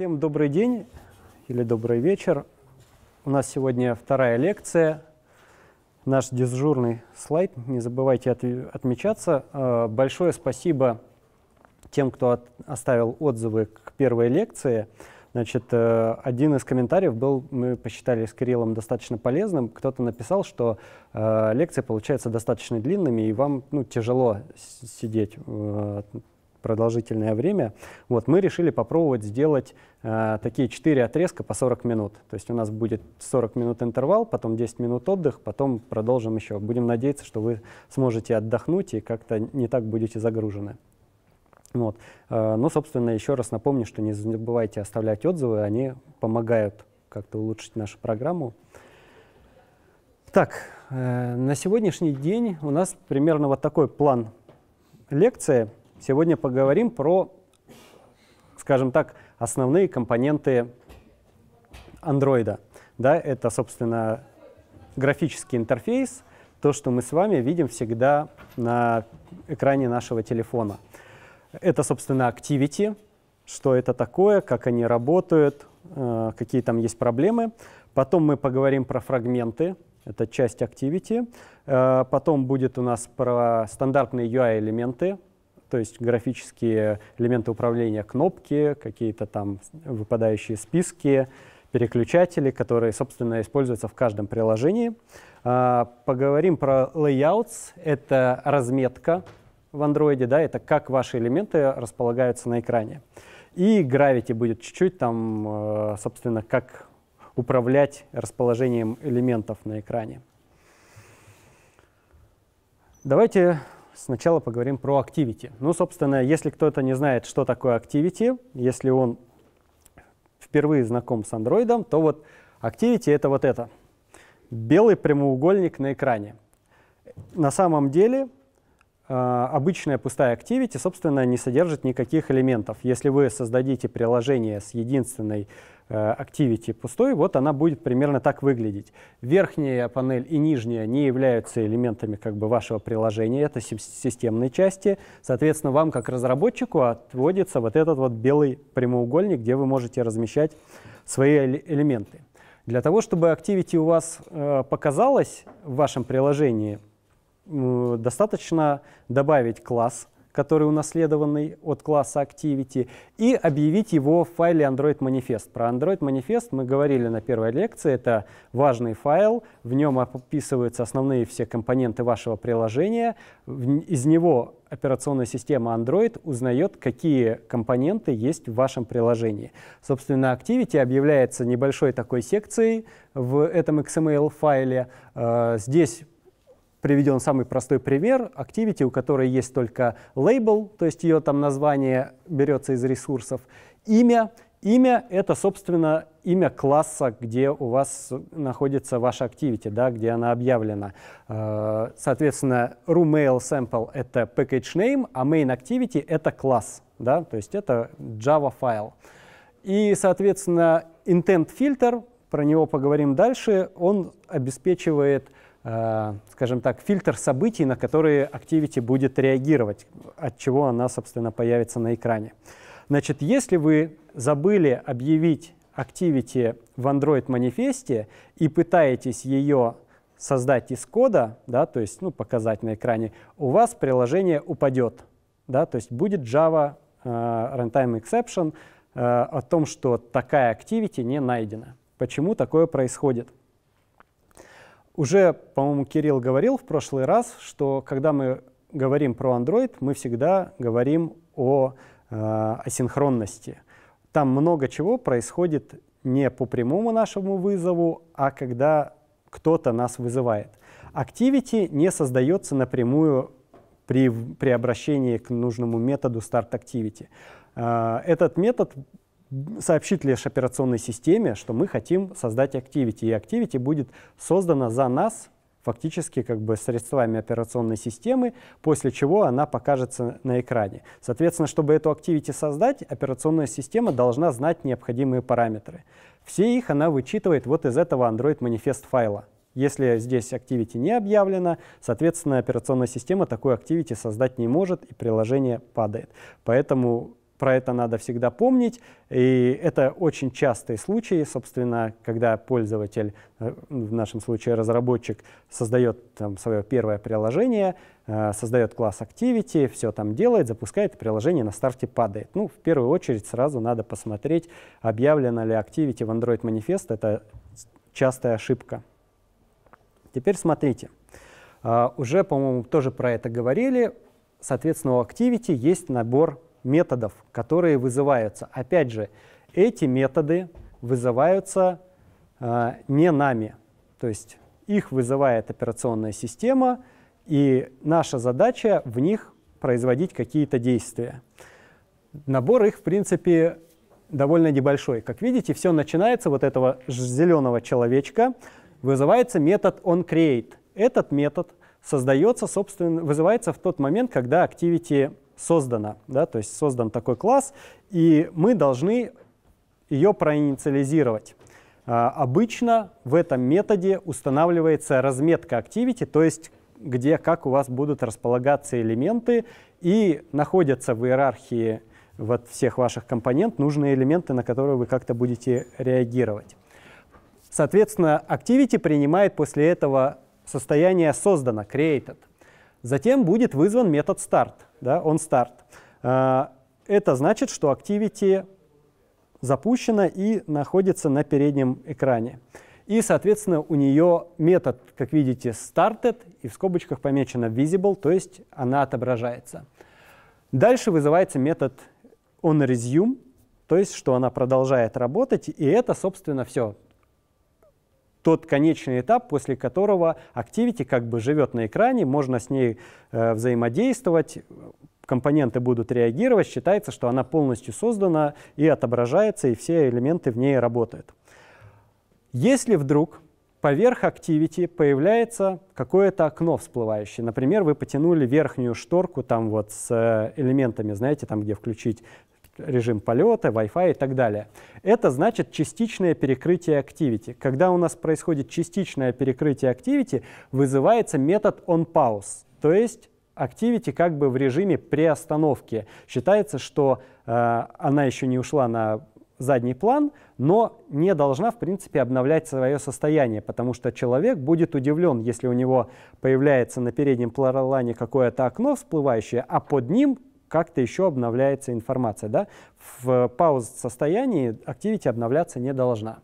Всем добрый день или добрый вечер. У нас сегодня вторая лекция. Наш дежурный слайд, не забывайте от, отмечаться. Э, большое спасибо тем, кто от, оставил отзывы к первой лекции. Значит, э, один из комментариев был, мы посчитали с Кириллом достаточно полезным. Кто-то написал, что э, лекции получаются достаточно длинными, и вам ну, тяжело сидеть продолжительное время. Вот, мы решили попробовать сделать э, такие четыре отрезка по 40 минут. То есть у нас будет 40 минут интервал, потом 10 минут отдых, потом продолжим еще. Будем надеяться, что вы сможете отдохнуть и как-то не так будете загружены. Вот. Э, ну, собственно, еще раз напомню, что не забывайте оставлять отзывы, они помогают как-то улучшить нашу программу. Так, э, на сегодняшний день у нас примерно вот такой план лекции. Сегодня поговорим про, скажем так, основные компоненты андроида. Да, это, собственно, графический интерфейс, то, что мы с вами видим всегда на экране нашего телефона. Это, собственно, Activity, что это такое, как они работают, э, какие там есть проблемы. Потом мы поговорим про фрагменты, это часть Activity. Э, потом будет у нас про стандартные UI-элементы, то есть графические элементы управления, кнопки, какие-то там выпадающие списки, переключатели, которые, собственно, используются в каждом приложении. Э, поговорим про layouts, это разметка, в андроиде, да, это как ваши элементы располагаются на экране. И Gravity будет чуть-чуть там, э, собственно, как управлять расположением элементов на экране. Давайте сначала поговорим про Activity. Ну, собственно, если кто-то не знает, что такое Activity, если он впервые знаком с Android, то вот Activity — это вот это. Белый прямоугольник на экране. На самом деле обычная пустая activity, собственно, не содержит никаких элементов. Если вы создадите приложение с единственной э, activity пустой, вот она будет примерно так выглядеть. Верхняя панель и нижняя не являются элементами как бы вашего приложения, это системной части. Соответственно, вам как разработчику отводится вот этот вот белый прямоугольник, где вы можете размещать свои элементы. Для того, чтобы activity у вас э, показалось в вашем приложении, достаточно добавить класс, который унаследованный от класса Activity, и объявить его в файле Android Manifest. Про Android Manifest мы говорили на первой лекции. Это важный файл, в нем описываются основные все компоненты вашего приложения. Из него операционная система Android узнает, какие компоненты есть в вашем приложении. Собственно, Activity объявляется небольшой такой секцией в этом XML-файле. Э, здесь приведен самый простой пример. Activity, у которой есть только лейбл, то есть ее там название берется из ресурсов. Имя. Имя — это, собственно, имя класса, где у вас находится ваша Activity, да, где она объявлена. Э, соответственно, Sample — это package name, а main Activity — это класс, да, то есть это Java файл. И, соответственно, intent filter, про него поговорим дальше, он обеспечивает скажем так, фильтр событий, на которые Activity будет реагировать, от чего она, собственно, появится на экране. Значит, если вы забыли объявить Activity в Android манифесте и пытаетесь ее создать из кода, да, то есть ну, показать на экране, у вас приложение упадет. Да, то есть будет Java uh, runtime exception uh, о том, что такая activity не найдена. Почему такое происходит? Уже, по-моему, Кирилл говорил в прошлый раз, что когда мы говорим про Android, мы всегда говорим о э, асинхронности. Там много чего происходит не по прямому нашему вызову, а когда кто-то нас вызывает. Activity не создается напрямую при, при обращении к нужному методу Start Activity. Э, этот метод сообщить лишь операционной системе, что мы хотим создать Activity, и Activity будет создана за нас фактически как бы средствами операционной системы, после чего она покажется на экране. Соответственно, чтобы эту Activity создать, операционная система должна знать необходимые параметры. Все их она вычитывает вот из этого Android манифест файла. Если здесь Activity не объявлено, соответственно, операционная система такой Activity создать не может, и приложение падает. Поэтому про это надо всегда помнить. И это очень частые случаи, собственно, когда пользователь, э, в нашем случае разработчик, создает там, свое первое приложение, э, создает класс Activity, все там делает, запускает, приложение на старте падает. Ну, в первую очередь сразу надо посмотреть, объявлено ли Activity в Android Manifest. Это частая ошибка. Теперь смотрите. Uh, уже, по-моему, тоже про это говорили. Соответственно, у Activity есть набор методов, которые вызываются. Опять же, эти методы вызываются э, не нами, то есть их вызывает операционная система, и наша задача в них производить какие-то действия. Набор их, в принципе, довольно небольшой. Как видите, все начинается вот этого зеленого человечка, вызывается метод onCreate. Этот метод создается, собственно, вызывается в тот момент, когда activity создана, да, то есть создан такой класс, и мы должны ее проинициализировать. А, обычно в этом методе устанавливается разметка activity, то есть где, как у вас будут располагаться элементы, и находятся в иерархии вот всех ваших компонент нужные элементы, на которые вы как-то будете реагировать. Соответственно, Activity принимает после этого состояние создано, created. Затем будет вызван метод start, да, on start. А, это значит, что Activity запущена и находится на переднем экране. И, соответственно, у нее метод, как видите, started, и в скобочках помечено visible, то есть она отображается. Дальше вызывается метод onResume, то есть что она продолжает работать, и это, собственно, все тот конечный этап, после которого Activity как бы живет на экране, можно с ней э, взаимодействовать, компоненты будут реагировать, считается, что она полностью создана и отображается, и все элементы в ней работают. Если вдруг поверх Activity появляется какое-то окно всплывающее. Например, вы потянули верхнюю шторку там вот с э, элементами, знаете, там где включить режим полета, Wi-Fi и так далее. Это значит частичное перекрытие Activity. Когда у нас происходит частичное перекрытие Activity, вызывается метод onPause, то есть Activity как бы в режиме приостановки. Считается, что э, она еще не ушла на задний план, но не должна, в принципе, обновлять свое состояние, потому что человек будет удивлен, если у него появляется на переднем плане какое-то окно всплывающее, а под ним как-то еще обновляется информация. Да? В пауз состоянии Activity обновляться не должна.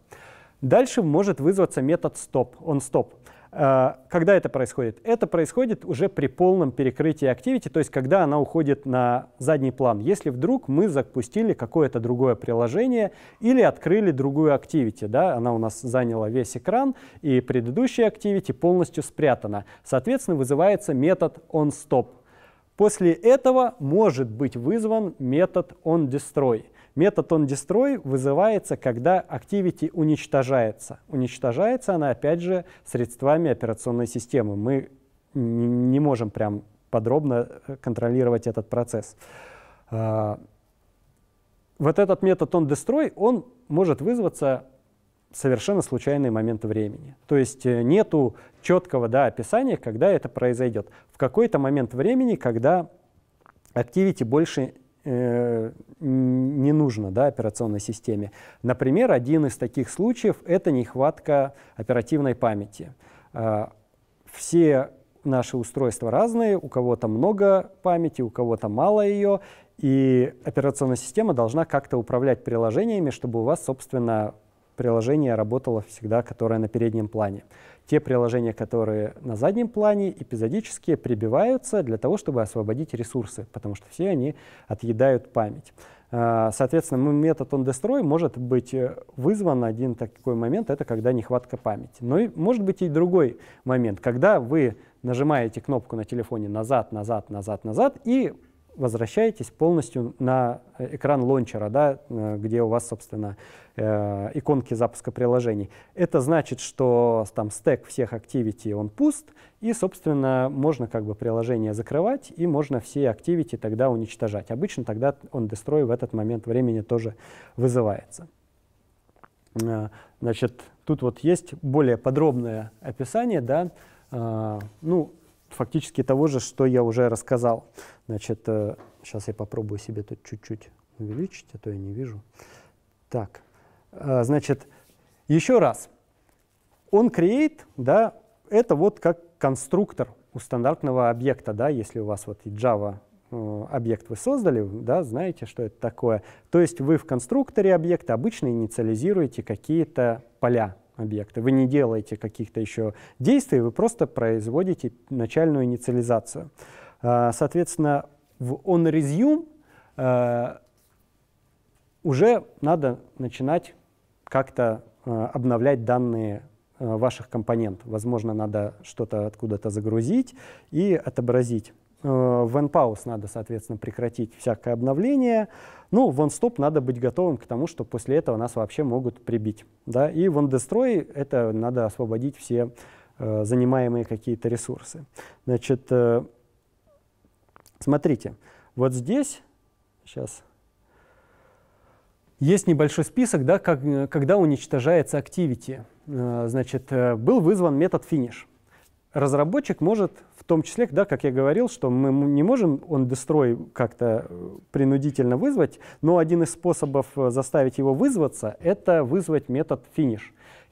Дальше может вызваться метод stop, on stop. Э, когда это происходит? Это происходит уже при полном перекрытии Activity, то есть когда она уходит на задний план. Если вдруг мы запустили какое-то другое приложение или открыли другую Activity, да, она у нас заняла весь экран, и предыдущая Activity полностью спрятана. Соответственно, вызывается метод onStop. После этого может быть вызван метод onDestroy. Метод onDestroy вызывается, когда activity уничтожается. Уничтожается она, опять же, средствами операционной системы. Мы не можем прям подробно э, контролировать этот процесс. А, вот этот метод onDestroy, он может вызваться совершенно случайные моменты времени. То есть э, нету четкого да, описания, когда это произойдет. В какой-то момент времени, когда Activity больше э, не нужно да, операционной системе. Например, один из таких случаев — это нехватка оперативной памяти. Э, все наши устройства разные, у кого-то много памяти, у кого-то мало ее, и операционная система должна как-то управлять приложениями, чтобы у вас, собственно, приложение работало всегда, которое на переднем плане. Те приложения, которые на заднем плане, эпизодически прибиваются для того, чтобы освободить ресурсы, потому что все они отъедают память. А, соответственно, метод onDestroy может быть э, вызван один такой момент, это когда нехватка памяти. Но и может быть и другой момент, когда вы нажимаете кнопку на телефоне назад, назад, назад, назад, и возвращаетесь полностью на э, экран лончера, да, э, где у вас, собственно, э, иконки запуска приложений. Это значит, что там стек всех activity, он пуст, и, собственно, можно как бы приложение закрывать, и можно все activity тогда уничтожать. Обычно тогда он destroy в этот момент времени тоже вызывается. Значит, тут вот есть более подробное описание, да, ну, фактически того же, что я уже рассказал. Значит, сейчас э, я попробую себе тут чуть-чуть увеличить, а то я не вижу. Так, а, значит, еще раз. Он create, да, это вот как конструктор у стандартного объекта, да, если у вас вот и Java э, объект вы создали, да, знаете, что это такое. То есть вы в конструкторе объекта обычно инициализируете какие-то поля объекта. Вы не делаете каких-то еще действий, вы просто производите начальную инициализацию. А, соответственно, в onResume э, уже надо начинать как-то э, обновлять данные ваших компонентов. Возможно, надо что-то откуда-то загрузить и отобразить. В NPause надо, соответственно, прекратить всякое обновление. Ну, в OnStop надо быть готовым к тому, что после этого нас вообще могут прибить. Да? И в OnDestroy это надо освободить все э, занимаемые какие-то ресурсы. Значит, э, Смотрите, вот здесь, сейчас, есть небольшой список, да, как, когда уничтожается activity. Э, значит, э, был вызван метод finish. Разработчик может, том числе, да, как я говорил, что мы не можем он destroy как-то э, принудительно вызвать, но один из способов заставить его вызваться — это вызвать метод finish.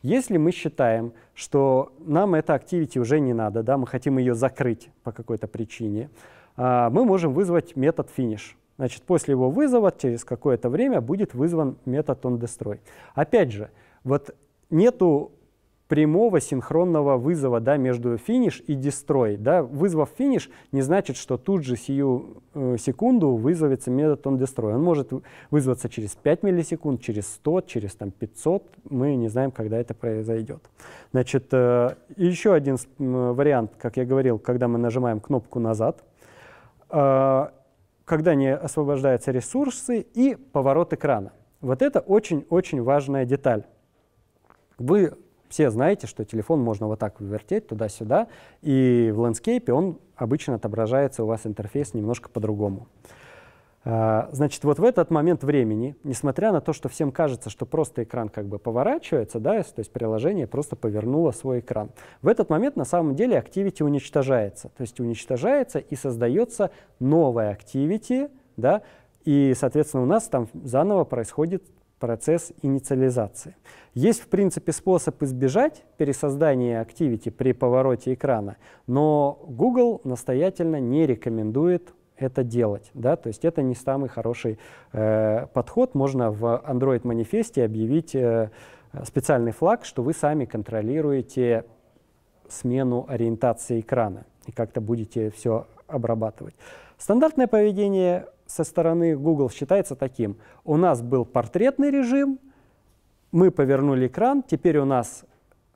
Если мы считаем, что нам эта activity уже не надо, да, мы хотим ее закрыть по какой-то причине, а, мы можем вызвать метод finish. Значит, после его вызова через какое-то время будет вызван метод onDestroy. Опять же, вот нету прямого синхронного вызова да, между finish и destroy. Да. Вызвав finish не значит, что тут же сию э, секунду вызовется метод onDestroy. Он может вызваться через 5 миллисекунд, через 100, через там, 500. Мы не знаем, когда это произойдет. Значит, э, еще один э, вариант, как я говорил, когда мы нажимаем кнопку «назад», а, когда не освобождаются ресурсы и поворот экрана. Вот это очень-очень важная деталь. Вы все знаете, что телефон можно вот так вертеть туда-сюда, и в ландскейпе он обычно отображается у вас интерфейс немножко по-другому. А, значит, вот в этот момент времени, несмотря на то, что всем кажется, что просто экран как бы поворачивается, да, то есть приложение просто повернуло свой экран, в этот момент на самом деле Activity уничтожается. То есть уничтожается и создается новая Activity, да, и, соответственно, у нас там заново происходит процесс инициализации. Есть, в принципе, способ избежать пересоздания Activity при повороте экрана, но Google настоятельно не рекомендует это делать. Да? То есть это не самый хороший э, подход. Можно в Android-манифесте объявить э, специальный флаг, что вы сами контролируете смену ориентации экрана и как-то будете все обрабатывать. Стандартное поведение со стороны Google считается таким. У нас был портретный режим, мы повернули экран, теперь у нас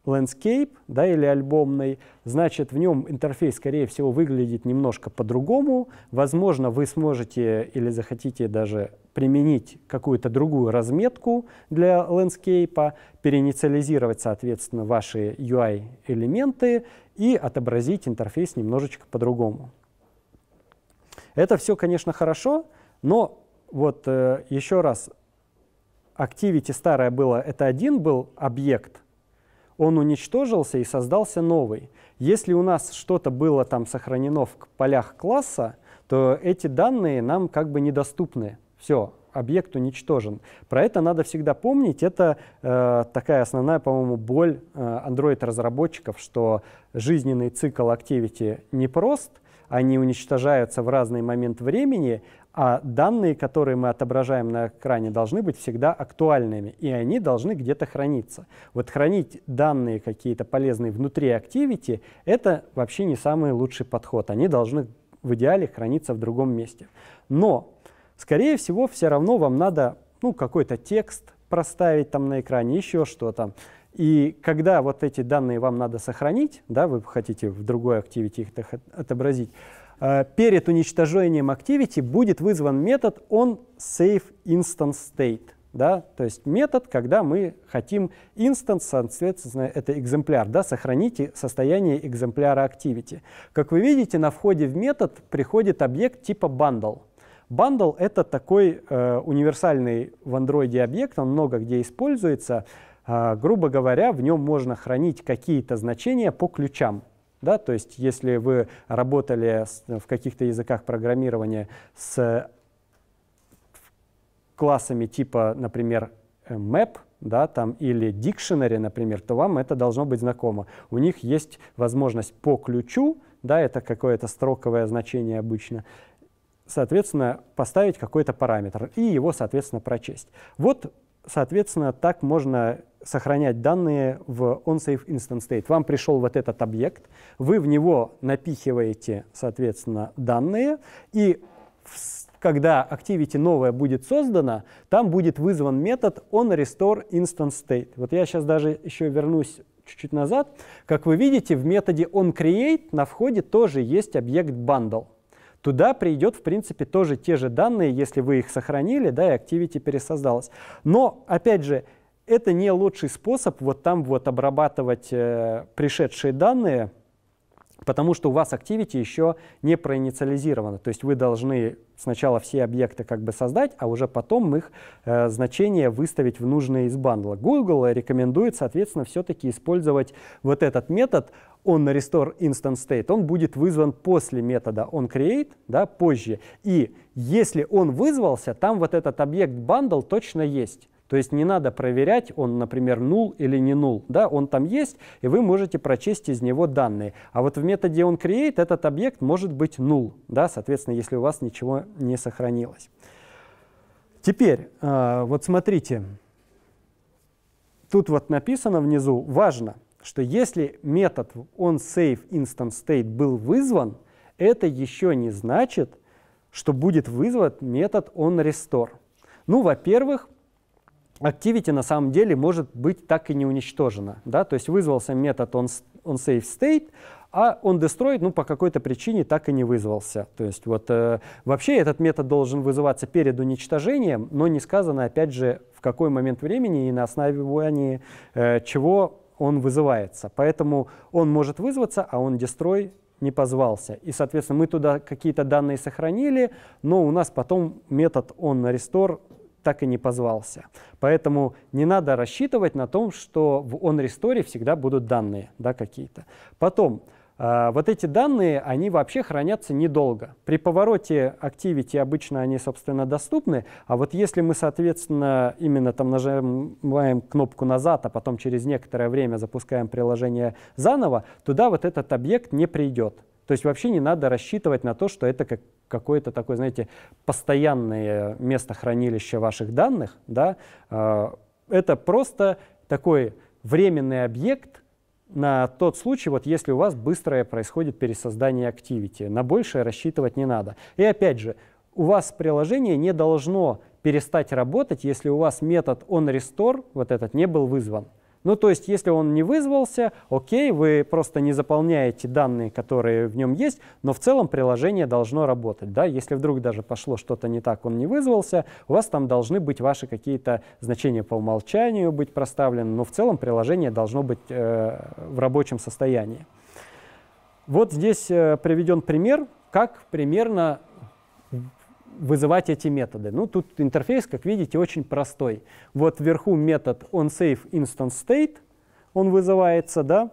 landscape да, или альбомный, значит, в нем интерфейс, скорее всего, выглядит немножко по-другому. Возможно, вы сможете или захотите даже применить какую-то другую разметку для landscape, переинициализировать, соответственно, ваши UI-элементы и отобразить интерфейс немножечко по-другому. Это все, конечно, хорошо, но вот э, еще раз, Activity старое было, это один был объект, он уничтожился и создался новый. Если у нас что-то было там сохранено в полях класса, то эти данные нам как бы недоступны. Все, объект уничтожен. Про это надо всегда помнить. Это э, такая основная, по-моему, боль э, Android-разработчиков, что жизненный цикл Activity непрост, они уничтожаются в разный момент времени, а данные, которые мы отображаем на экране, должны быть всегда актуальными, и они должны где-то храниться. Вот хранить данные какие-то полезные внутри Activity — это вообще не самый лучший подход. Они должны в идеале храниться в другом месте. Но, скорее всего, все равно вам надо ну, какой-то текст проставить там на экране, еще что-то. И когда вот эти данные вам надо сохранить, да, вы хотите в другой Activity их отобразить, Э, перед уничтожением activity будет вызван метод onSaveInstanceState. Да? То есть метод, когда мы хотим инстанс, соответственно, это экземпляр, да, сохраните состояние экземпляра activity. Как вы видите, на входе в метод приходит объект типа bundle. Bundle — это такой э, универсальный в Android объект, он много где используется. Э, грубо говоря, в нем можно хранить какие-то значения по ключам. Да? То есть если вы работали в каких-то языках программирования с классами типа, например, map, да, там, или dictionary, например, то вам это должно быть знакомо. У них есть возможность по ключу, да, это какое-то строковое значение обычно, соответственно, поставить какой-то параметр и его, соответственно, прочесть. Вот, соответственно, так можно сохранять данные в onSafe Instance State. Вам пришел вот этот объект, вы в него напихиваете, соответственно, данные, и когда activity новая будет создана, там будет вызван метод onRestoreInstanceState. Вот я сейчас даже еще вернусь чуть-чуть назад. Как вы видите, в методе onCreate на входе тоже есть объект bundle. Туда придет, в принципе, тоже те же данные, если вы их сохранили, да, и Activity пересоздалась. Но, опять же, это не лучший способ вот там вот обрабатывать э, пришедшие данные, потому что у вас Activity еще не проинициализировано. То есть вы должны сначала все объекты как бы создать, а уже потом их э, значения выставить в нужные из бандла. Google рекомендует, соответственно, все-таки использовать вот этот метод on restore instance state. Он будет вызван после метода onCreate, да, позже. И если он вызвался, там вот этот объект bundle точно есть. То есть не надо проверять, он, например, null или не null. Да? Он там есть, и вы можете прочесть из него данные. А вот в методе onCreate этот объект может быть null, да? соответственно, если у вас ничего не сохранилось. Теперь, э, вот смотрите, тут вот написано внизу, важно, что если метод onSaveInstanceState был вызван, это еще не значит, что будет вызван метод onRestore. Ну, во-первых, activity на самом деле может быть так и не уничтожена. Да? То есть вызвался метод on, onSaveState, state, а он destroyed, ну, по какой-то причине так и не вызвался. То есть вот э, вообще этот метод должен вызываться перед уничтожением, но не сказано, опять же, в какой момент времени и на основании э, чего он вызывается. Поэтому он может вызваться, а он destroy не позвался. И, соответственно, мы туда какие-то данные сохранили, но у нас потом метод on restore так и не позвался. Поэтому не надо рассчитывать на том, что в onRestore всегда будут данные да, какие-то. Потом, вот эти данные, они вообще хранятся недолго. При повороте Activity обычно они, собственно, доступны, а вот если мы, соответственно, именно там нажимаем кнопку назад, а потом через некоторое время запускаем приложение заново, туда вот этот объект не придет. То есть вообще не надо рассчитывать на то, что это как какое-то такое, знаете, постоянное место хранилища ваших данных. Да? А, это просто такой временный объект на тот случай, вот если у вас быстрое происходит пересоздание Activity. На большее рассчитывать не надо. И опять же, у вас приложение не должно перестать работать, если у вас метод onRestore, вот этот, не был вызван. Ну, то есть, если он не вызвался, окей, вы просто не заполняете данные, которые в нем есть, но в целом приложение должно работать. Да? Если вдруг даже пошло что-то не так, он не вызвался, у вас там должны быть ваши какие-то значения по умолчанию быть проставлены, но в целом приложение должно быть э, в рабочем состоянии. Вот здесь э, приведен пример, как примерно вызывать эти методы. Ну, тут интерфейс, как видите, очень простой. Вот вверху метод onSaveInstanceState, он вызывается, да.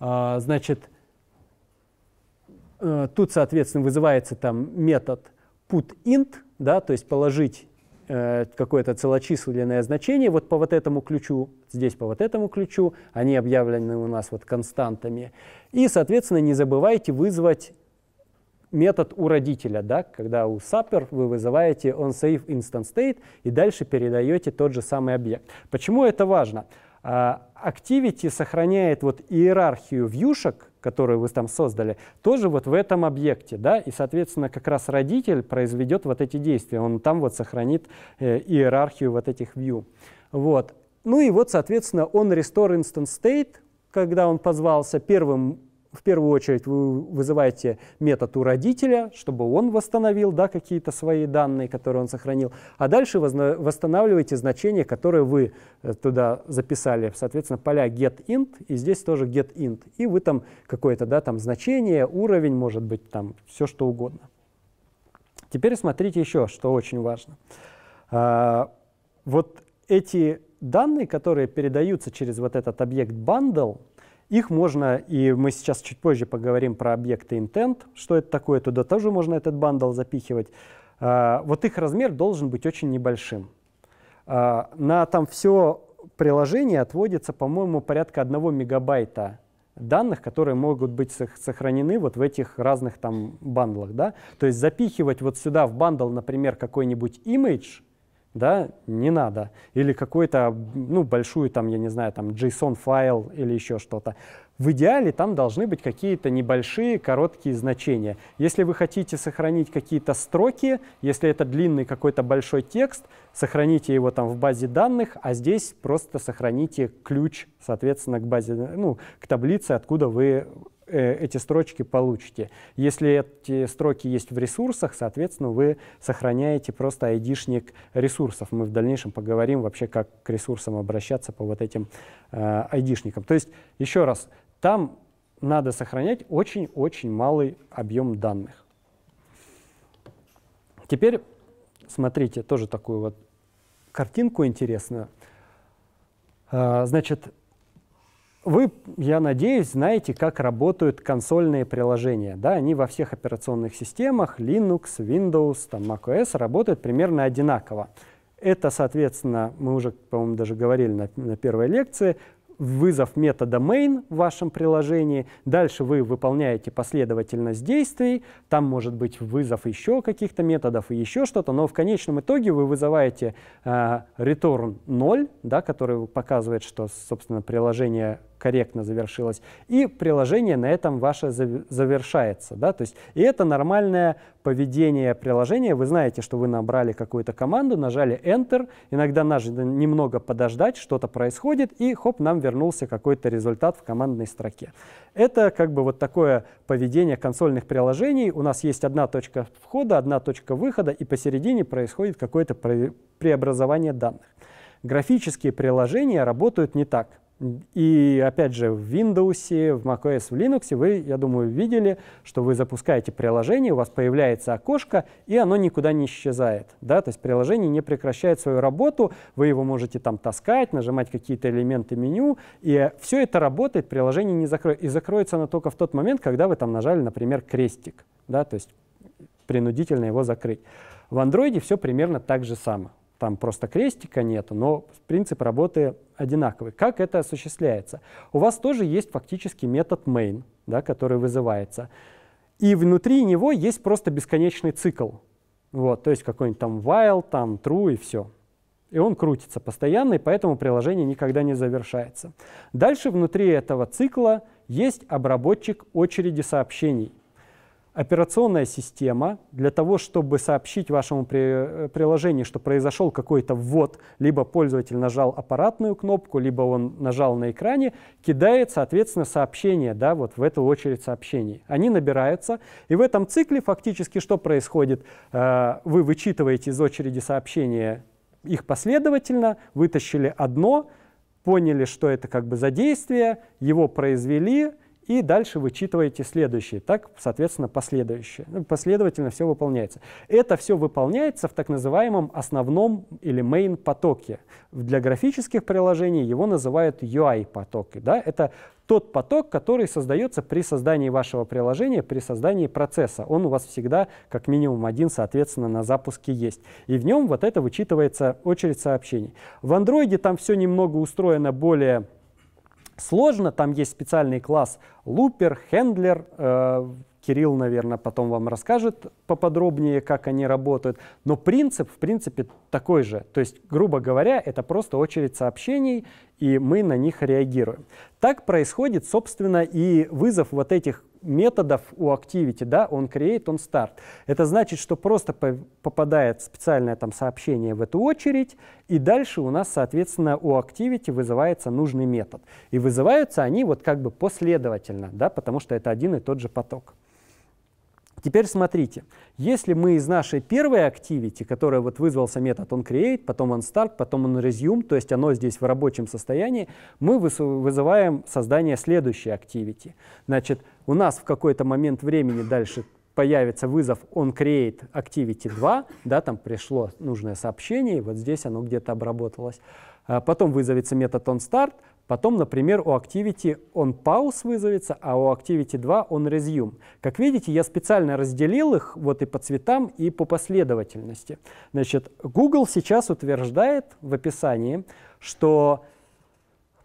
А, значит, э, тут, соответственно, вызывается там метод putInt, да, то есть положить э, какое-то целочисленное значение вот по вот этому ключу, здесь по вот этому ключу, они объявлены у нас вот константами. И, соответственно, не забывайте вызвать метод у родителя, да, когда у Supper вы вызываете onSafe instance state и дальше передаете тот же самый объект. Почему это важно? А, Activity сохраняет вот иерархию вьюшек, которую вы там создали, тоже вот в этом объекте, да, и, соответственно, как раз родитель произведет вот эти действия, он там вот сохранит э, иерархию вот этих view. Вот. Ну и вот, соответственно, он restore instance state, когда он позвался, первым в первую очередь вы вызываете метод у родителя, чтобы он восстановил да, какие-то свои данные, которые он сохранил, а дальше восстанавливаете значения, которые вы э, туда записали, соответственно, поля getInt, и здесь тоже getInt, и вы там какое-то да, там значение, уровень, может быть, там все что угодно. Теперь смотрите еще, что очень важно. А, вот эти данные, которые передаются через вот этот объект bundle, их можно, и мы сейчас чуть позже поговорим про объекты intent, что это такое, туда тоже можно этот bundle запихивать. а, вот их размер должен быть очень небольшим. А, на там все приложение отводится, по-моему, порядка 1 мегабайта данных, которые могут быть сохранены вот в этих разных там бандлах. Да? То есть запихивать вот сюда в bundle, например, какой-нибудь image, да, не надо. Или какой-то, ну, большую там, я не знаю, там JSON файл или еще что-то. В идеале там должны быть какие-то небольшие короткие значения. Если вы хотите сохранить какие-то строки, если это длинный какой-то большой текст, сохраните его там в базе данных, а здесь просто сохраните ключ, соответственно, к базе, ну, к таблице, откуда вы эти строчки получите. Если эти строки есть в ресурсах, соответственно, вы сохраняете просто айдишник ресурсов. Мы в дальнейшем поговорим вообще, как к ресурсам обращаться по вот этим э, айдишникам. То есть, еще раз, там надо сохранять очень-очень малый объем данных. Теперь смотрите, тоже такую вот картинку интересную. А, значит, вы, я надеюсь, знаете, как работают консольные приложения. Да, они во всех операционных системах, Linux, Windows, там, macOS, работают примерно одинаково. Это, соответственно, мы уже, по-моему, даже говорили на, на первой лекции, вызов метода main в вашем приложении. Дальше вы выполняете последовательность действий. Там может быть вызов еще каких-то методов и еще что-то. Но в конечном итоге вы вызываете э, return 0, да, который показывает, что, собственно, приложение корректно завершилось, и приложение на этом ваше завершается. Да? То есть, и это нормальное поведение приложения. Вы знаете, что вы набрали какую-то команду, нажали Enter, иногда надо немного подождать, что-то происходит, и хоп, нам вернулся какой-то результат в командной строке. Это как бы вот такое поведение консольных приложений. У нас есть одна точка входа, одна точка выхода, и посередине происходит какое-то преобразование данных. Графические приложения работают не так. И опять же, в Windows, в macOS, в Linux вы, я думаю, видели, что вы запускаете приложение, у вас появляется окошко, и оно никуда не исчезает. Да? То есть приложение не прекращает свою работу, вы его можете там таскать, нажимать какие-то элементы меню, и все это работает, приложение не закроет. И закроется оно только в тот момент, когда вы там нажали, например, крестик, да? то есть принудительно его закрыть. В Android все примерно так же самое там просто крестика нету, но принцип работы одинаковый. Как это осуществляется? У вас тоже есть фактически метод main, да, который вызывается. И внутри него есть просто бесконечный цикл. Вот, то есть какой-нибудь там while, там true и все. И он крутится постоянно, и поэтому приложение никогда не завершается. Дальше внутри этого цикла есть обработчик очереди сообщений операционная система для того, чтобы сообщить вашему при, приложению, что произошел какой-то ввод, либо пользователь нажал аппаратную кнопку, либо он нажал на экране, кидает, соответственно, сообщения да, вот в эту очередь сообщений. Они набираются, и в этом цикле фактически что происходит? Э, вы вычитываете из очереди сообщения их последовательно, вытащили одно, поняли, что это как бы за действие, его произвели, и дальше вычитываете следующие. Так, соответственно, последующие. Ну, последовательно все выполняется. Это все выполняется в так называемом основном или main потоке. Для графических приложений его называют UI потоки. Да? Это тот поток, который создается при создании вашего приложения, при создании процесса. Он у вас всегда как минимум один, соответственно, на запуске есть. И в нем вот это вычитывается очередь сообщений. В Android там все немного устроено более сложно. Там есть специальный класс лупер, хендлер. Э, Кирилл, наверное, потом вам расскажет поподробнее, как они работают. Но принцип, в принципе, такой же. То есть, грубо говоря, это просто очередь сообщений, и мы на них реагируем. Так происходит, собственно, и вызов вот этих методов у Activity, да, он create, он start. Это значит, что просто попадает специальное там сообщение в эту очередь, и дальше у нас, соответственно, у Activity вызывается нужный метод. И вызываются они вот как бы последовательно, да, потому что это один и тот же поток. Теперь смотрите, если мы из нашей первой activity, которая вот вызвался метод onCreate, потом onStart, потом onResume, то есть оно здесь в рабочем состоянии, мы вызываем создание следующей activity. Значит, у нас в какой-то момент времени дальше появится вызов onCreate activity 2, да, там пришло нужное сообщение, и вот здесь оно где-то обработалось. А потом вызовется метод onStart, Потом, например, у Activity on pause вызовется, а у Activity 2 on resume. Как видите, я специально разделил их вот и по цветам, и по последовательности. Значит, Google сейчас утверждает в описании, что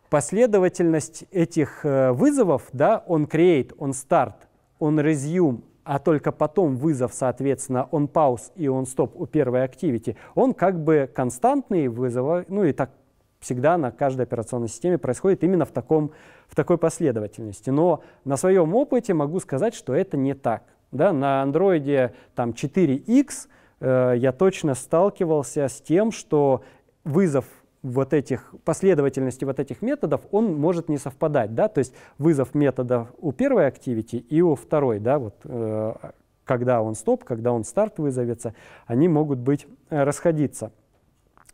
последовательность этих э, вызовов, да, on create, on start, on resume, а только потом вызов, соответственно, on pause и on stop у первой activity, он как бы константный вызов, ну и так всегда на каждой операционной системе происходит именно в, таком, в такой последовательности. Но на своем опыте могу сказать, что это не так. Да, на андроиде там 4X э, я точно сталкивался с тем, что вызов вот этих последовательности вот этих методов, он может не совпадать, да, то есть вызов метода у первой activity и у второй, да, вот э, когда он стоп, когда он старт вызовется, они могут быть э, расходиться.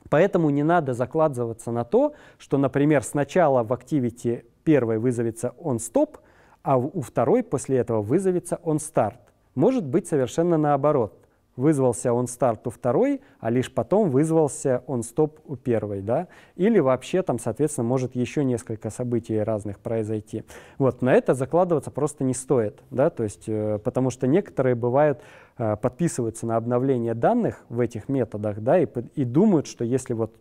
Поэтому не надо закладываться на то, что, например, сначала в Activity первой вызовется onStop, а у второй после этого вызовется onStart. Может быть совершенно наоборот. Вызвался onStart у второй, а лишь потом вызвался onStop у первой. Да? Или вообще там, соответственно, может еще несколько событий разных произойти. Вот, на это закладываться просто не стоит. Да? То есть, э, потому что некоторые бывают Э, подписываются на обновление данных в этих методах, да, и, и думают, что если вот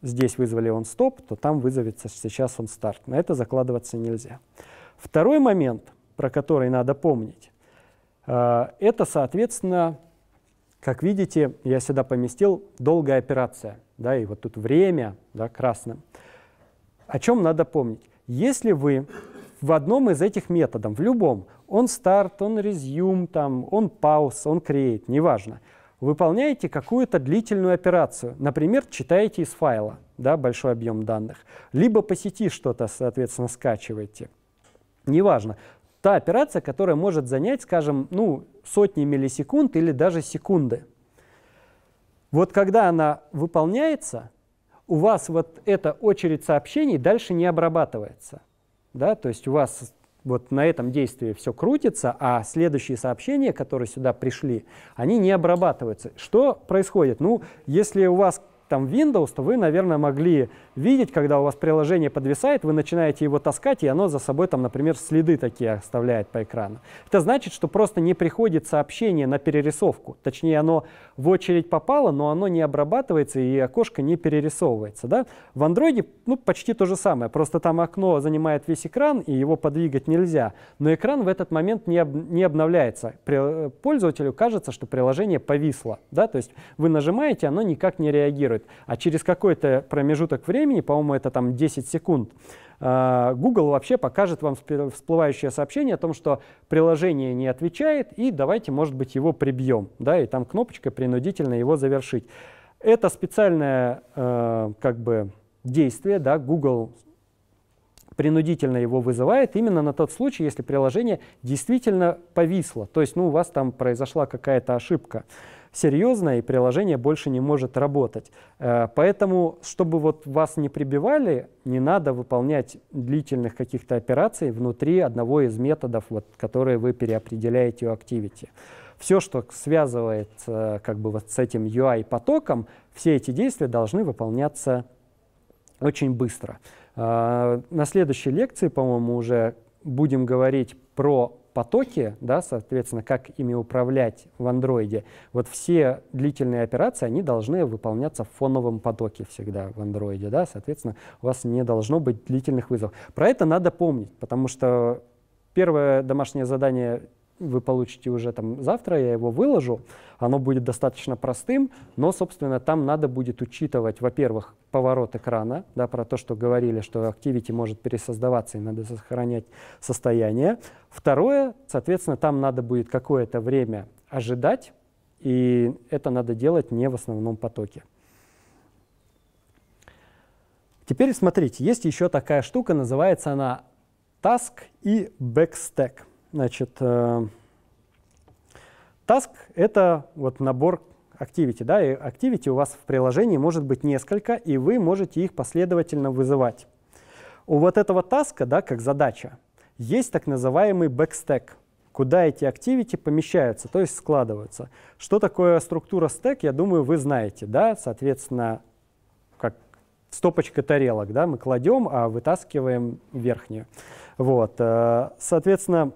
здесь вызвали он стоп, то там вызовется сейчас он старт. На это закладываться нельзя. Второй момент, про который надо помнить, э, это, соответственно, как видите, я сюда поместил долгая операция, да, и вот тут время, да, красным. О чем надо помнить? Если вы в одном из этих методов, в любом, он старт, он resume, там, он pause, он create, неважно, выполняете какую-то длительную операцию, например, читаете из файла, да, большой объем данных, либо по сети что-то, соответственно, скачиваете, неважно. Та операция, которая может занять, скажем, ну, сотни миллисекунд или даже секунды. Вот когда она выполняется, у вас вот эта очередь сообщений дальше не обрабатывается да, то есть у вас вот на этом действии все крутится, а следующие сообщения, которые сюда пришли, они не обрабатываются. Что происходит? Ну, если у вас там Windows, то вы, наверное, могли видеть, когда у вас приложение подвисает, вы начинаете его таскать, и оно за собой, там, например, следы такие оставляет по экрану. Это значит, что просто не приходит сообщение на перерисовку. Точнее, оно в очередь попало, но оно не обрабатывается, и окошко не перерисовывается. Да? В Android ну, почти то же самое, просто там окно занимает весь экран, и его подвигать нельзя. Но экран в этот момент не, об, не обновляется. При, пользователю кажется, что приложение повисло. Да? То есть вы нажимаете, оно никак не реагирует. А через какой-то промежуток времени времени, по-моему, это там 10 секунд, а, Google вообще покажет вам всплывающее сообщение о том, что приложение не отвечает, и давайте, может быть, его прибьем, да, и там кнопочкой принудительно его завершить. Это специальное э, как бы действие, да, Google принудительно его вызывает именно на тот случай, если приложение действительно повисло, то есть ну, у вас там произошла какая-то ошибка серьезная, и приложение больше не может работать. Э, поэтому, чтобы вот вас не прибивали, не надо выполнять длительных каких-то операций внутри одного из методов, вот, которые вы переопределяете у Activity. Все, что связывает как бы вот с этим UI-потоком, все эти действия должны выполняться очень быстро. Э, на следующей лекции, по-моему, уже будем говорить про потоки, да, соответственно, как ими управлять в андроиде, вот все длительные операции, они должны выполняться в фоновом потоке всегда в андроиде, да, соответственно, у вас не должно быть длительных вызовов. Про это надо помнить, потому что первое домашнее задание вы получите уже там завтра, я его выложу. Оно будет достаточно простым, но, собственно, там надо будет учитывать, во-первых, поворот экрана, да, про то, что говорили, что Activity может пересоздаваться и надо сохранять состояние. Второе, соответственно, там надо будет какое-то время ожидать, и это надо делать не в основном потоке. Теперь смотрите, есть еще такая штука, называется она Task и Backstack. Значит, э, task — это вот набор activity, да, и activity у вас в приложении может быть несколько, и вы можете их последовательно вызывать. У вот этого таска, да, как задача, есть так называемый backstack, куда эти activity помещаются, то есть складываются. Что такое структура stack, я думаю, вы знаете, да, соответственно, как стопочка тарелок, да, мы кладем, а вытаскиваем верхнюю. Вот, э, соответственно,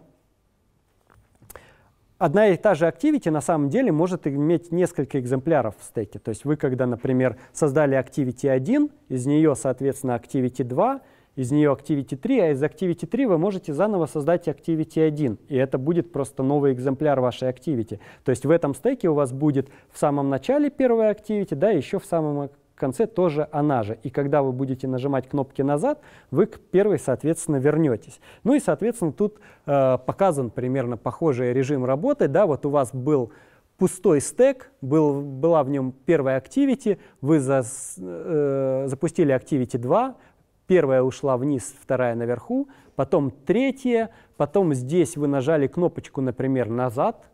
одна и та же activity на самом деле может иметь несколько экземпляров в стеке. То есть вы, когда, например, создали activity 1, из нее, соответственно, activity 2, из нее Activity 3, а из Activity 3 вы можете заново создать Activity 1, и это будет просто новый экземпляр вашей Activity. То есть в этом стеке у вас будет в самом начале первая Activity, да, еще в самом конце тоже она же. И когда вы будете нажимать кнопки назад, вы к первой, соответственно, вернетесь. Ну и, соответственно, тут э, показан примерно похожий режим работы. Да, вот у вас был пустой стек, был, была в нем первая Activity, вы за, э, запустили Activity 2, Первая ушла вниз, вторая наверху, потом третья, потом здесь вы нажали кнопочку, например, назад,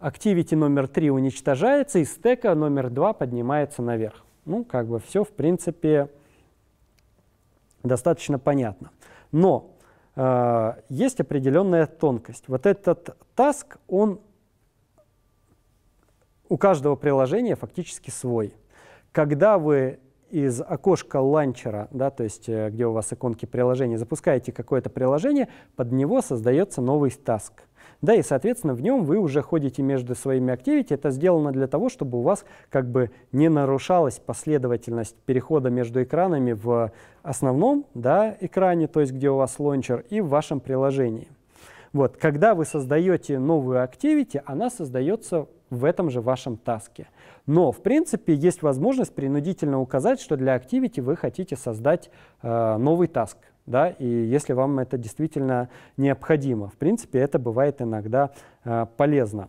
Activity номер 3 уничтожается, и стека номер 2 поднимается наверх. Ну, как бы все, в принципе, достаточно понятно. Но э, есть определенная тонкость. Вот этот task, он у каждого приложения фактически свой. Когда вы из окошка ланчера, да, то есть э, где у вас иконки приложения, запускаете какое-то приложение, под него создается новый таск. Да, и, соответственно, в нем вы уже ходите между своими activity. Это сделано для того, чтобы у вас как бы не нарушалась последовательность перехода между экранами в основном да, экране, то есть где у вас лончер, и в вашем приложении. Вот, когда вы создаете новую activity, она создается в этом же вашем таске. Но, в принципе, есть возможность принудительно указать, что для Activity вы хотите создать э, новый таск. Да, и если вам это действительно необходимо. В принципе, это бывает иногда э, полезно.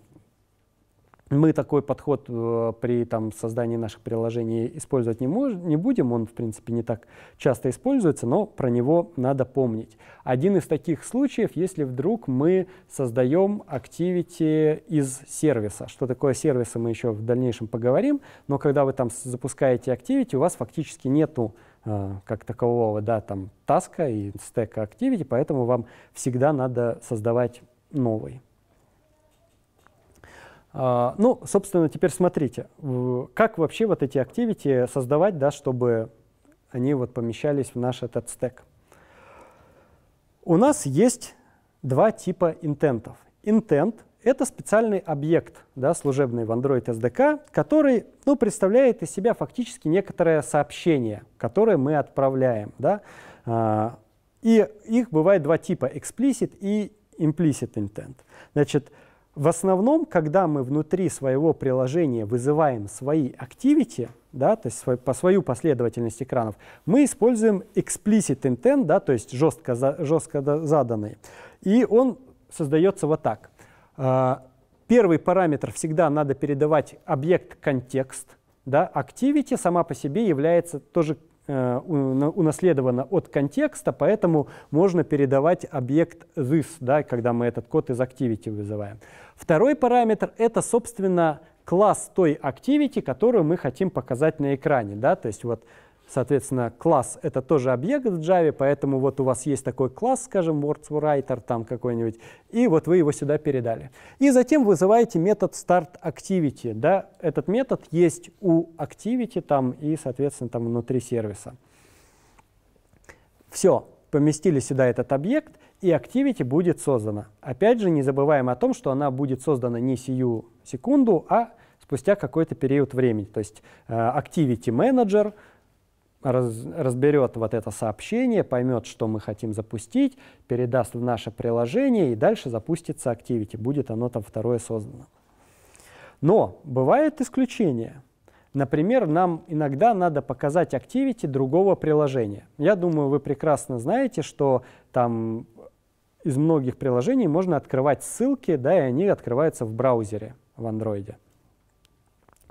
Мы такой подход э, при там, создании наших приложений использовать не, мож, не будем, он, в принципе, не так часто используется, но про него надо помнить. Один из таких случаев, если вдруг мы создаем activity из сервиса. Что такое сервисы, мы еще в дальнейшем поговорим, но когда вы там запускаете activity, у вас фактически нету как такового, да, там, таска и стека activity, поэтому вам всегда надо создавать новый. А, ну, собственно, теперь смотрите, как вообще вот эти activity создавать, да, чтобы они вот помещались в наш этот стек. У нас есть два типа интентов. Intent — это специальный объект, да, служебный в Android SDK, который ну, представляет из себя фактически некоторое сообщение, которое мы отправляем. Да. А, и их бывает два типа — explicit и implicit intent. Значит, в основном, когда мы внутри своего приложения вызываем свои activity, да, то есть по свою последовательность экранов, мы используем explicit intent, да, то есть жестко, жестко заданный. И он создается вот так. А, первый параметр всегда надо передавать объект контекст. Да, activity сама по себе является тоже Э, унаследовано от контекста, поэтому можно передавать объект this, да, когда мы этот код из activity вызываем. Второй параметр — это, собственно, класс той activity, которую мы хотим показать на экране. Да? То есть вот Соответственно, класс — это тоже объект в Java, поэтому вот у вас есть такой класс, скажем, WordsWriter там какой-нибудь, и вот вы его сюда передали. И затем вызываете метод startActivity. Да? Этот метод есть у Activity там и, соответственно, там внутри сервиса. Все, поместили сюда этот объект, и Activity будет создана. Опять же, не забываем о том, что она будет создана не сию секунду, а спустя какой-то период времени. То есть э, Activity Manager — раз, разберет вот это сообщение, поймет, что мы хотим запустить, передаст в наше приложение, и дальше запустится Activity. Будет оно там второе создано. Но бывают исключения. Например, нам иногда надо показать Activity другого приложения. Я думаю, вы прекрасно знаете, что там из многих приложений можно открывать ссылки, да, и они открываются в браузере в Android.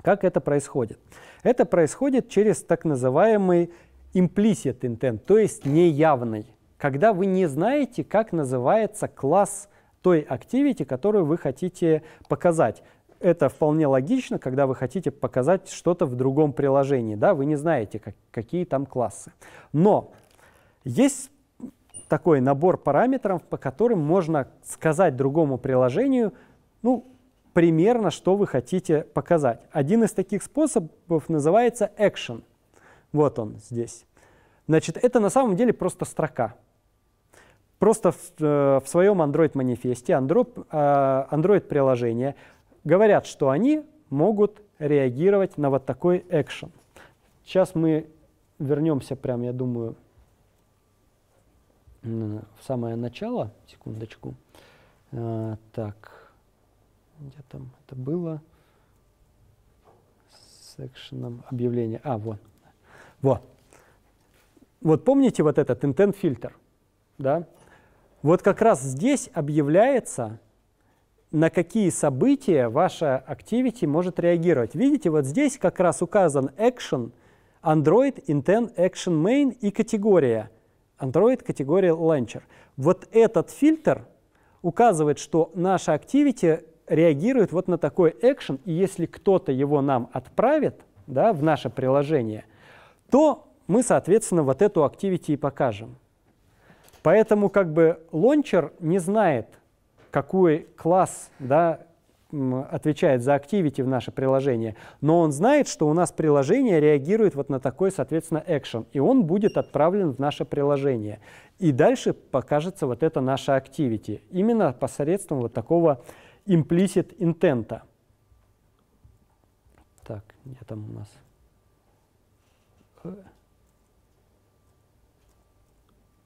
Как это происходит? Это происходит через так называемый implicit intent, то есть неявный, когда вы не знаете, как называется класс той activity, которую вы хотите показать. Это вполне логично, когда вы хотите показать что-то в другом приложении. Да? Вы не знаете, как, какие там классы. Но есть такой набор параметров, по которым можно сказать другому приложению, ну, примерно, что вы хотите показать. Один из таких способов называется action. Вот он здесь. Значит, это на самом деле просто строка. Просто в, э, в своем Android-манифесте Android, э, Android-приложения говорят, что они могут реагировать на вот такой экшен. Сейчас мы вернемся прям, я думаю, в самое начало. Секундочку. А, так, где там это было? С экшеном объявления. А, вот. Вот. Вот помните вот этот intent фильтр? Да? Вот как раз здесь объявляется, на какие события ваша activity может реагировать. Видите, вот здесь как раз указан action, Android, intent, action main и категория. Android, категория launcher. Вот этот фильтр указывает, что наша activity реагирует вот на такой action, и если кто-то его нам отправит да, в наше приложение, то мы, соответственно, вот эту activity и покажем. Поэтому как бы лончер не знает, какой класс да, отвечает за activity в наше приложение, но он знает, что у нас приложение реагирует вот на такой, соответственно, action, и он будет отправлен в наше приложение. И дальше покажется вот это наше activity, именно посредством вот такого implicit intent. Так, где там у нас?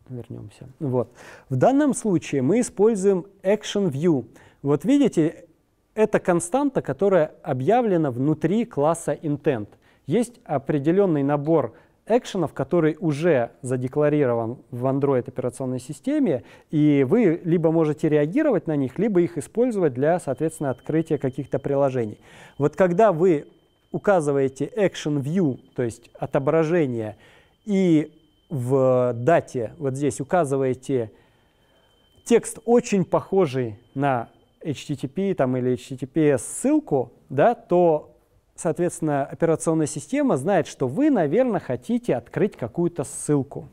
вернемся. Вот. В данном случае мы используем action view. Вот видите, это константа, которая объявлена внутри класса intent. Есть определенный набор экшенов, который уже задекларирован в Android операционной системе, и вы либо можете реагировать на них, либо их использовать для, соответственно, открытия каких-то приложений. Вот когда вы указываете action view, то есть отображение, и в дате вот здесь указываете текст очень похожий на HTTP там, или HTTPS ссылку, да, то, соответственно, операционная система знает, что вы, наверное, хотите открыть какую-то ссылку.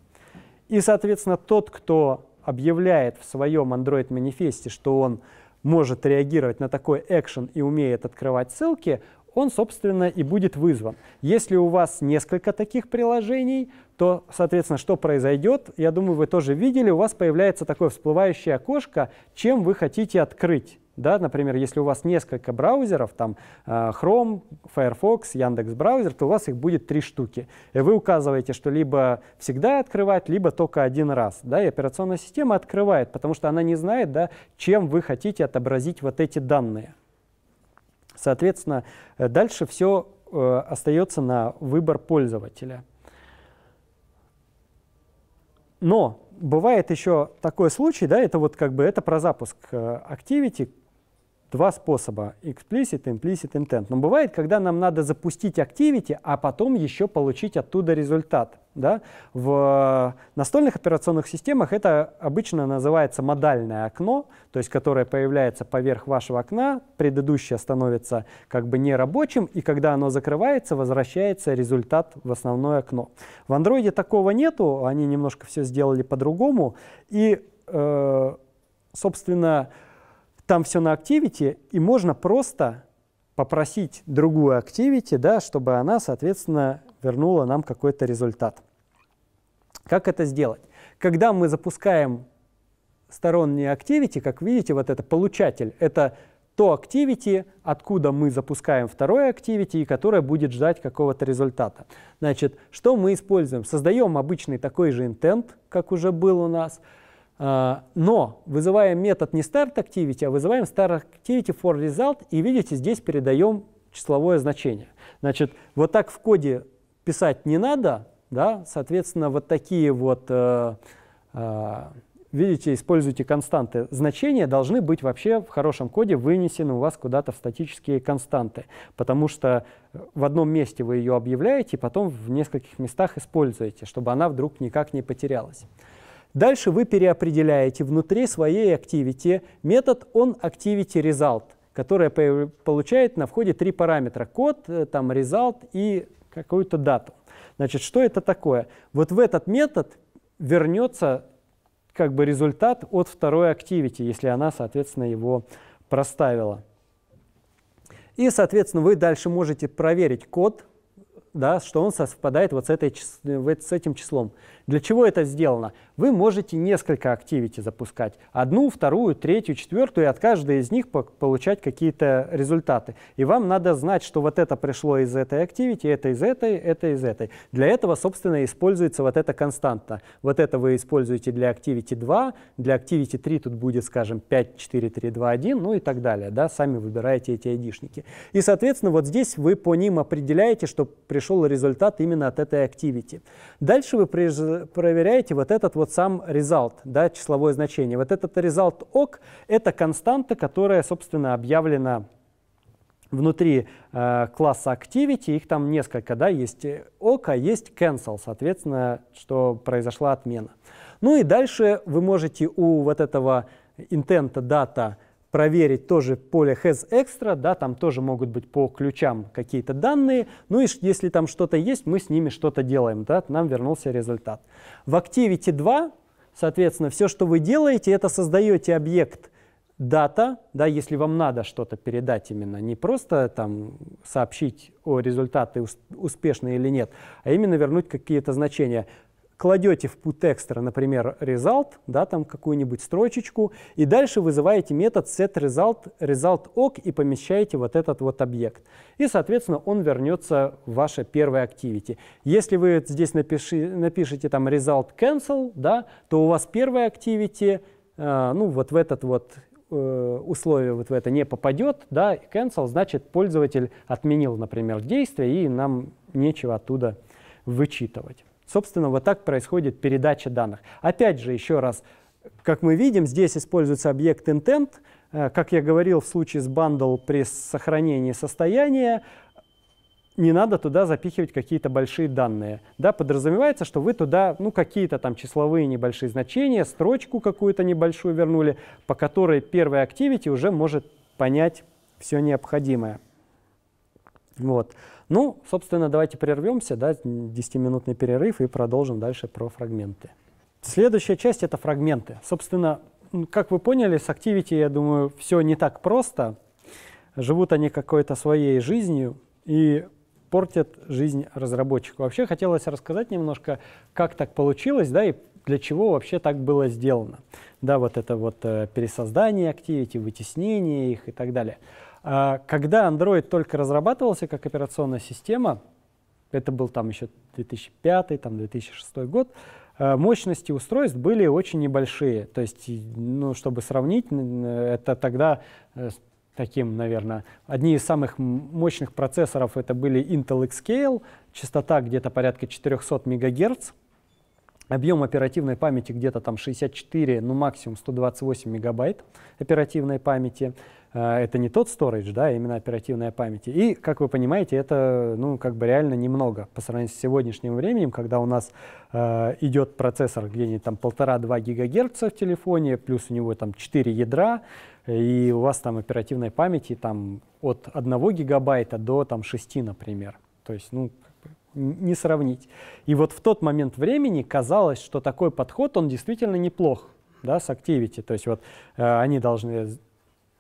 И, соответственно, тот, кто объявляет в своем Android-манифесте, что он может реагировать на такой экшен и умеет открывать ссылки, он, собственно, и будет вызван. Если у вас несколько таких приложений, то, соответственно, что произойдет? Я думаю, вы тоже видели, у вас появляется такое всплывающее окошко, чем вы хотите открыть. Да, например, если у вас несколько браузеров, там э, Chrome, Firefox, Яндекс браузер, то у вас их будет три штуки. И вы указываете, что либо всегда открывать, либо только один раз. Да, и операционная система открывает, потому что она не знает, да, чем вы хотите отобразить вот эти данные. Соответственно, э, дальше все э, остается на выбор пользователя. Но бывает еще такой случай, да, это вот как бы это про запуск Activity, два способа – explicit, implicit, intent. Но бывает, когда нам надо запустить activity, а потом еще получить оттуда результат. Да? В настольных операционных системах это обычно называется модальное окно, то есть которое появляется поверх вашего окна, предыдущее становится как бы нерабочим, и когда оно закрывается, возвращается результат в основное окно. В андроиде такого нету, они немножко все сделали по-другому, и, э, собственно, там все на activity, и можно просто попросить другую activity, да, чтобы она, соответственно, вернула нам какой-то результат. Как это сделать? Когда мы запускаем сторонние activity, как видите, вот это получатель, это то activity, откуда мы запускаем второе activity, и которое будет ждать какого-то результата. Значит, что мы используем? Создаем обычный такой же intent, как уже был у нас, но вызываем метод не start activity, а вызываем start activity for result, и видите, здесь передаем числовое значение. Значит, вот так в коде писать не надо, да, соответственно, вот такие вот, э, э, видите, используйте константы. Значения должны быть вообще в хорошем коде вынесены у вас куда-то в статические константы, потому что в одном месте вы ее объявляете, потом в нескольких местах используете, чтобы она вдруг никак не потерялась. Дальше вы переопределяете внутри своей activity метод onActivityResult, который получает на входе три параметра – код, э, там, result и какую-то дату. Значит, что это такое? Вот в этот метод вернется как бы результат от второй activity, если она, соответственно, его проставила. И, соответственно, вы дальше можете проверить код да, что он совпадает вот с, этой, с этим числом. Для чего это сделано? Вы можете несколько activity запускать. Одну, вторую, третью, четвертую, и от каждой из них получать какие-то результаты. И вам надо знать, что вот это пришло из этой activity, это из этой, это из этой. Для этого, собственно, используется вот эта константа. Вот это вы используете для activity 2, для activity 3 тут будет, скажем, 5, 4, 3, 2, 1, ну и так далее. Да? Сами выбираете эти айдишники. И, соответственно, вот здесь вы по ним определяете, что пришел результат именно от этой activity. Дальше вы проверяете вот этот вот сам result, да, числовое значение. Вот этот result ok — это константа, которая, собственно, объявлена внутри э, класса activity, их там несколько, да, есть ok, а есть cancel, соответственно, что произошла отмена. Ну и дальше вы можете у вот этого intent data проверить тоже поле has extra, да, там тоже могут быть по ключам какие-то данные, ну и если там что-то есть, мы с ними что-то делаем, да, нам вернулся результат. В Activity 2, соответственно, все, что вы делаете, это создаете объект дата, да, если вам надо что-то передать именно, не просто там сообщить о результаты успешные или нет, а именно вернуть какие-то значения кладете в put extra, например, result, да, там какую-нибудь строчечку, и дальше вызываете метод setResult, result и помещаете вот этот вот объект. И, соответственно, он вернется в ваше первое activity. Если вы здесь напиши, напишите там result cancel, да, то у вас первое activity, э, ну, вот в этот вот э, условие вот в это не попадет, да, cancel значит пользователь отменил, например, действие, и нам нечего оттуда вычитывать. Собственно, вот так происходит передача данных. Опять же, еще раз, как мы видим, здесь используется объект intent. Э, как я говорил, в случае с bundle при сохранении состояния не надо туда запихивать какие-то большие данные. Да, подразумевается, что вы туда ну, какие-то там числовые небольшие значения, строчку какую-то небольшую вернули, по которой первый activity уже может понять все необходимое. Вот. Ну, собственно, давайте прервемся, да, 10-минутный перерыв и продолжим дальше про фрагменты. Следующая часть — это фрагменты. Собственно, как вы поняли, с Activity, я думаю, все не так просто. Живут они какой-то своей жизнью и портят жизнь разработчику. Вообще хотелось рассказать немножко, как так получилось, да, и для чего вообще так было сделано. Да, вот это вот э, пересоздание Activity, вытеснение их и так далее. А, когда Android только разрабатывался как операционная система, это был там еще 2005, там 2006 год, а, мощности устройств были очень небольшие. То есть, ну, чтобы сравнить, это тогда э, таким, наверное, одни из самых мощных процессоров это были Intel Xscale, частота где-то порядка 400 МГц, объем оперативной памяти где-то там 64, ну максимум 128 мегабайт оперативной памяти. Э, это не тот storage, да, а именно оперативная память. И, как вы понимаете, это, ну, как бы реально немного по сравнению с сегодняшним временем, когда у нас э, идет процессор где-нибудь там полтора-два гигагерца в телефоне, плюс у него там 4 ядра, и у вас там оперативной памяти там от 1 гигабайта до там 6, например. То есть, ну, не сравнить. И вот в тот момент времени казалось, что такой подход, он действительно неплох, да, с Activity. То есть вот э, они должны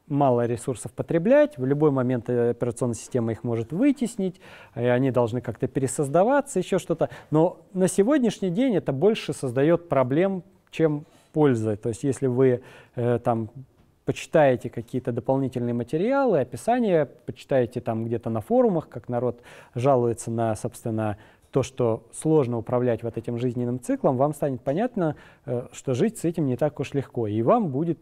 мало ресурсов потреблять, в любой момент э, операционная система их может вытеснить, и они должны как-то пересоздаваться, еще что-то. Но на сегодняшний день это больше создает проблем, чем пользы. То есть если вы э, там почитаете какие-то дополнительные материалы, описания, почитаете там где-то на форумах, как народ жалуется на, собственно, то, что сложно управлять вот этим жизненным циклом, вам станет понятно, э, что жить с этим не так уж легко. И вам будет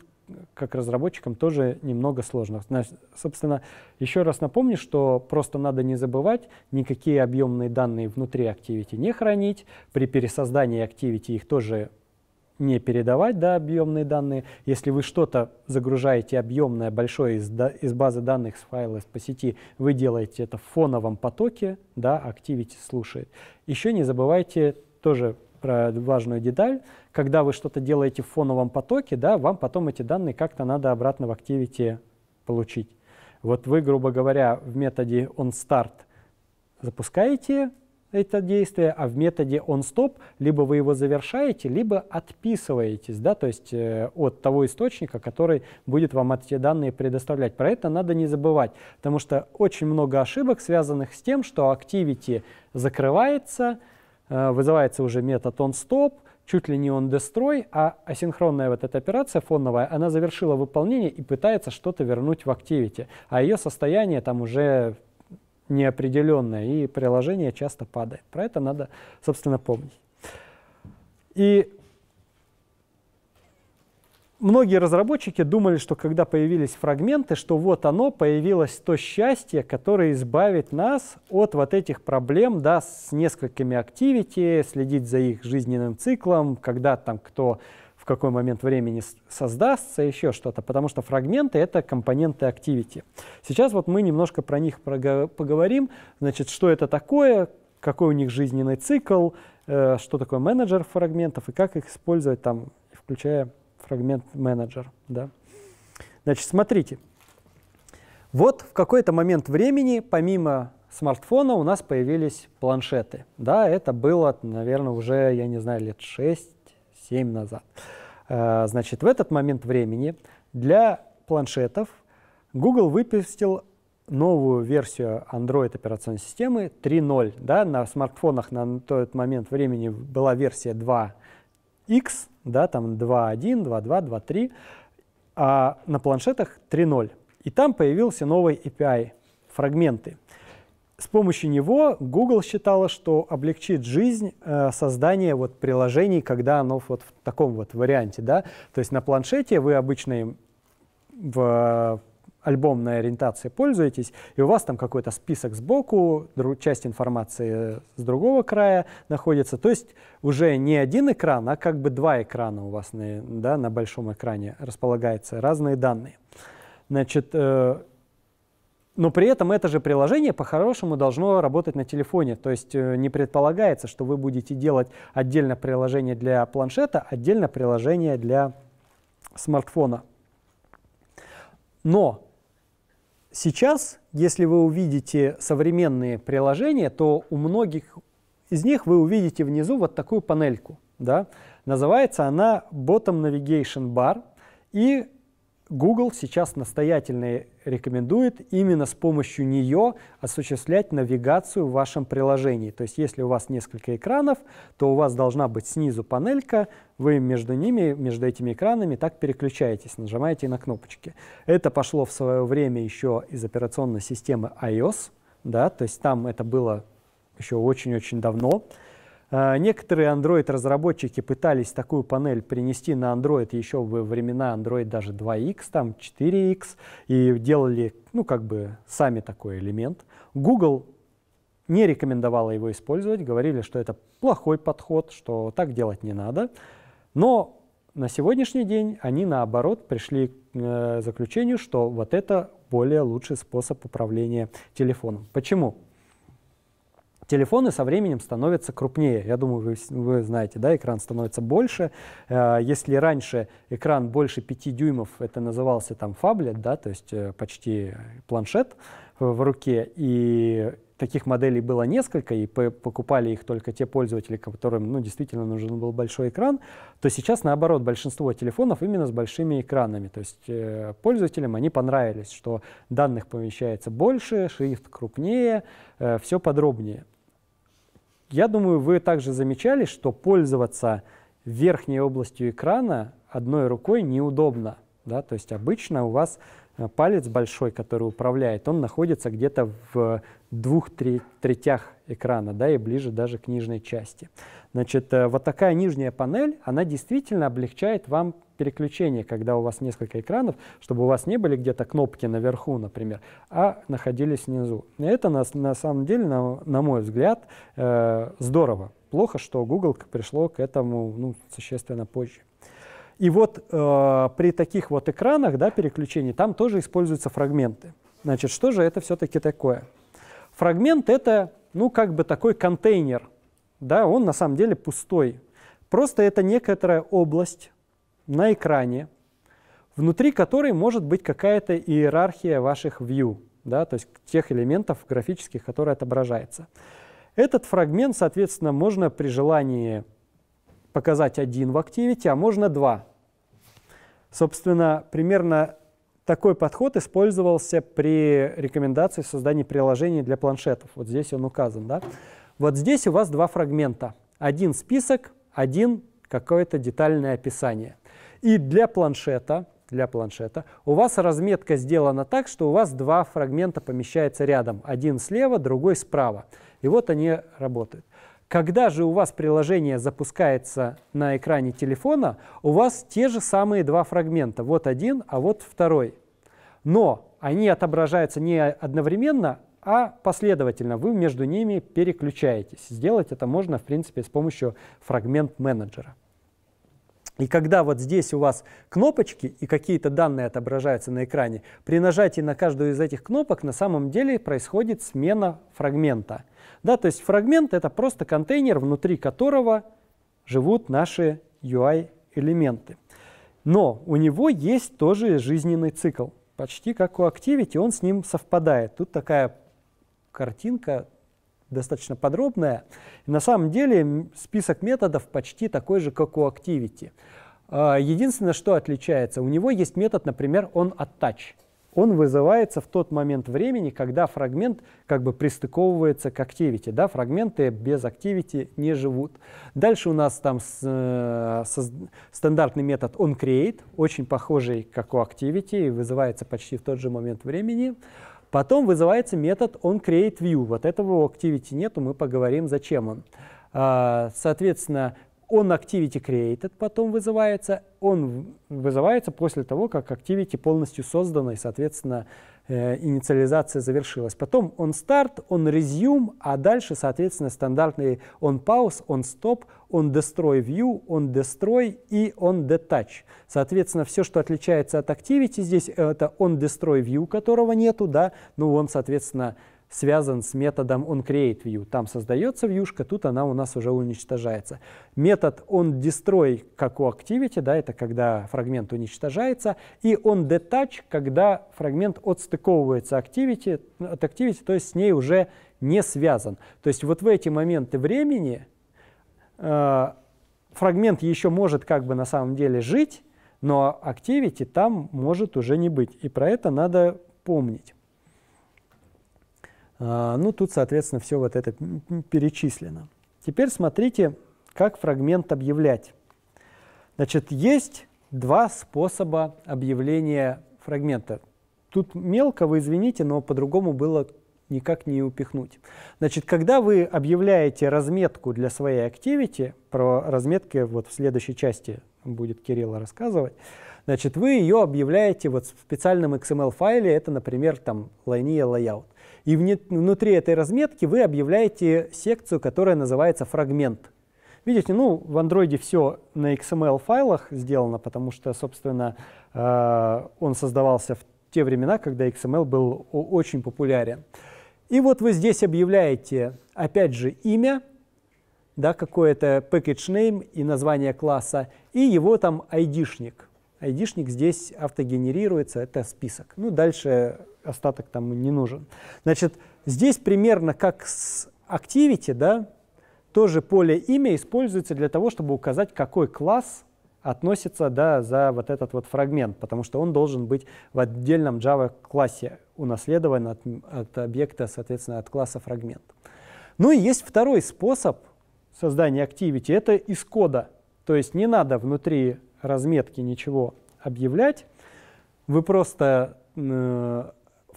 как разработчикам тоже немного сложно. Значит, собственно, еще раз напомню, что просто надо не забывать никакие объемные данные внутри Activity не хранить. При пересоздании Activity их тоже не передавать да, объемные данные. Если вы что-то загружаете объемное, большое из, да, из базы данных с файла по сети, вы делаете это в фоновом потоке, да, Activity слушает. Еще не забывайте тоже про важную деталь. Когда вы что-то делаете в фоновом потоке, да, вам потом эти данные как-то надо обратно в Activity получить. Вот вы, грубо говоря, в методе onStart запускаете это действие, а в методе onStop либо вы его завершаете, либо отписываетесь, да, то есть э, от того источника, который будет вам эти данные предоставлять. Про это надо не забывать, потому что очень много ошибок, связанных с тем, что Activity закрывается, вызывается уже метод onStop, чуть ли не onDestroy, а асинхронная вот эта операция фоновая, она завершила выполнение и пытается что-то вернуть в Activity, а ее состояние там уже неопределенное, и приложение часто падает. Про это надо, собственно, помнить. И многие разработчики думали, что когда появились фрагменты, что вот оно, появилось то счастье, которое избавит нас от вот этих проблем да, с несколькими активити, следить за их жизненным циклом, когда там кто в какой момент времени создастся, еще что-то, потому что фрагменты — это компоненты activity. Сейчас вот мы немножко про них поговорим, значит, что это такое, какой у них жизненный цикл, э, что такое менеджер фрагментов и как их использовать там, включая фрагмент менеджер. Да. Значит, смотрите, вот в какой-то момент времени, помимо смартфона, у нас появились планшеты. Да, это было, наверное, уже, я не знаю, лет 6 7 назад. Э, значит, в этот момент времени для планшетов Google выпустил новую версию Android операционной системы 3.0. Да, на смартфонах на тот момент времени была версия 2X, да, там 2.1, 2.2, 2.3, а на планшетах 3.0. И там появился новый API, фрагменты. С помощью него Google считала, что облегчит жизнь э, создания вот приложений, когда оно вот в таком вот варианте. Да? То есть на планшете вы обычно им в альбомной ориентации пользуетесь, и у вас там какой-то список сбоку, часть информации с другого края находится. То есть уже не один экран, а как бы два экрана у вас на, да, на большом экране располагаются разные данные. Значит, э, но при этом это же приложение по-хорошему должно работать на телефоне. То есть э, не предполагается, что вы будете делать отдельно приложение для планшета, отдельно приложение для смартфона. Но сейчас, если вы увидите современные приложения, то у многих из них вы увидите внизу вот такую панельку. Да? Называется она Bottom Navigation Bar. И Google сейчас настоятельно рекомендует именно с помощью нее осуществлять навигацию в вашем приложении. То есть если у вас несколько экранов, то у вас должна быть снизу панелька, вы между ними, между этими экранами так переключаетесь, нажимаете на кнопочки. Это пошло в свое время еще из операционной системы iOS, да, то есть там это было еще очень-очень давно. А, некоторые Android-разработчики пытались такую панель принести на Android еще во времена Android даже 2X, там 4X, и делали, ну, как бы сами такой элемент. Google не рекомендовала его использовать, говорили, что это плохой подход, что так делать не надо. Но на сегодняшний день они, наоборот, пришли к э, заключению, что вот это более лучший способ управления телефоном. Почему? Телефоны со временем становятся крупнее. Я думаю, вы, вы знаете, да, экран становится больше. Э, если раньше экран больше 5 дюймов, это назывался там фаблет, да, то есть э, почти планшет в руке, и таких моделей было несколько, и покупали их только те пользователи, которым ну, действительно нужен был большой экран, то сейчас, наоборот, большинство телефонов именно с большими экранами. То есть э, пользователям они понравились, что данных помещается больше, шрифт крупнее, э, все подробнее. Я думаю, вы также замечали, что пользоваться верхней областью экрана одной рукой неудобно. Да? То есть обычно у вас э, палец большой, который управляет, он находится где-то в двух третях экрана, да, и ближе даже к нижней части. Значит, э, вот такая нижняя панель, она действительно облегчает вам переключение, когда у вас несколько экранов, чтобы у вас не были где-то кнопки наверху, например, а находились внизу. Это на, на самом деле, на, на мой взгляд, э, здорово. Плохо, что Google пришло к этому ну, существенно позже. И вот э, при таких вот экранах да, переключений там тоже используются фрагменты. Значит, что же это все-таки такое? Фрагмент — это, ну, как бы такой контейнер, да, он на самом деле пустой. Просто это некоторая область на экране, внутри которой может быть какая-то иерархия ваших view, да, то есть тех элементов графических, которые отображаются. Этот фрагмент, соответственно, можно при желании показать один в Activity, а можно два. Собственно, примерно такой подход использовался при рекомендации создания приложений для планшетов. Вот здесь он указан. Да? Вот здесь у вас два фрагмента. Один список, один какое-то детальное описание. И для планшета, для планшета у вас разметка сделана так, что у вас два фрагмента помещаются рядом. Один слева, другой справа. И вот они работают. Когда же у вас приложение запускается на экране телефона, у вас те же самые два фрагмента. Вот один, а вот второй. Но они отображаются не одновременно, а последовательно. Вы между ними переключаетесь. Сделать это можно, в принципе, с помощью фрагмент менеджера. И когда вот здесь у вас кнопочки и какие-то данные отображаются на экране, при нажатии на каждую из этих кнопок на самом деле происходит смена фрагмента. Да, то есть фрагмент — это просто контейнер, внутри которого живут наши UI-элементы. Но у него есть тоже жизненный цикл. Почти как у Activity, он с ним совпадает. Тут такая картинка достаточно подробная. На самом деле список методов почти такой же, как у Activity. А, единственное, что отличается, у него есть метод, например, onAttach. Он вызывается в тот момент времени, когда фрагмент как бы пристыковывается к Activity. Да, фрагменты без Activity не живут. Дальше у нас там с, э, стандартный метод onCreate, очень похожий, как у Activity, и вызывается почти в тот же момент времени. Потом вызывается метод onCreateView. Вот этого Activity нету, мы поговорим, зачем он. А, соответственно, он activity created потом вызывается, он вызывается после того, как activity полностью создана и, соответственно, э, инициализация завершилась. Потом он start, он resume, а дальше, соответственно, стандартный он pause, он stop, он destroy view, он destroy и он detach. Соответственно, все, что отличается от activity здесь, это он destroy view, которого нету, да, ну он, соответственно, связан с методом onCreateView. Там создается вьюшка, тут она у нас уже уничтожается. Метод onDestroy, как у Activity, да, это когда фрагмент уничтожается, и onDetach, когда фрагмент отстыковывается activity, от Activity, то есть с ней уже не связан. То есть вот в эти моменты времени э, фрагмент еще может как бы на самом деле жить, но Activity там может уже не быть. И про это надо помнить. А, ну, тут, соответственно, все вот это перечислено. Теперь смотрите, как фрагмент объявлять. Значит, есть два способа объявления фрагмента. Тут мелко, вы извините, но по-другому было никак не упихнуть. Значит, когда вы объявляете разметку для своей activity, про разметки вот в следующей части будет Кирилл рассказывать, значит, вы ее объявляете вот в специальном XML-файле, это, например, там linear layout. И внутри этой разметки вы объявляете секцию, которая называется фрагмент. Видите, ну, в Android все на XML-файлах сделано, потому что, собственно, э, он создавался в те времена, когда XML был очень популярен. И вот вы здесь объявляете, опять же, имя, да, какое-то package name и название класса, и его там айдишник. Айдишник здесь автогенерируется, это список. Ну, дальше остаток там не нужен. Значит, здесь примерно как с Activity, да, тоже поле имя используется для того, чтобы указать, какой класс относится да, за вот этот вот фрагмент, потому что он должен быть в отдельном Java классе унаследован от, от объекта, соответственно, от класса фрагмент. Ну и есть второй способ создания Activity, это из кода. То есть не надо внутри разметки ничего объявлять, вы просто э,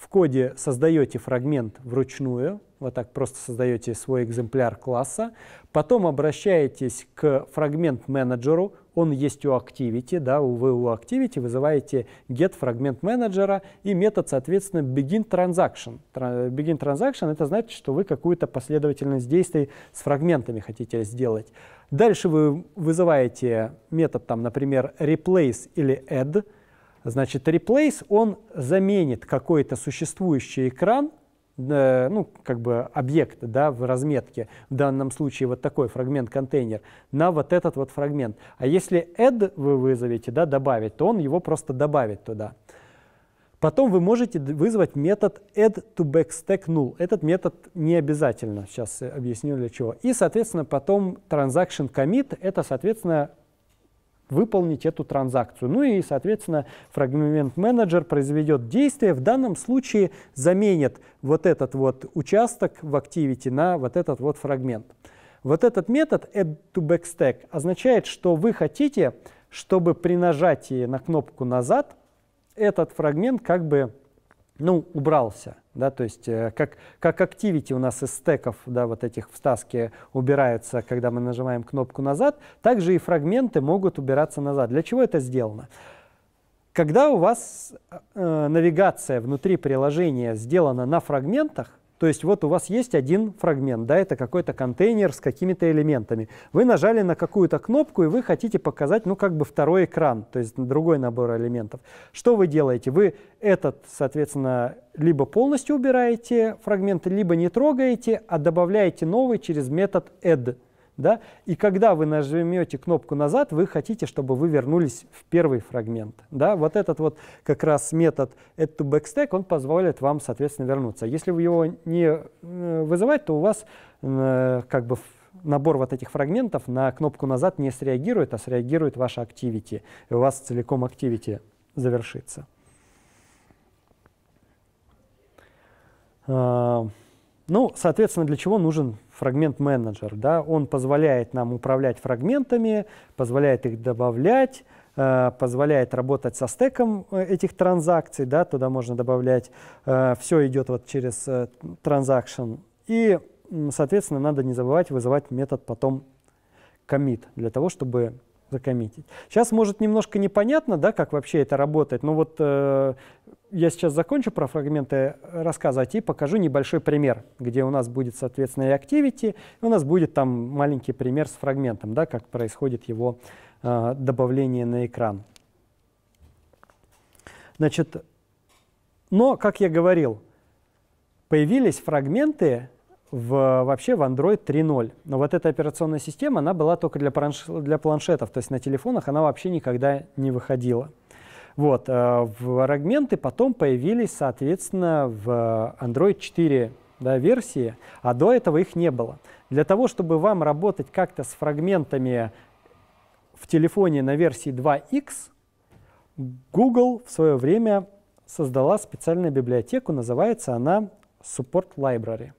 в коде создаете фрагмент вручную, вот так просто создаете свой экземпляр класса, потом обращаетесь к фрагмент-менеджеру, он есть у Activity, да, вы у Activity вызываете get фрагмент менеджера и метод, соответственно, begin transaction. Begin transaction это значит, что вы какую-то последовательность действий с фрагментами хотите сделать. Дальше вы вызываете метод, там, например, replace или add, Значит, replace, он заменит какой-то существующий экран, э, ну, как бы объект да, в разметке, в данном случае вот такой фрагмент-контейнер, на вот этот вот фрагмент. А если add вы вызовете, да, добавить, то он его просто добавит туда. Потом вы можете вызвать метод add to backstack null. Этот метод не обязательно, сейчас объясню для чего. И, соответственно, потом transaction commit — это, соответственно, выполнить эту транзакцию. Ну и, соответственно, фрагмент менеджер произведет действие, в данном случае заменит вот этот вот участок в activity на вот этот вот фрагмент. Вот этот метод add to backstack означает, что вы хотите, чтобы при нажатии на кнопку назад этот фрагмент как бы ну, убрался. Да, то есть э, как, как activity у нас из стеков да, вот этих в стаске убираются, когда мы нажимаем кнопку назад, также и фрагменты могут убираться назад. Для чего это сделано? Когда у вас э, навигация внутри приложения сделана на фрагментах, то есть вот у вас есть один фрагмент, да, это какой-то контейнер с какими-то элементами. Вы нажали на какую-то кнопку, и вы хотите показать, ну, как бы второй экран, то есть другой набор элементов. Что вы делаете? Вы этот, соответственно, либо полностью убираете фрагменты, либо не трогаете, а добавляете новый через метод add. Да? И когда вы нажмете кнопку «назад», вы хотите, чтобы вы вернулись в первый фрагмент. Да? Вот этот вот как раз метод add to backstack, он позволит вам, соответственно, вернуться. Если вы его не э, вызывать, то у вас э, как бы набор вот этих фрагментов на кнопку «назад» не среагирует, а среагирует ваша activity. И у вас целиком activity завершится. Uh, ну, соответственно, для чего нужен фрагмент менеджер? Да? Он позволяет нам управлять фрагментами, позволяет их добавлять, э, позволяет работать со стеком э, этих транзакций, да? туда можно добавлять, э, все идет вот через transaction. И, соответственно, надо не забывать вызывать метод потом commit, для того, чтобы закоммитить. Сейчас, может, немножко непонятно, да, как вообще это работает, но вот я сейчас закончу про фрагменты рассказывать и покажу небольшой пример, где у нас будет, соответственно, и activity, и у нас будет там маленький пример с фрагментом, да, как происходит его э, добавление на экран. Значит, но, как я говорил, появились фрагменты в, вообще в Android 3.0. Но вот эта операционная система, она была только для, для планшетов, то есть на телефонах она вообще никогда не выходила. Вот, э, фрагменты потом появились, соответственно, в Android 4 да, версии, а до этого их не было. Для того, чтобы вам работать как-то с фрагментами в телефоне на версии 2X, Google в свое время создала специальную библиотеку, называется она Support Library.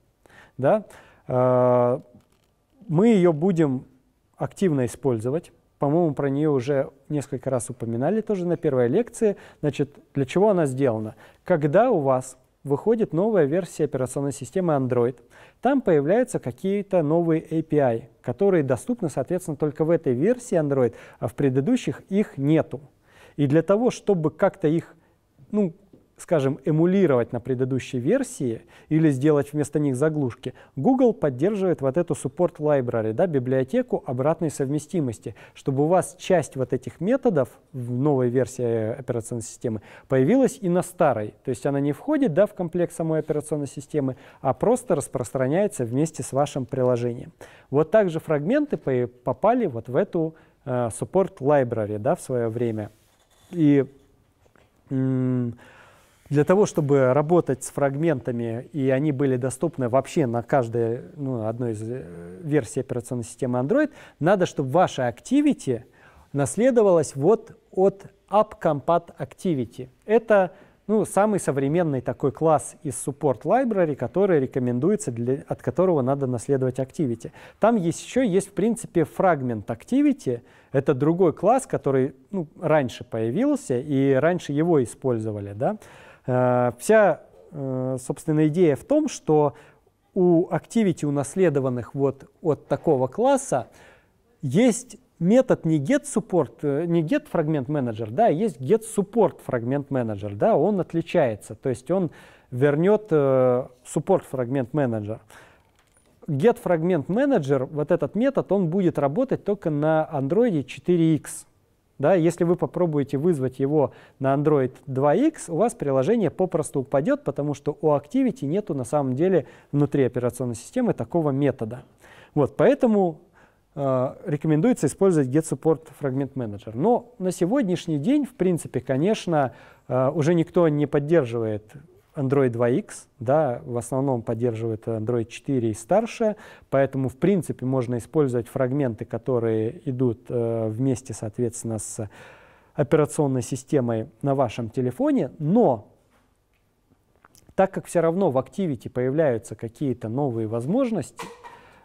Да? Э, мы ее будем активно использовать. По-моему, про нее уже несколько раз упоминали тоже на первой лекции. Значит, для чего она сделана? Когда у вас выходит новая версия операционной системы Android, там появляются какие-то новые API, которые доступны, соответственно, только в этой версии Android, а в предыдущих их нету. И для того, чтобы как-то их ну, скажем, эмулировать на предыдущей версии или сделать вместо них заглушки, Google поддерживает вот эту support library, да, библиотеку обратной совместимости, чтобы у вас часть вот этих методов в новой версии операционной системы появилась и на старой. То есть она не входит да, в комплект самой операционной системы, а просто распространяется вместе с вашим приложением. Вот также фрагменты попали вот в эту uh, support library да, в свое время. И для того, чтобы работать с фрагментами, и они были доступны вообще на каждой ну, одной из э, версий операционной системы Android, надо, чтобы ваша Activity наследовалась вот от AppCompat Activity. Это ну, самый современный такой класс из Support Library, который рекомендуется, для, от которого надо наследовать Activity. Там есть, еще есть, в принципе, Fragment Activity. Это другой класс, который ну, раньше появился, и раньше его использовали. Да? Э, вся, э, собственно, идея в том, что у activity, унаследованных вот от такого класса, есть метод не get support, э, не get fragment manager, да, а есть get support fragment manager, да, он отличается, то есть он вернет support fragment manager. Get fragment manager, вот этот метод, он будет работать только на Android 4X. Да, если вы попробуете вызвать его на Android 2X, у вас приложение попросту упадет, потому что у Activity нету на самом деле внутри операционной системы такого метода. Вот, поэтому э, рекомендуется использовать GetSupport Fragment Manager. Но на сегодняшний день, в принципе, конечно, э, уже никто не поддерживает Android 2X, да, в основном поддерживает Android 4 и старше, поэтому, в принципе, можно использовать фрагменты, которые идут э, вместе, соответственно, с операционной системой на вашем телефоне, но так как все равно в Activity появляются какие-то новые возможности,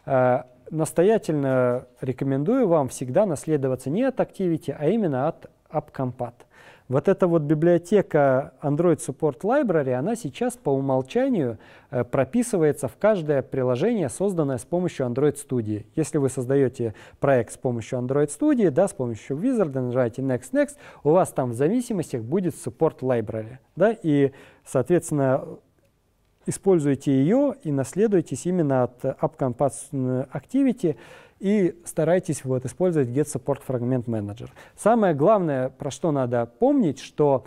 э, настоятельно рекомендую вам всегда наследоваться не от Activity, а именно от AppCompat. Вот эта вот библиотека Android Support Library, она сейчас по умолчанию э, прописывается в каждое приложение, созданное с помощью Android Studio. Если вы создаете проект с помощью Android Studio, да, с помощью Wizard, нажимаете Next, Next, у вас там в зависимостях будет Support Library. Да, и, соответственно, используйте ее и наследуйтесь именно от AppCompat Activity, и старайтесь вот, использовать Get Support Fragment Manager. Самое главное, про что надо помнить, что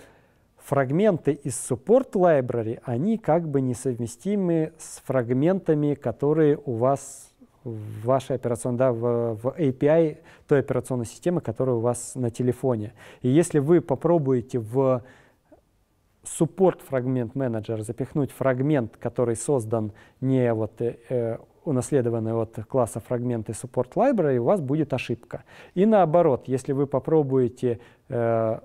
фрагменты из Support Library, они как бы несовместимы с фрагментами, которые у вас в вашей операционной, да, в, в API той операционной системы, которая у вас на телефоне. И если вы попробуете в support фрагмент менеджер запихнуть фрагмент, который создан не вот э, унаследованные от класса фрагменты support library, у вас будет ошибка. И наоборот, если вы попробуете э,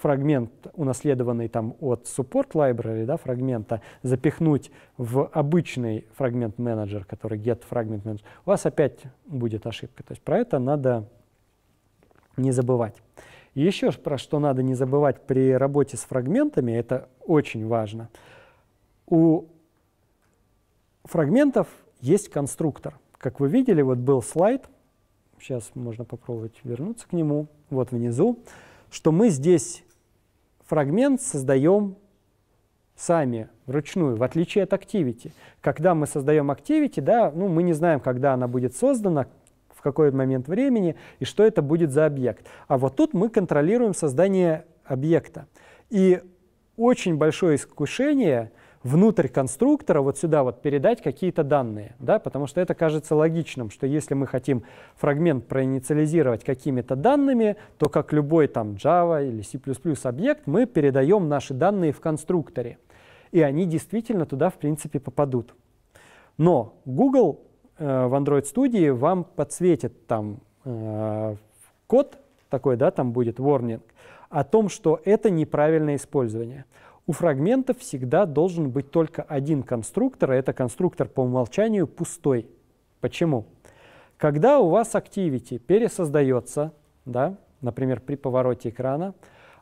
фрагмент, унаследованный там от support library, да, фрагмента, запихнуть в обычный фрагмент менеджер, который get fragment manager, у вас опять будет ошибка. То есть про это надо не забывать. И еще про что надо не забывать при работе с фрагментами, это очень важно. У фрагментов есть конструктор. Как вы видели, вот был слайд, сейчас можно попробовать вернуться к нему, вот внизу, что мы здесь фрагмент создаем сами, вручную, в отличие от Activity. Когда мы создаем Activity, да, ну, мы не знаем, когда она будет создана, в какой момент времени и что это будет за объект. А вот тут мы контролируем создание объекта. И очень большое искушение внутрь конструктора вот сюда вот передать какие-то данные, да, потому что это кажется логичным, что если мы хотим фрагмент проинициализировать какими-то данными, то как любой там Java или C++ объект мы передаем наши данные в конструкторе, и они действительно туда в принципе попадут. Но Google э, в Android Studio вам подсветит там э, код такой, да, там будет warning, о том, что это неправильное использование. У фрагментов всегда должен быть только один конструктор, а это конструктор по умолчанию пустой. Почему? Когда у вас Activity пересоздается, да, например, при повороте экрана,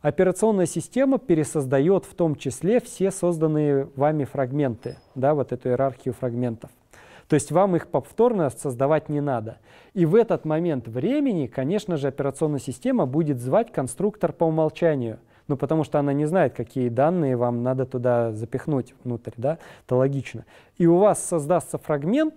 операционная система пересоздает в том числе все созданные вами фрагменты, да, вот эту иерархию фрагментов. То есть вам их повторно создавать не надо. И в этот момент времени, конечно же, операционная система будет звать конструктор по умолчанию. Ну, потому что она не знает, какие данные вам надо туда запихнуть внутрь, да, это логично. И у вас создастся фрагмент,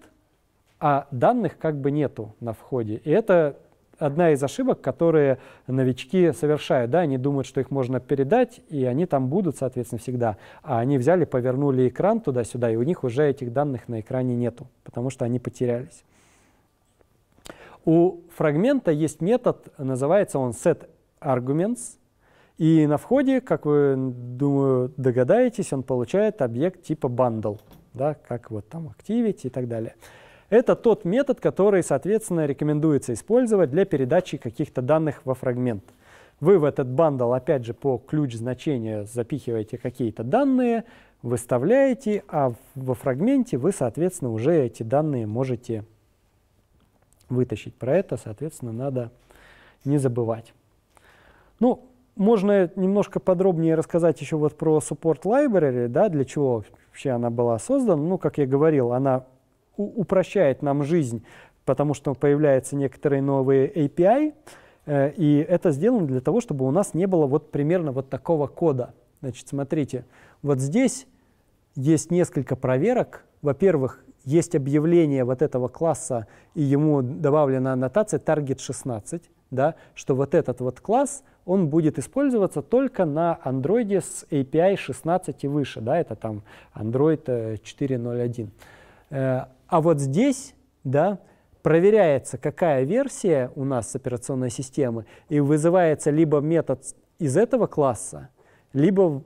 а данных как бы нету на входе. И это одна из ошибок, которые новички совершают. Да, они думают, что их можно передать, и они там будут, соответственно, всегда. А они взяли, повернули экран туда-сюда, и у них уже этих данных на экране нету, потому что они потерялись. У фрагмента есть метод, называется он setArguments, и на входе, как вы, думаю, догадаетесь, он получает объект типа bundle, да, как вот там activity и так далее. Это тот метод, который, соответственно, рекомендуется использовать для передачи каких-то данных во фрагмент. Вы в этот бандл, опять же, по ключ значения запихиваете какие-то данные, выставляете, а во фрагменте вы, соответственно, уже эти данные можете вытащить. Про это, соответственно, надо не забывать. Ну, можно немножко подробнее рассказать еще вот про Support Library, да, для чего вообще она была создана. Ну, как я говорил, она упрощает нам жизнь, потому что появляются некоторые новые API, э, и это сделано для того, чтобы у нас не было вот примерно вот такого кода. Значит, смотрите, вот здесь есть несколько проверок. Во-первых, есть объявление вот этого класса, и ему добавлена аннотация target 16, да, что вот этот вот класс, он будет использоваться только на Android с API 16 и выше, да, это там Android 4.0.1. Э, э, а вот здесь, да, проверяется, какая версия у нас операционной системы, и вызывается либо метод из этого класса, либо,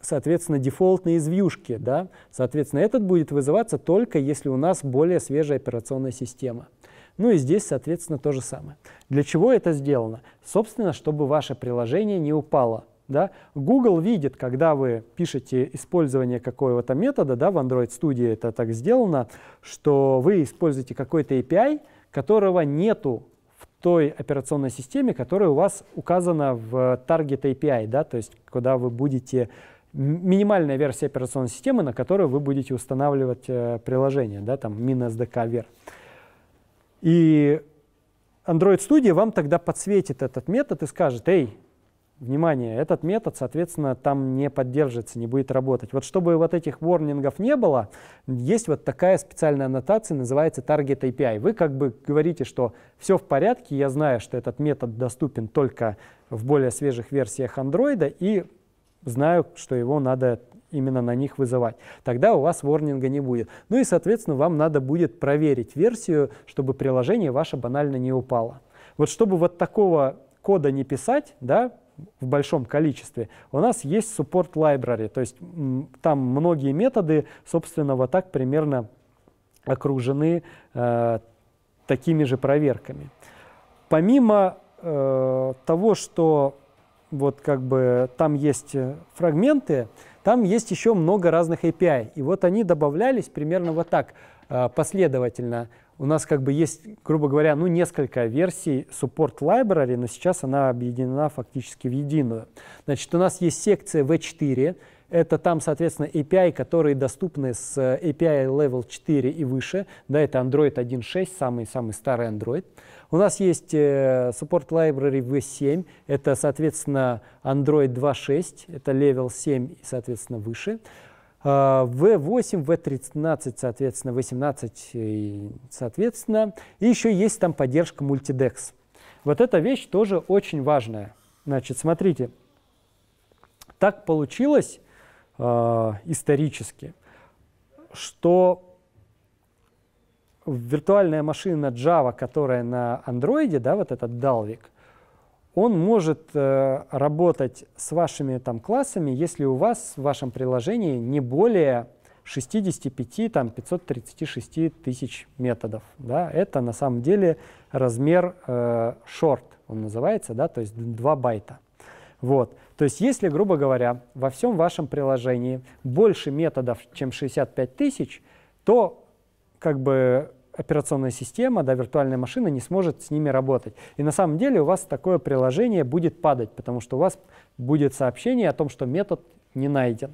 соответственно, дефолтные из вьюшки. Да? Соответственно, этот будет вызываться только если у нас более свежая операционная система. Ну и здесь, соответственно, то же самое. Для чего это сделано? Собственно, чтобы ваше приложение не упало. Да? Google видит, когда вы пишете использование какого-то метода, да, в Android Studio это так сделано, что вы используете какой-то API, которого нету в той операционной системе, которая у вас указана в Target API, да, то есть куда вы будете минимальная версия операционной системы, на которую вы будете устанавливать э, приложение, да, там min.sdk ver. И Android Studio вам тогда подсветит этот метод и скажет, эй, внимание, этот метод, соответственно, там не поддержится, не будет работать. Вот чтобы вот этих ворнингов не было, есть вот такая специальная аннотация, называется Target API. Вы как бы говорите, что все в порядке, я знаю, что этот метод доступен только в более свежих версиях Android, и знаю, что его надо именно на них вызывать. Тогда у вас ворнинга не будет. Ну и, соответственно, вам надо будет проверить версию, чтобы приложение ваше банально не упало. Вот чтобы вот такого кода не писать, да, в большом количестве, у нас есть support library, то есть там многие методы, собственно, вот так примерно окружены э, такими же проверками. Помимо э, того, что вот как бы там есть фрагменты, там есть еще много разных API. И вот они добавлялись примерно вот так э, последовательно у нас как бы есть, грубо говоря, ну, несколько версий support library, но сейчас она объединена фактически в единую. Значит, у нас есть секция V4, это там, соответственно, API, которые доступны с API Level 4 и выше. Да, это Android 1.6, самый-самый старый Android. У нас есть э, Support Library V7, это, соответственно, Android 2.6, это Level 7 и, соответственно, выше. V8, V13, соответственно, 18, и, соответственно. И еще есть там поддержка мультидекс. Вот эта вещь тоже очень важная. Значит, смотрите, так получилось э, исторически, что виртуальная машина Java, которая на Android, да, вот этот Dalvik, он может э, работать с вашими там, классами, если у вас в вашем приложении не более 65, там, 536 тысяч методов. Да? Это на самом деле размер э, short, он называется, да? то есть 2 байта. Вот. То есть если, грубо говоря, во всем вашем приложении больше методов, чем 65 тысяч, то как бы операционная система, да, виртуальная машина не сможет с ними работать. И на самом деле у вас такое приложение будет падать, потому что у вас будет сообщение о том, что метод не найден.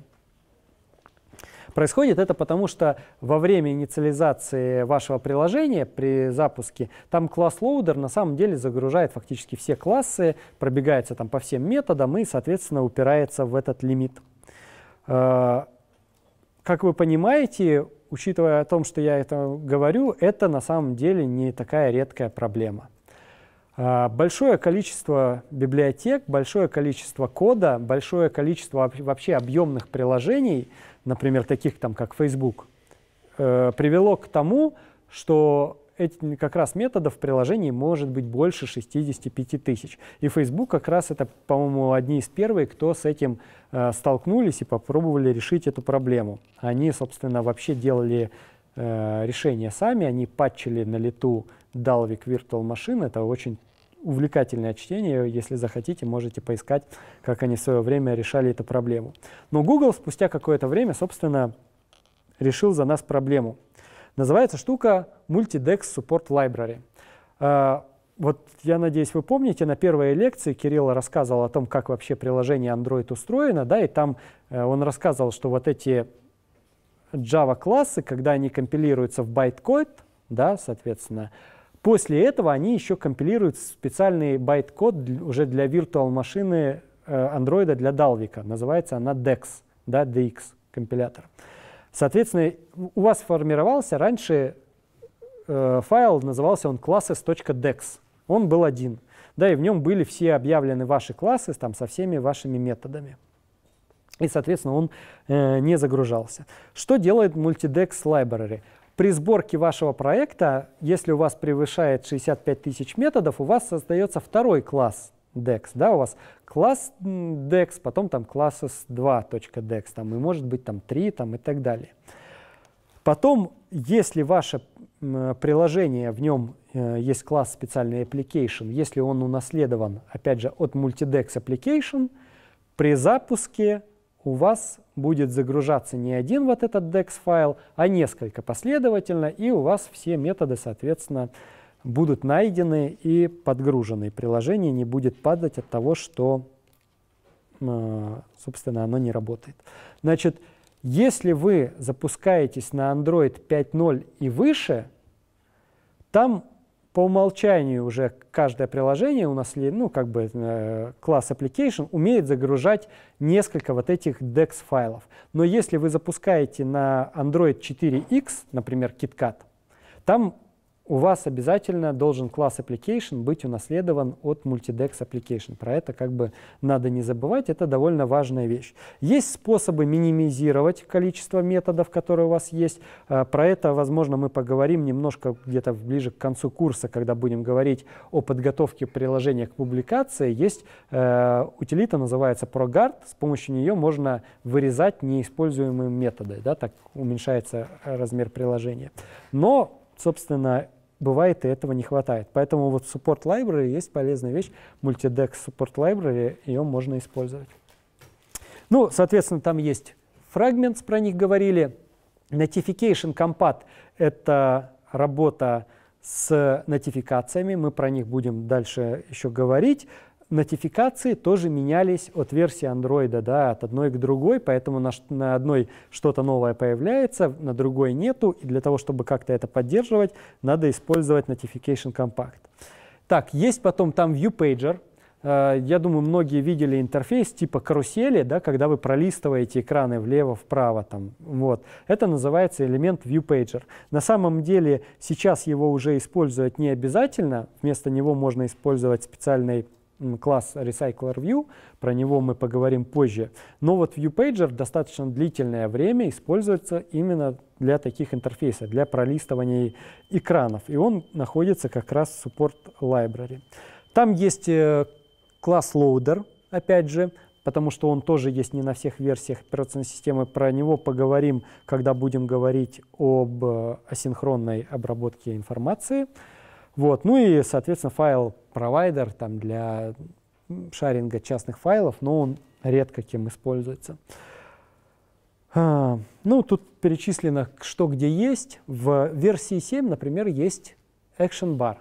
Происходит это потому, что во время инициализации вашего приложения при запуске там класс loader на самом деле загружает фактически все классы, пробегается там по всем методам и, соответственно, упирается в этот лимит. Э, как вы понимаете, учитывая о том, что я это говорю, это на самом деле не такая редкая проблема. А, большое количество библиотек, большое количество кода, большое количество вообще объемных приложений, например, таких там, как Facebook, э, привело к тому, что эти, как раз методов в приложении может быть больше 65 тысяч. И Facebook как раз это, по-моему, одни из первых, кто с этим э, столкнулись и попробовали решить эту проблему. Они, собственно, вообще делали э, решение сами, они патчили на лету Dalvik Virtual Machine. Это очень увлекательное чтение. Если захотите, можете поискать, как они в свое время решали эту проблему. Но Google спустя какое-то время, собственно, решил за нас проблему. Называется штука Multidex Support Library. А, вот я надеюсь, вы помните, на первой лекции Кирилл рассказывал о том, как вообще приложение Android устроено, да, и там э, он рассказывал, что вот эти Java-классы, когда они компилируются в байткод, да, соответственно, после этого они еще компилируют специальный байткод уже для виртуал машины э, Android для Dalvik. Называется она DEX, да, DX компилятор. Соответственно, у вас формировался раньше э, файл, назывался он classes.dex. Он был один. Да, и в нем были все объявлены ваши классы там, со всеми вашими методами. И, соответственно, он э, не загружался. Что делает Multidex Library? при сборке вашего проекта, если у вас превышает 65 тысяч методов, у вас создается второй класс DEX. Да, у вас класс DEX, потом там classes2.dex, там, и может быть там 3 там, и так далее. Потом, если ваше приложение, в нем э, есть класс специальный application, если он унаследован, опять же, от multidex application, при запуске у вас будет загружаться не один вот этот DEX файл, а несколько последовательно, и у вас все методы, соответственно, будут найдены и подгружены. приложение не будет падать от того, что, э, собственно, оно не работает. Значит, если вы запускаетесь на Android 5.0 и выше, там по умолчанию уже каждое приложение у нас, ну, как бы э, класс application умеет загружать несколько вот этих DEX файлов. Но если вы запускаете на Android 4X, например, KitKat, там у вас обязательно должен класс application быть унаследован от multidex application. Про это как бы надо не забывать, это довольно важная вещь. Есть способы минимизировать количество методов, которые у вас есть. А, про это, возможно, мы поговорим немножко где-то ближе к концу курса, когда будем говорить о подготовке приложения к публикации. Есть э, утилита, называется ProGuard, с помощью нее можно вырезать неиспользуемые методы, да, так уменьшается размер приложения. Но собственно, бывает и этого не хватает. Поэтому вот в Support Library есть полезная вещь, Multidex Support Library, ее можно использовать. Ну, соответственно, там есть Fragments, про них говорили. Notification Compat — это работа с нотификациями, мы про них будем дальше еще говорить нотификации тоже менялись от версии Android да, от одной к другой, поэтому на, на одной что-то новое появляется, на другой нету, и для того, чтобы как-то это поддерживать, надо использовать Notification Compact. Так, есть потом там ViewPager, э, я думаю, многие видели интерфейс типа карусели, да, когда вы пролистываете экраны влево-вправо. Там, вот. Это называется элемент ViewPager. На самом деле сейчас его уже использовать не обязательно. Вместо него можно использовать специальный класс Recycler View, про него мы поговорим позже. Но вот ViewPager достаточно длительное время используется именно для таких интерфейсов, для пролистывания экранов. И он находится как раз в Support Library. Там есть э, класс Loader, опять же, потому что он тоже есть не на всех версиях операционной системы. Про него поговорим, когда будем говорить об э, асинхронной обработке информации. Вот. Ну и, соответственно, файл провайдер там, для шаринга частных файлов, но он редко кем используется. А, ну, тут перечислено, что где есть. В версии 7, например, есть Action Bar.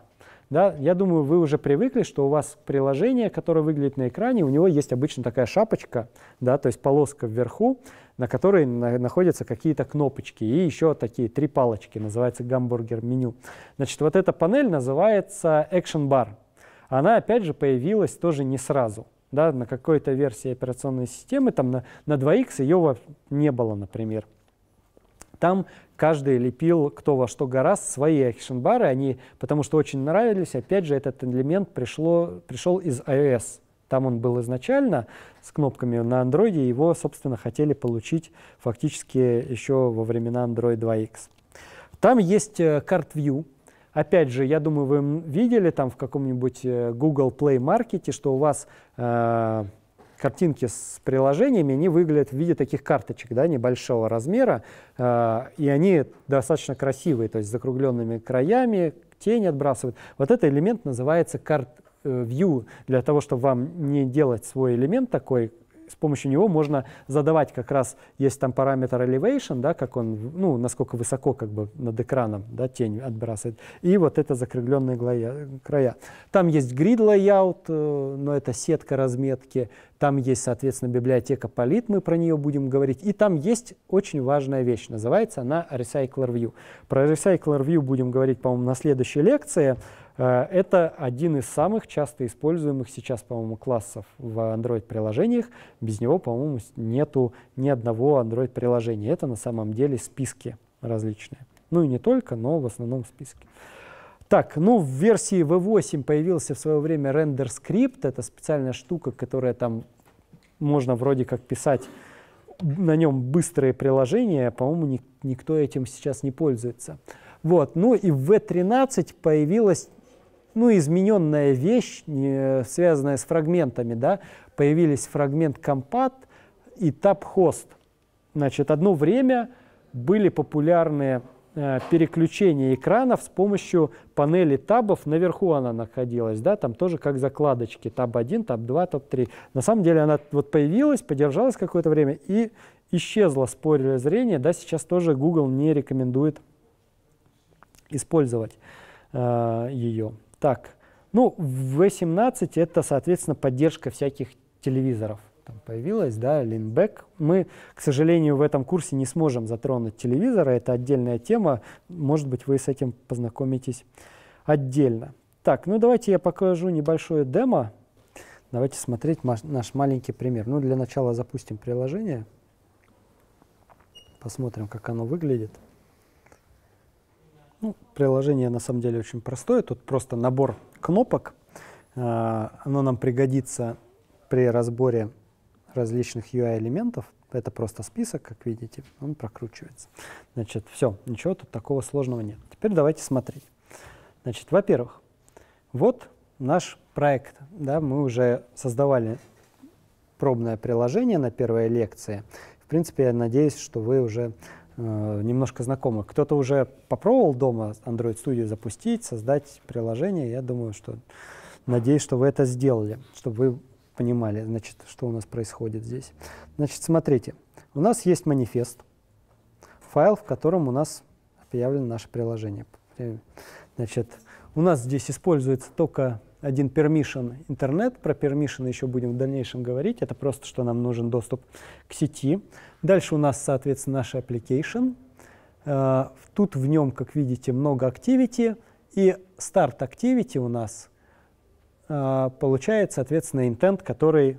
Да, я думаю, вы уже привыкли, что у вас приложение, которое выглядит на экране, у него есть обычно такая шапочка, да, то есть полоска вверху, на которой на, находятся какие-то кнопочки и еще такие три палочки, называется гамбургер меню. Значит, вот эта панель называется Action Bar. Она, опять же, появилась тоже не сразу. Да, на какой-то версии операционной системы, там на, на 2X ее не было, например. Там каждый лепил кто во что гораст свои экшен-бары, они, потому что очень нравились. Опять же, этот элемент пришло, пришел из iOS. Там он был изначально с кнопками на Android, его, собственно, хотели получить фактически еще во времена Android 2X. Там есть Card э, View, Опять же, я думаю, вы видели там в каком-нибудь э, Google Play Market, что у вас э, картинки с приложениями, они выглядят в виде таких карточек, да, небольшого размера, э, и они достаточно красивые, то есть с закругленными краями, тень отбрасывают. Вот этот элемент называется карт э, view, для того, чтобы вам не делать свой элемент такой с помощью него можно задавать как раз, есть там параметр elevation, да, как он, ну, насколько высоко как бы над экраном да, тень отбрасывает, и вот это закругленные края. Там есть grid layout, э, но это сетка разметки, там есть, соответственно, библиотека Polit, мы про нее будем говорить, и там есть очень важная вещь, называется она Recycler View. Про Recycler View будем говорить, по-моему, на следующей лекции, это один из самых часто используемых сейчас, по-моему, классов в Android-приложениях. Без него, по-моему, нету ни одного Android-приложения. Это на самом деле списки различные. Ну и не только, но в основном списки. Так, ну в версии V8 появился в свое время рендер скрипт. Это специальная штука, которая там можно вроде как писать на нем быстрые приложения. По-моему, никто этим сейчас не пользуется. Вот. Ну и в V13 появилась ну, измененная вещь, не, связанная с фрагментами. Да? Появились фрагмент Compat и Host. Значит, одно время были популярны э, переключения экранов с помощью панели табов. Наверху она находилась, да, там тоже как закладочки, таб 1, таб 2, таб 3. На самом деле она вот появилась, подержалась какое-то время и исчезла с поля зрения. Да, сейчас тоже Google не рекомендует использовать э, ее. Так, ну, в V17 это, соответственно, поддержка всяких телевизоров там появилась, да, линбэк. Мы, к сожалению, в этом курсе не сможем затронуть телевизоры, это отдельная тема, может быть, вы с этим познакомитесь отдельно. Так, ну давайте я покажу небольшое демо. Давайте смотреть наш маленький пример. Ну, для начала запустим приложение. Посмотрим, как оно выглядит. Ну, приложение на самом деле очень простое. Тут просто набор кнопок. А, оно нам пригодится при разборе различных UI-элементов. Это просто список, как видите, он прокручивается. Значит, все, ничего тут такого сложного нет. Теперь давайте смотреть. Значит, во-первых, вот наш проект. Да, мы уже создавали пробное приложение на первой лекции. В принципе, я надеюсь, что вы уже немножко знакомы. Кто-то уже попробовал дома Android Studio запустить, создать приложение. Я думаю, что надеюсь, что вы это сделали, чтобы вы понимали, значит, что у нас происходит здесь. Значит, смотрите, у нас есть манифест, файл, в котором у нас объявлено наше приложение. Значит, у нас здесь используется только один permission интернет. Про permission еще будем в дальнейшем говорить. Это просто, что нам нужен доступ к сети. Дальше у нас, соответственно, наш application. Uh, тут в нем, как видите, много activity. И start activity у нас а, получает, соответственно, intent, который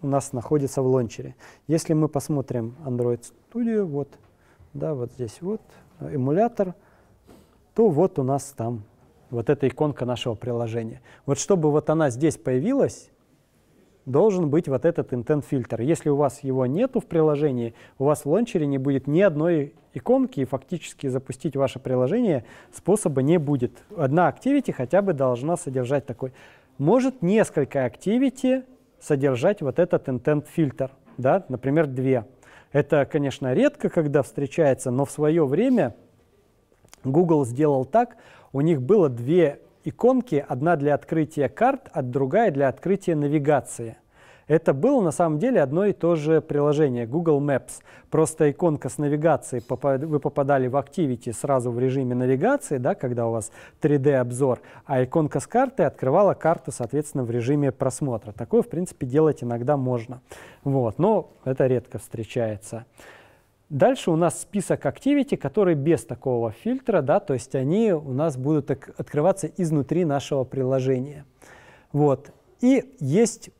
у нас находится в лончере. Если мы посмотрим Android Studio, вот, да, вот здесь вот, эмулятор, то вот у нас там вот эта иконка нашего приложения. Вот чтобы вот она здесь появилась, должен быть вот этот intent фильтр. Если у вас его нету в приложении, у вас в лончере не будет ни одной иконки, и фактически запустить ваше приложение способа не будет. Одна activity хотя бы должна содержать такой. Может несколько activity содержать вот этот intent фильтр, да, например, две. Это, конечно, редко, когда встречается, но в свое время Google сделал так, у них было две иконки, одна для открытия карт, а другая для открытия навигации. Это было на самом деле одно и то же приложение Google Maps. Просто иконка с навигацией, вы попадали в Activity сразу в режиме навигации, да, когда у вас 3D-обзор, а иконка с картой открывала карту, соответственно, в режиме просмотра. Такое, в принципе, делать иногда можно. Вот, но это редко встречается. Дальше у нас список Activity, который без такого фильтра, да, то есть они у нас будут открываться изнутри нашего приложения. Вот. И есть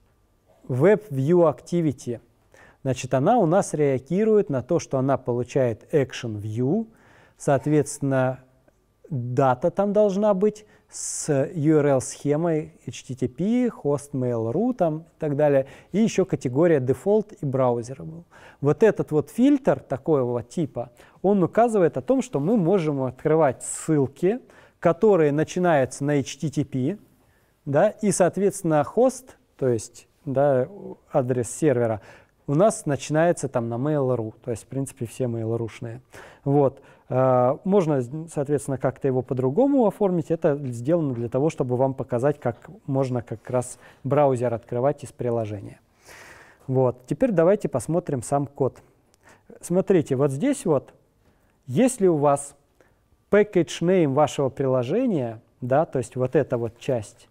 Web View Activity. Значит, она у нас реагирует на то, что она получает Action View, соответственно, дата там должна быть с URL-схемой HTTP, host mail.ru и так далее, и еще категория Default и Browserable. Вот этот вот фильтр такого типа, он указывает о том, что мы можем открывать ссылки, которые начинаются на HTTP, да, и, соответственно, хост, то есть да, адрес сервера, у нас начинается там на Mail.ru, то есть, в принципе, все Mail.ru-шные. Вот. А, можно, соответственно, как-то его по-другому оформить. Это сделано для того, чтобы вам показать, как можно как раз браузер открывать из приложения. Вот. Теперь давайте посмотрим сам код. Смотрите, вот здесь вот, если у вас package name вашего приложения, да, то есть вот эта вот часть,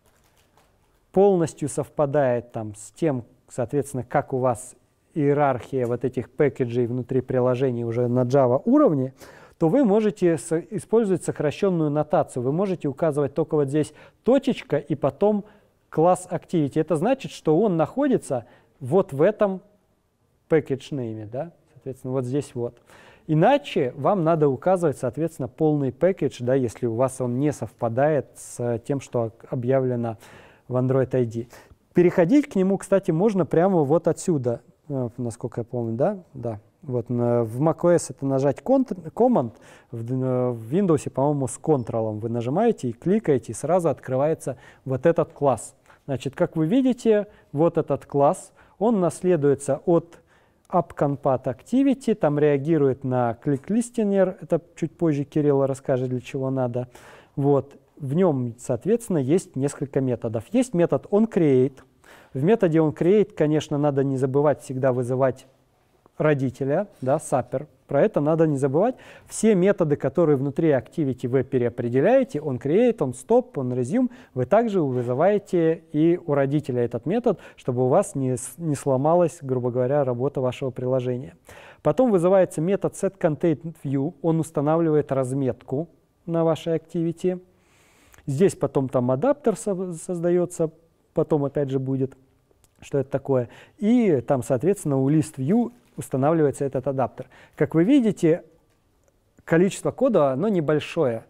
полностью совпадает там с тем, соответственно, как у вас иерархия вот этих пэкэджей внутри приложений уже на Java уровне, то вы можете использовать сокращенную нотацию. Вы можете указывать только вот здесь точечка и потом класс Activity. Это значит, что он находится вот в этом package name, да? соответственно, вот здесь вот. Иначе вам надо указывать, соответственно, полный package, да, если у вас он не совпадает с тем, что объявлено в Android ID. Переходить к нему, кстати, можно прямо вот отсюда, э, насколько я помню, да? Да, Вот, в macOS это нажать Command, в, в Windows, по-моему, с Ctrl вы нажимаете и кликаете, и сразу открывается вот этот класс. Значит, как вы видите, вот этот класс, он наследуется от AppCompat Activity, там реагирует на ClickListener, это чуть позже Кирилл расскажет, для чего надо. Вот. В нем, соответственно, есть несколько методов. Есть метод onCreate. В методе onCreate, конечно, надо не забывать всегда вызывать родителя, да, сапер. Про это надо не забывать. Все методы, которые внутри Activity вы переопределяете, он create, он stop, он resume, вы также вызываете и у родителя этот метод, чтобы у вас не, не сломалась, грубо говоря, работа вашего приложения. Потом вызывается метод setContentView, он устанавливает разметку на вашей Activity. Здесь потом там адаптер создается, потом опять же будет, что это такое. И там, соответственно, у ListView устанавливается этот адаптер. Как вы видите, количество кода, оно небольшое.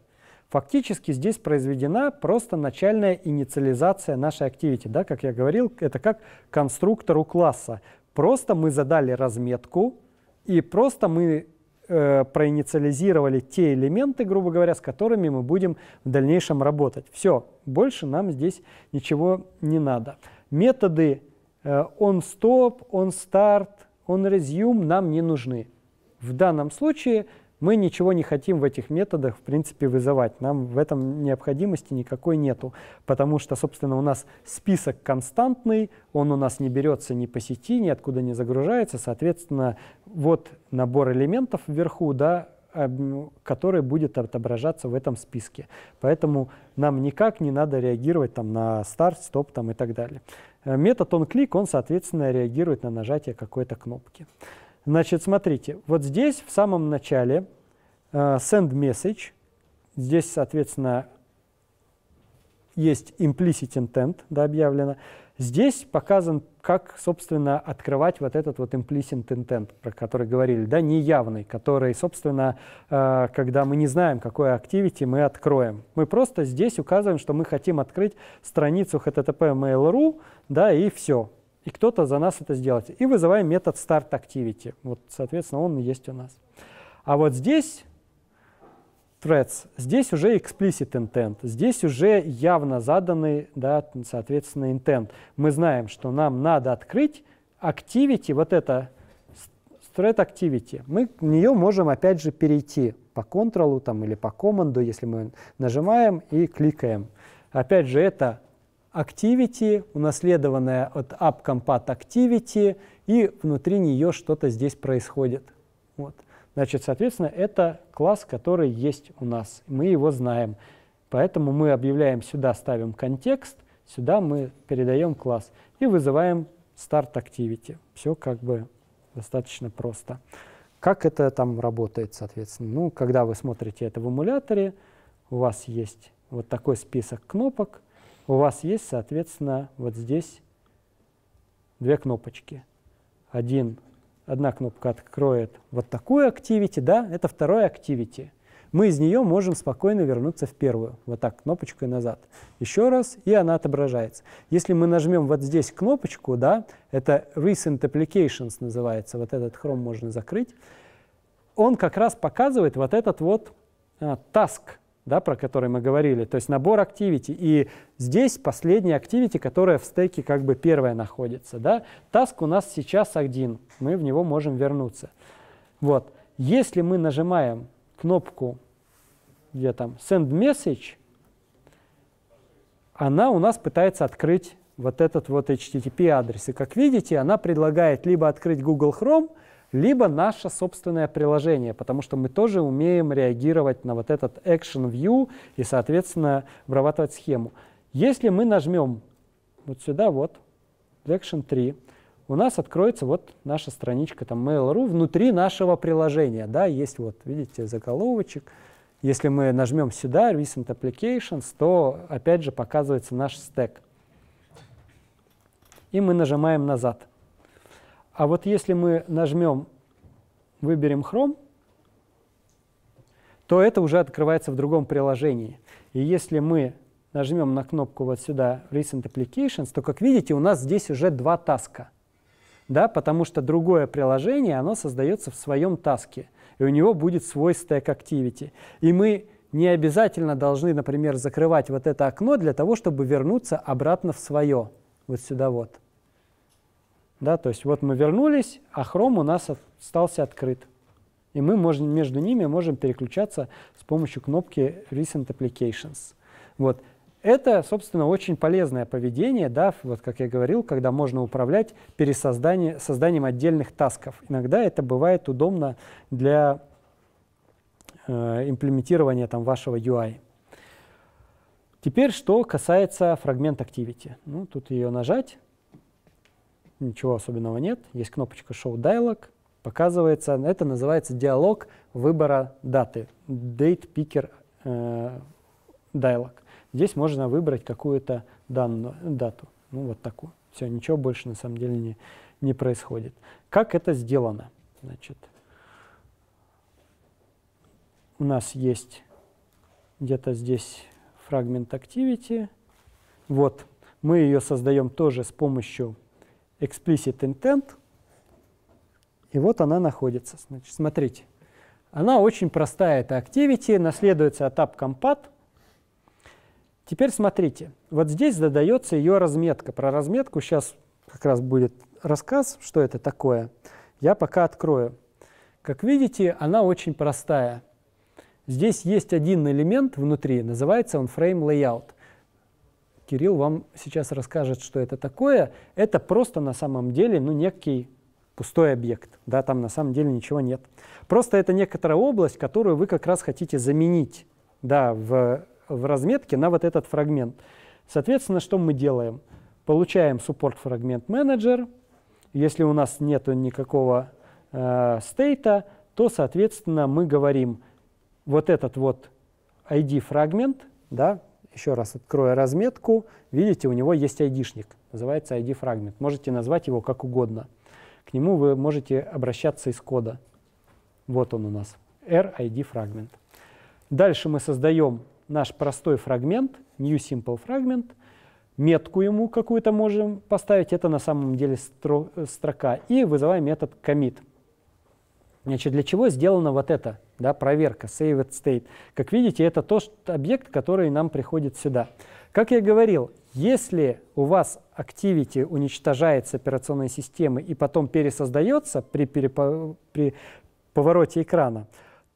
Фактически здесь произведена просто начальная инициализация нашей activity. Да, как я говорил, это как конструктору класса. Просто мы задали разметку, и просто мы э, проинициализировали те элементы, грубо говоря, с которыми мы будем в дальнейшем работать. Все, больше нам здесь ничего не надо. Методы э, onStop, onStart, on resume нам не нужны. В данном случае мы ничего не хотим в этих методах, в принципе, вызывать. Нам в этом необходимости никакой нету, потому что, собственно, у нас список константный, он у нас не берется ни по сети, ни откуда не загружается. Соответственно, вот набор элементов вверху, да, который будет отображаться в этом списке. Поэтому нам никак не надо реагировать там, на старт, стоп там, и так далее. Э, метод onClick, он, соответственно, реагирует на нажатие какой-то кнопки. Значит, смотрите, вот здесь в самом начале uh, send message, здесь, соответственно, есть implicit intent, да, объявлено. Здесь показан, как, собственно, открывать вот этот вот implicit intent, про который говорили, да, неявный, который, собственно, э, когда мы не знаем, какое activity мы откроем. Мы просто здесь указываем, что мы хотим открыть страницу http mail.ru, да, и все. И кто-то за нас это сделает. И вызываем метод start activity. Вот, соответственно, он есть у нас. А вот здесь threads. Здесь уже explicit intent, здесь уже явно заданный, да, соответственно, intent. Мы знаем, что нам надо открыть activity, вот это thread activity. Мы в нее можем опять же перейти по контролу там, или по команду, если мы нажимаем и кликаем. Опять же, это activity, унаследованная от appcompat activity, и внутри нее что-то здесь происходит. Вот. Значит, соответственно, это класс, который есть у нас. Мы его знаем. Поэтому мы объявляем сюда, ставим контекст, сюда мы передаем класс и вызываем start activity. Все как бы достаточно просто. Как это там работает, соответственно? Ну, когда вы смотрите это в эмуляторе, у вас есть вот такой список кнопок, у вас есть, соответственно, вот здесь две кнопочки. Один одна кнопка откроет вот такую activity, да, это второй activity. Мы из нее можем спокойно вернуться в первую, вот так, кнопочкой назад. Еще раз, и она отображается. Если мы нажмем вот здесь кнопочку, да, это Recent Applications называется, вот этот Chrome можно закрыть, он как раз показывает вот этот вот а, task, да, про который мы говорили, то есть набор activity. И здесь последняя activity, которая в стеке как бы первая находится. Да. Task у нас сейчас один, мы в него можем вернуться. Вот. Если мы нажимаем кнопку, где там send message, она у нас пытается открыть вот этот вот HTTP адрес. И как видите, она предлагает либо открыть Google Chrome, либо наше собственное приложение, потому что мы тоже умеем реагировать на вот этот Action View и, соответственно, вырабатывать схему. Если мы нажмем вот сюда, вот, Action 3, у нас откроется вот наша страничка там Mail.ru внутри нашего приложения. Да, есть вот, видите, заголовочек. Если мы нажмем сюда, Recent Applications, то опять же показывается наш стек. И мы нажимаем назад. А вот если мы нажмем, выберем Chrome, то это уже открывается в другом приложении. И если мы нажмем на кнопку вот сюда Recent Applications, то, как видите, у нас здесь уже два таска. да, потому что другое приложение, оно создается в своем таске, и у него будет свой стек activity. И мы не обязательно должны, например, закрывать вот это окно для того, чтобы вернуться обратно в свое, вот сюда вот. Да, то есть вот мы вернулись, а Chrome у нас остался открыт. И мы можем, между ними можем переключаться с помощью кнопки Recent Applications. Вот. Это, собственно, очень полезное поведение, да, вот как я говорил, когда можно управлять пересозданием, созданием отдельных тасков. Иногда это бывает удобно для э, имплементирования там, вашего UI. Теперь, что касается фрагмент Activity. Ну, тут ее нажать, ничего особенного нет. Есть кнопочка Show Dialog, показывается, это называется диалог выбора даты, Date Picker э, Dialog. Здесь можно выбрать какую-то данную дату. Ну, вот такую. Все, ничего больше на самом деле не, не происходит. Как это сделано? Значит, у нас есть где-то здесь фрагмент activity. Вот, мы ее создаем тоже с помощью explicit intent. И вот она находится. Значит, смотрите, она очень простая, это activity, наследуется от app Теперь смотрите, вот здесь задается ее разметка. Про разметку сейчас как раз будет рассказ, что это такое. Я пока открою. Как видите, она очень простая. Здесь есть один элемент внутри, называется он frame layout. Кирилл вам сейчас расскажет, что это такое. Это просто на самом деле ну, некий пустой объект. Да, там на самом деле ничего нет. Просто это некоторая область, которую вы как раз хотите заменить да, в в разметке на вот этот фрагмент. Соответственно, что мы делаем? Получаем support фрагмент менеджер. Если у нас нет никакого э, то, соответственно, мы говорим вот этот вот ID фрагмент, да, еще раз открою разметку, видите, у него есть айдишник, называется ID фрагмент. Можете назвать его как угодно. К нему вы можете обращаться из кода. Вот он у нас, RID фрагмент. Дальше мы создаем наш простой фрагмент, new simple fragment, метку ему какую-то можем поставить, это на самом деле строка, и вызываем метод commit. Значит, для чего сделана вот эта да, проверка, saved state? Как видите, это тот объект, который нам приходит сюда. Как я говорил, если у вас activity уничтожается операционной системы и потом пересоздается при, перепо при повороте экрана,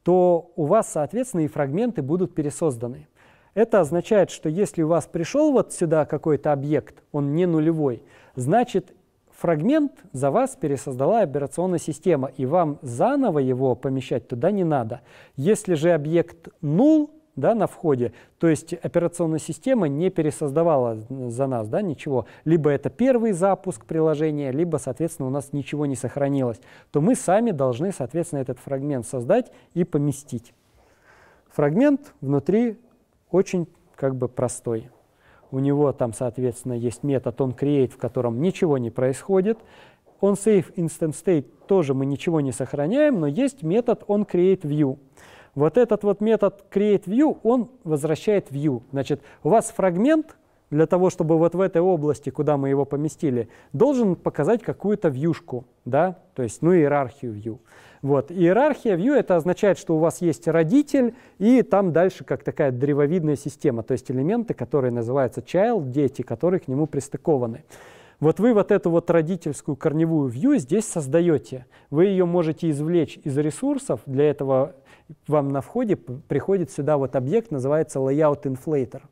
то у вас, соответственно, и фрагменты будут пересозданы. Это означает, что если у вас пришел вот сюда какой-то объект, он не нулевой, значит, фрагмент за вас пересоздала операционная система, и вам заново его помещать туда не надо. Если же объект нул, да, на входе, то есть операционная система не пересоздавала за нас да, ничего, либо это первый запуск приложения, либо, соответственно, у нас ничего не сохранилось, то мы сами должны, соответственно, этот фрагмент создать и поместить. Фрагмент внутри очень как бы простой. У него там, соответственно, есть метод onCreate, в котором ничего не происходит. OnSave Instant State тоже мы ничего не сохраняем, но есть метод onCreateView. Вот этот вот метод createView, он возвращает view. Значит, у вас фрагмент для того, чтобы вот в этой области, куда мы его поместили, должен показать какую-то вьюшку, да, то есть, ну, иерархию view. Вот, иерархия view это означает, что у вас есть родитель, и там дальше как такая древовидная система, то есть элементы, которые называются child, дети, которые к нему пристыкованы. Вот вы вот эту вот родительскую корневую view здесь создаете. Вы ее можете извлечь из ресурсов. Для этого вам на входе приходит сюда вот объект, называется layout inflator.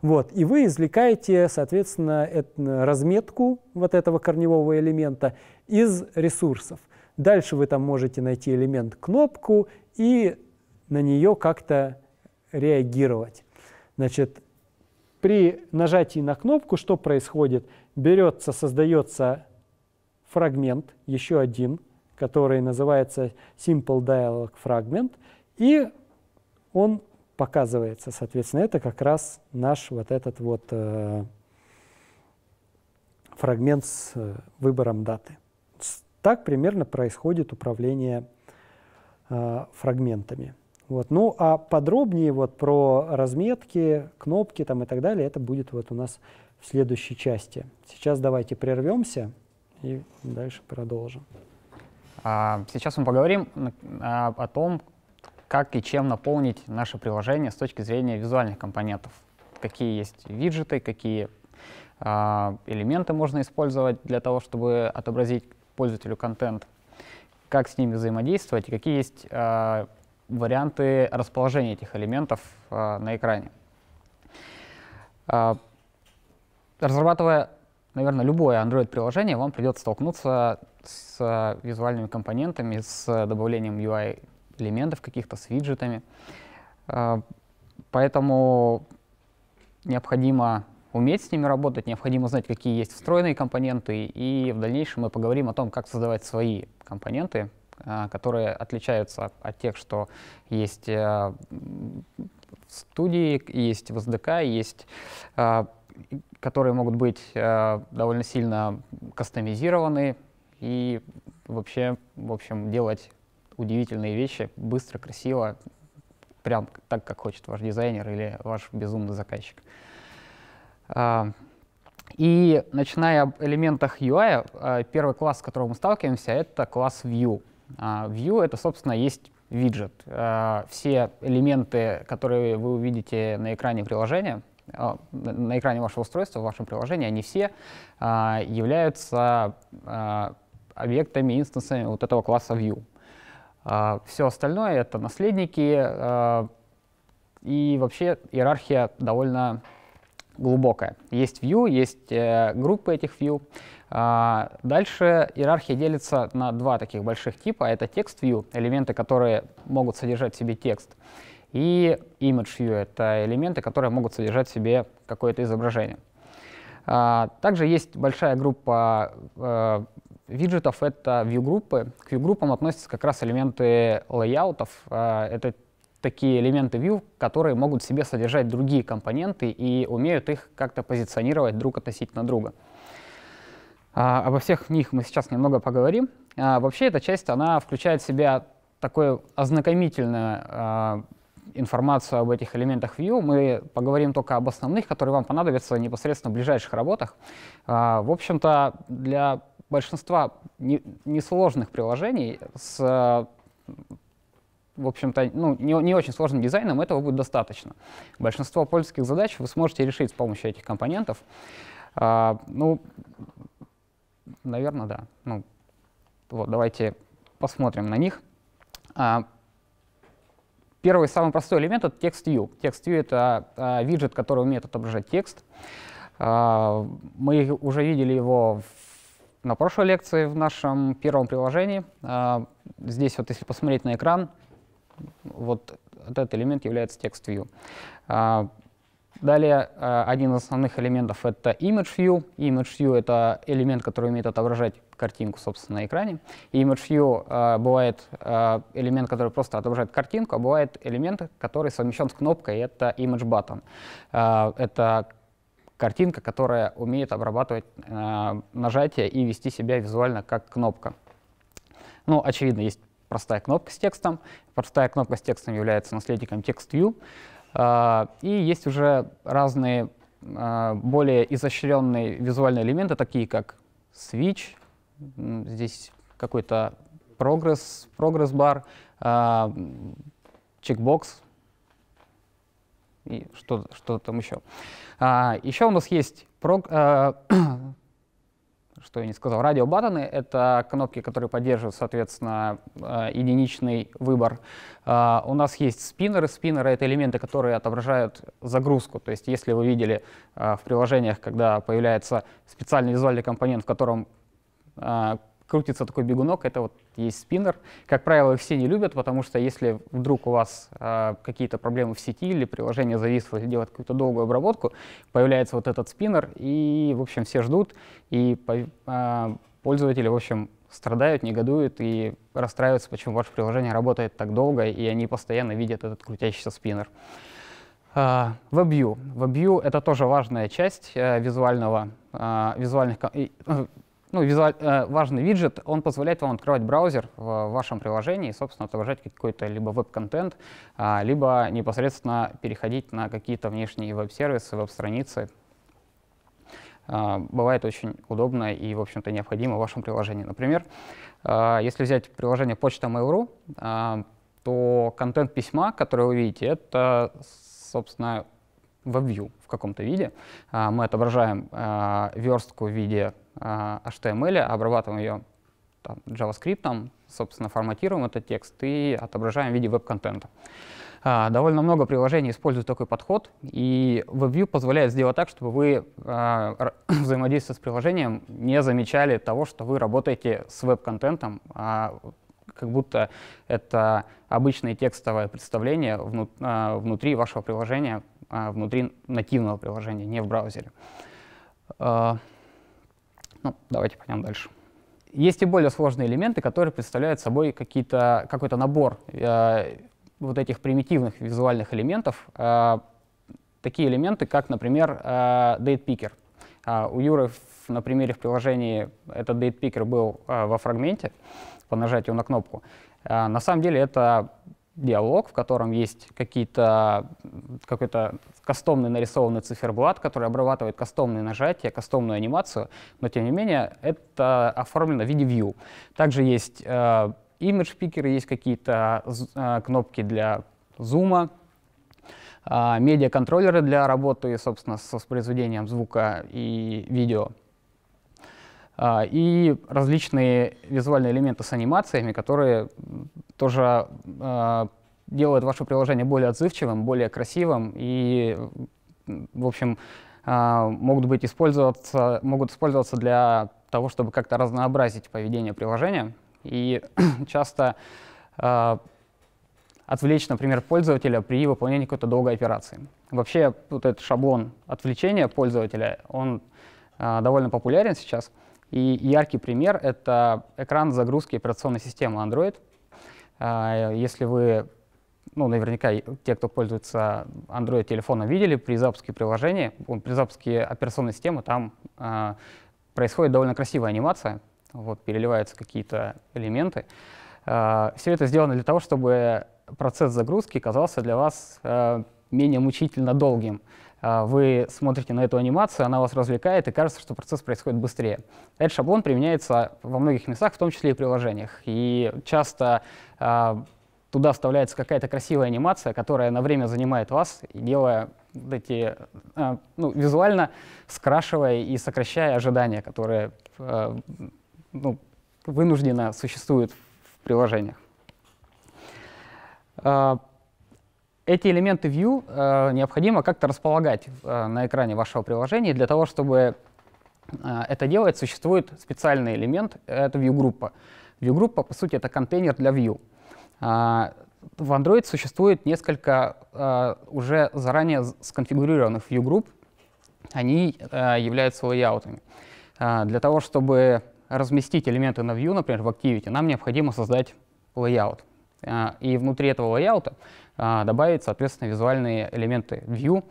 Вот, и вы извлекаете, соответственно, разметку вот этого корневого элемента из ресурсов. Дальше вы там можете найти элемент кнопку и на нее как-то реагировать. Значит, при нажатии на кнопку что происходит? Берется, создается фрагмент, еще один, который называется Simple Dialog Fragment, и он показывается. Соответственно, это как раз наш вот этот вот э, фрагмент с э, выбором даты. Так примерно происходит управление э, фрагментами. Вот. Ну а подробнее вот про разметки, кнопки там и так далее, это будет вот у нас в следующей части. Сейчас давайте прервемся и дальше продолжим. А, сейчас мы поговорим а, о том, как и чем наполнить наше приложение с точки зрения визуальных компонентов. Какие есть виджеты, какие а, элементы можно использовать для того, чтобы отобразить пользователю контент, как с ними взаимодействовать и какие есть варианты расположения этих элементов на экране. Разрабатывая, наверное, любое Android-приложение, вам придется столкнуться с визуальными компонентами, с добавлением UI-элементов каких-то, с виджетами. А, поэтому необходимо уметь с ними работать, необходимо знать, какие есть встроенные компоненты, и в дальнейшем мы поговорим о том, как создавать свои компоненты, а, которые отличаются от тех, что есть э, в студии, есть в SDK, есть а, которые могут быть э, довольно сильно кастомизированы и вообще, в общем, делать удивительные вещи быстро, красиво, прям так, как хочет ваш дизайнер или ваш безумный заказчик. Э, и начиная об элементах UI, э, первый класс, с которым мы сталкиваемся, это класс View. Э, View — это, собственно, есть виджет. Все элементы, которые вы увидите на экране приложения, а, на экране вашего устройства, в вашем приложении, они все а, являются а, объектами, инстансами вот этого класса View. Все остальное — это наследники, и вообще иерархия довольно глубокая. Есть view, есть э, группы этих view. Дальше иерархия делится на два таких больших типа. Это текст view, элементы, которые могут содержать в себе текст. И image view — это элементы, которые могут содержать в себе какое-то изображение. А, также есть большая группа э, виджетов, это view-группы. К view-группам относятся как раз элементы лейаутов. А, это такие элементы view, которые могут в себе содержать другие компоненты и умеют их как-то позиционировать друг относительно друга. А, обо всех них мы сейчас немного поговорим. А, вообще эта часть, она включает в себя такое ознакомительное а, информацию об этих элементах View. Мы поговорим только об основных, которые вам понадобятся непосредственно в ближайших работах. А, в общем-то, для большинства несложных приложений с в общем-то, ну, не, не очень сложным дизайном этого будет достаточно. Большинство пользовательских задач вы сможете решить с помощью этих компонентов. А, ну, наверное, да. Ну, вот, давайте посмотрим на них. А, Первый, самый простой элемент — это текст view. Текст view — это а, виджет, который умеет отображать текст. А, мы уже видели его в, на прошлой лекции в нашем первом приложении. А, здесь вот, если посмотреть на экран, вот этот элемент является текст view. А, Далее э, один из основных элементов — это image view. Image view — это элемент, который умеет отображать картинку, собственно, на экране. Image view э, бывает э, элемент, который просто отображает картинку, а бывает элемент, который совмещен с кнопкой, это image button. Это картинка, которая умеет обрабатывать нажатие и вести себя визуально как кнопка. Ну, очевидно, есть простая кнопка с текстом. Простая кнопка с текстом является наследником text view. А, и есть уже разные а, более изощренные визуальные элементы, такие как switch, здесь какой-то прогресс, прогресс-бар, чекбокс и что, что там еще. Еще у нас есть что я не сказал, радиобаттоны — это кнопки, которые поддерживают, соответственно, э, единичный выбор. А, у нас есть спиннеры. Спиннеры — это элементы, которые отображают загрузку. То есть если вы видели э, в приложениях, когда появляется специальный визуальный компонент, в котором э, крутится такой бегунок, это вот есть спиннер. Как правило, их все не любят, потому что если вдруг у вас э, какие-то проблемы в сети или приложение зависло и делает какую-то долгую обработку, появляется вот этот спиннер, и, в общем, все ждут, и э, пользователи, в общем, страдают, негодуют и расстраиваются, почему ваше приложение работает так долго, и они постоянно видят этот крутящийся спиннер. Uh, WebView. WebView — это тоже важная часть uh, визуального, uh, визуальных, ну, визуаль, э, важный виджет, он позволяет вам открывать браузер в вашем приложении и, собственно, отображать какой-то либо веб-контент, а, либо непосредственно переходить на какие-то внешние веб-сервисы, веб-страницы. бывает очень удобно и, в общем-то, необходимо в вашем приложении. Например, если взять приложение почта Mail.ru, то контент письма, который вы видите, это, собственно, WebView в каком-то виде. Мы отображаем верстку в виде HTML, обрабатываем ее там, JavaScript, собственно, форматируем этот текст и отображаем в виде веб-контента. А, довольно много приложений используют такой подход, и WebView позволяет сделать так, чтобы вы, а, взаимодействуя с приложением, не замечали того, что вы работаете с веб-контентом, а как будто это обычное текстовое представление вну, а, внутри вашего приложения, а, внутри нативного приложения, не в браузере. Ну, давайте пойдем дальше. Есть и более сложные элементы, которые представляют собой какой-то набор э, вот этих примитивных визуальных элементов. Э, такие элементы, как, например, э, DatePicker. Э, у Юры в, на примере в приложении этот DatePicker был э, во фрагменте по нажатию на кнопку. Э, на самом деле это диалог, в котором есть какие-то какой-то кастомный нарисованный циферблат, который обрабатывает кастомные нажатия, кастомную анимацию, но тем не менее это оформлено в виде view. Также есть э, image picker, есть какие-то э, кнопки для зума, э, медиаконтроллеры для работы, собственно, с воспроизведением звука и видео. Uh, и различные визуальные элементы с анимациями, которые тоже э, делают ваше приложение более отзывчивым, более красивым и, в общем, э, могут быть использоваться, могут использоваться для того, чтобы как-то разнообразить поведение приложения и часто отвлечь, например, пользователя при выполнении какой-то долгой операции. Вообще, вот этот шаблон отвлечения пользователя, он довольно популярен сейчас. И яркий пример — это экран загрузки операционной системы Android — а, если вы, ну, наверняка те, кто пользуется Android-телефоном, видели при запуске приложения, при запуске операционной системы, там э, происходит довольно красивая анимация, вот, переливаются какие-то элементы. А, все это сделано для того, чтобы процесс загрузки казался для вас менее мучительно долгим. Вы смотрите на эту анимацию, она вас развлекает, и кажется, что процесс происходит быстрее. Этот шаблон применяется во многих местах, в том числе и в приложениях. И часто а, туда вставляется какая-то красивая анимация, которая на время занимает вас, делая эти, а, ну, визуально скрашивая и сокращая ожидания, которые а, ну, вынужденно существуют в приложениях. Эти элементы View необходимо как-то располагать на экране вашего приложения. Для того, чтобы это делать, существует специальный элемент, это view-группа. View-группа, по сути, это контейнер для View. А, в Android существует несколько а, уже заранее сконфигурированных view групп. Они а, являются лейаутами. Для того, чтобы разместить элементы на view, например, в Activity, нам необходимо создать layout. И внутри этого лейаута добавить, соответственно, визуальные элементы view.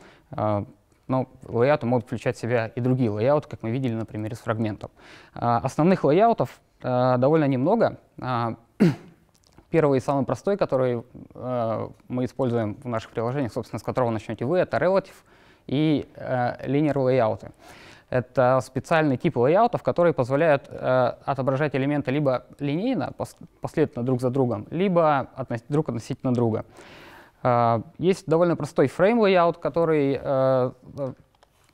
Но лейауты могут включать в себя и другие лейауты, как мы видели, например, из фрагментов. Основных лейаутов довольно немного. Первый и самый простой, который мы используем в наших приложениях, собственно, с которого начнете вы, это Relative и Linear Layout. Это специальный тип лейаутов, которые позволяют отображать элементы либо линейно, пос последовательно друг за другом, либо друг относительно друга. Э, есть довольно простой frame layout, который э,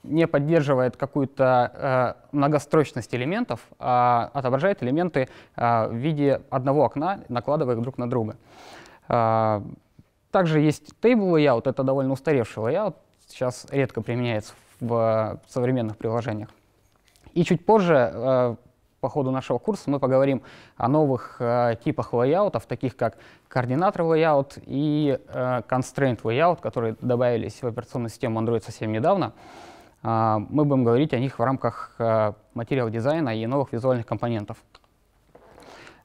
не поддерживает какую-то э, многострочность элементов, а отображает элементы в виде одного окна, накладывая их друг на друга. Также есть table layout, это довольно устаревший layout, сейчас редко применяется в современных приложениях. И чуть позже, по ходу нашего курса, мы поговорим о новых э, типах лейаутов, таких как coordinator layout и э, constraint layout, которые добавились в операционную систему Android совсем недавно. А, мы будем говорить о них в рамках а, материал дизайна и новых визуальных компонентов.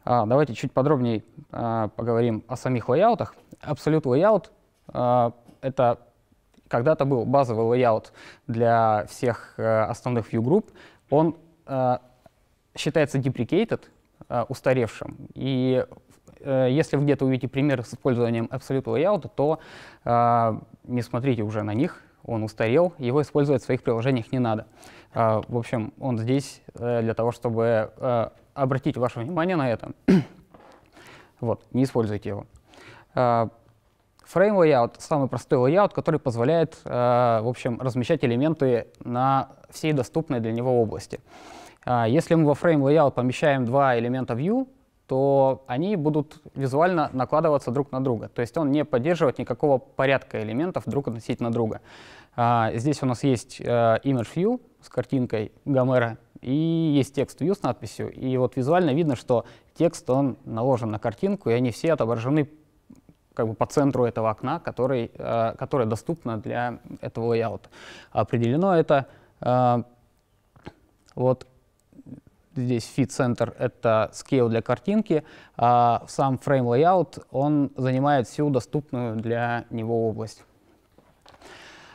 А, давайте чуть подробнее поговорим о самих лейаутах. Absolute Layout — это когда-то был базовый лейаут для всех основных view групп. Он считается deprecated, устаревшим. И если вы где-то увидите пример с использованием Absolute Layout, то не смотрите уже на них, он устарел, его использовать в своих приложениях не надо. В общем, он здесь э, для того, чтобы э, обратить ваше внимание на это. вот, не используйте его. А, Frame layout — самый простой layout, который позволяет, э, в общем, размещать элементы на всей доступной для него области. Если мы во Frame layout помещаем два элемента view, то они будут визуально накладываться друг на друга. То есть он не поддерживает никакого порядка элементов друг относительно друга. А, здесь у нас есть э, image view с картинкой Гомера и есть текст view с надписью. И вот визуально видно, что текст он наложен на картинку, и они все отображены как бы по центру этого окна, который, э, которое доступно для этого layout. Определено это э, вот здесь center — это scale для картинки, а сам frame layout, он занимает всю доступную для него область.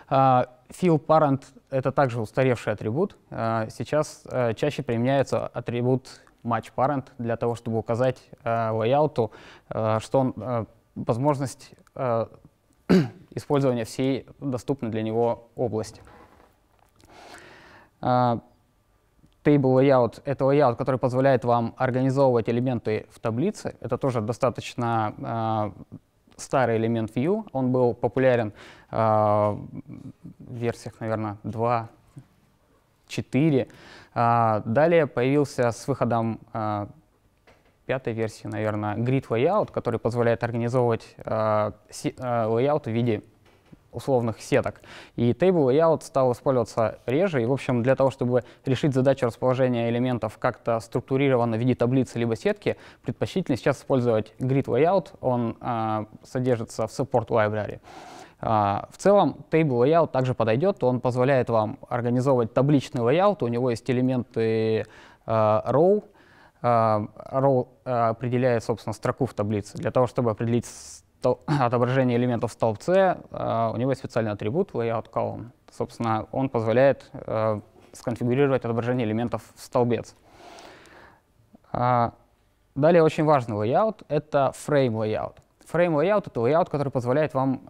Uh, fill parent — это также устаревший атрибут. Uh, сейчас uh, чаще применяется атрибут match parent для того, чтобы указать layout, что он возможность использования всей доступной для него области. Table Layout — это layout, который позволяет вам организовывать элементы в таблице. Это тоже достаточно э, старый элемент View. Он был популярен э, в версиях, наверное, 2, 4. Э, далее появился с выходом э, пятой версии, наверное, Grid Layout, который позволяет организовывать э, э, layout в виде условных сеток. И table layout стал использоваться реже. И, в общем, для того, чтобы решить задачу расположения элементов как-то структурированно в виде таблицы либо сетки, предпочтительно сейчас использовать grid layout. Он а, содержится в support library. А, в целом, table layout также подойдет. Он позволяет вам организовывать табличный layout. У него есть элементы а, row. А, row определяет, собственно, строку в таблице. Для того, чтобы определить отображение элементов в столбце, uh, у него есть специальный атрибут layout column. Собственно, он позволяет uh, сконфигурировать отображение элементов в столбец. Uh, далее очень важный layout — это frame layout. Frame layout — это layout, который позволяет вам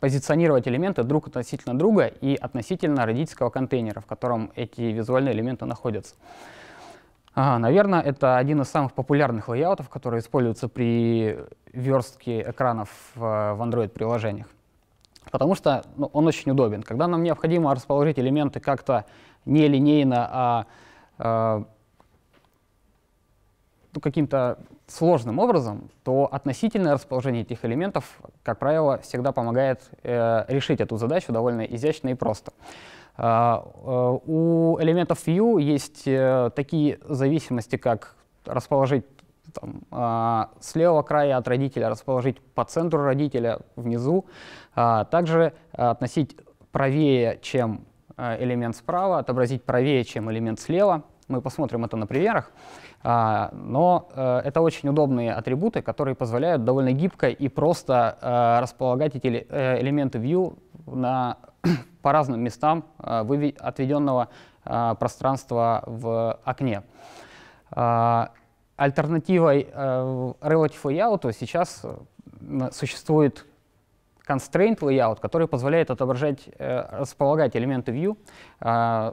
позиционировать элементы друг относительно друга и относительно родительского контейнера, в котором эти визуальные элементы находятся. Ага, наверное, это один из самых популярных лейаутов, которые используются при верстке экранов в, в Android-приложениях. Потому что ну, он очень удобен. Когда нам необходимо расположить элементы как-то не линейно, а э, ну, каким-то сложным образом, то относительное расположение этих элементов, как правило, всегда помогает э, решить эту задачу довольно изящно и просто. А, э, у элементов view есть э, такие зависимости, как расположить там, а, с левого края от родителя, расположить по центру родителя внизу, а, также относить правее, чем э, элемент справа, отобразить правее, чем элемент слева. Мы посмотрим это на примерах. Но это очень удобные атрибуты, которые позволяют довольно гибко и просто располагать эти элементы view на по разным местам а, отведенного а, пространства в окне. А, альтернативой Relative Layout сейчас существует constraint layout, который позволяет отображать, э, располагать элементы view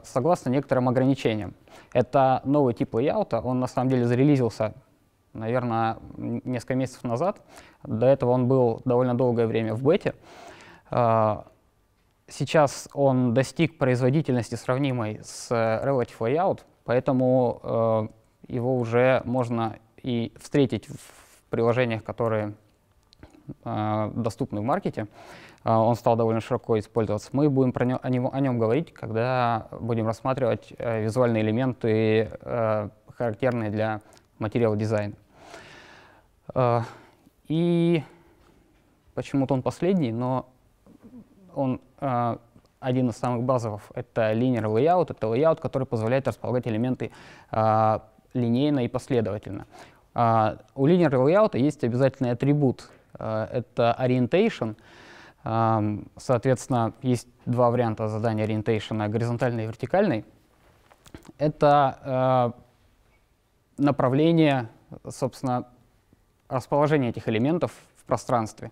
согласно некоторым ограничениям. Это новый тип layout, он на самом деле зарелизился, наверное, несколько месяцев назад. До этого он был довольно долгое время в бете. Сейчас он достиг производительности, сравнимой с э, Relative Layout, поэтому э, его уже можно и встретить в приложениях, которые э, доступны в маркете. Э, он стал довольно широко использоваться. Мы будем про о, него, о нем говорить, когда будем рассматривать э, визуальные элементы, э, характерные для материал дизайна. Э, и почему-то он последний, но он э, один из самых базовых. Это linear layout, это layout, который позволяет располагать элементы э, линейно и последовательно. Э, у linear layout есть обязательный атрибут, это orientation. Соответственно, есть два варианта задания orientation, горизонтальный и вертикальный. Это направление, собственно, расположение этих элементов в пространстве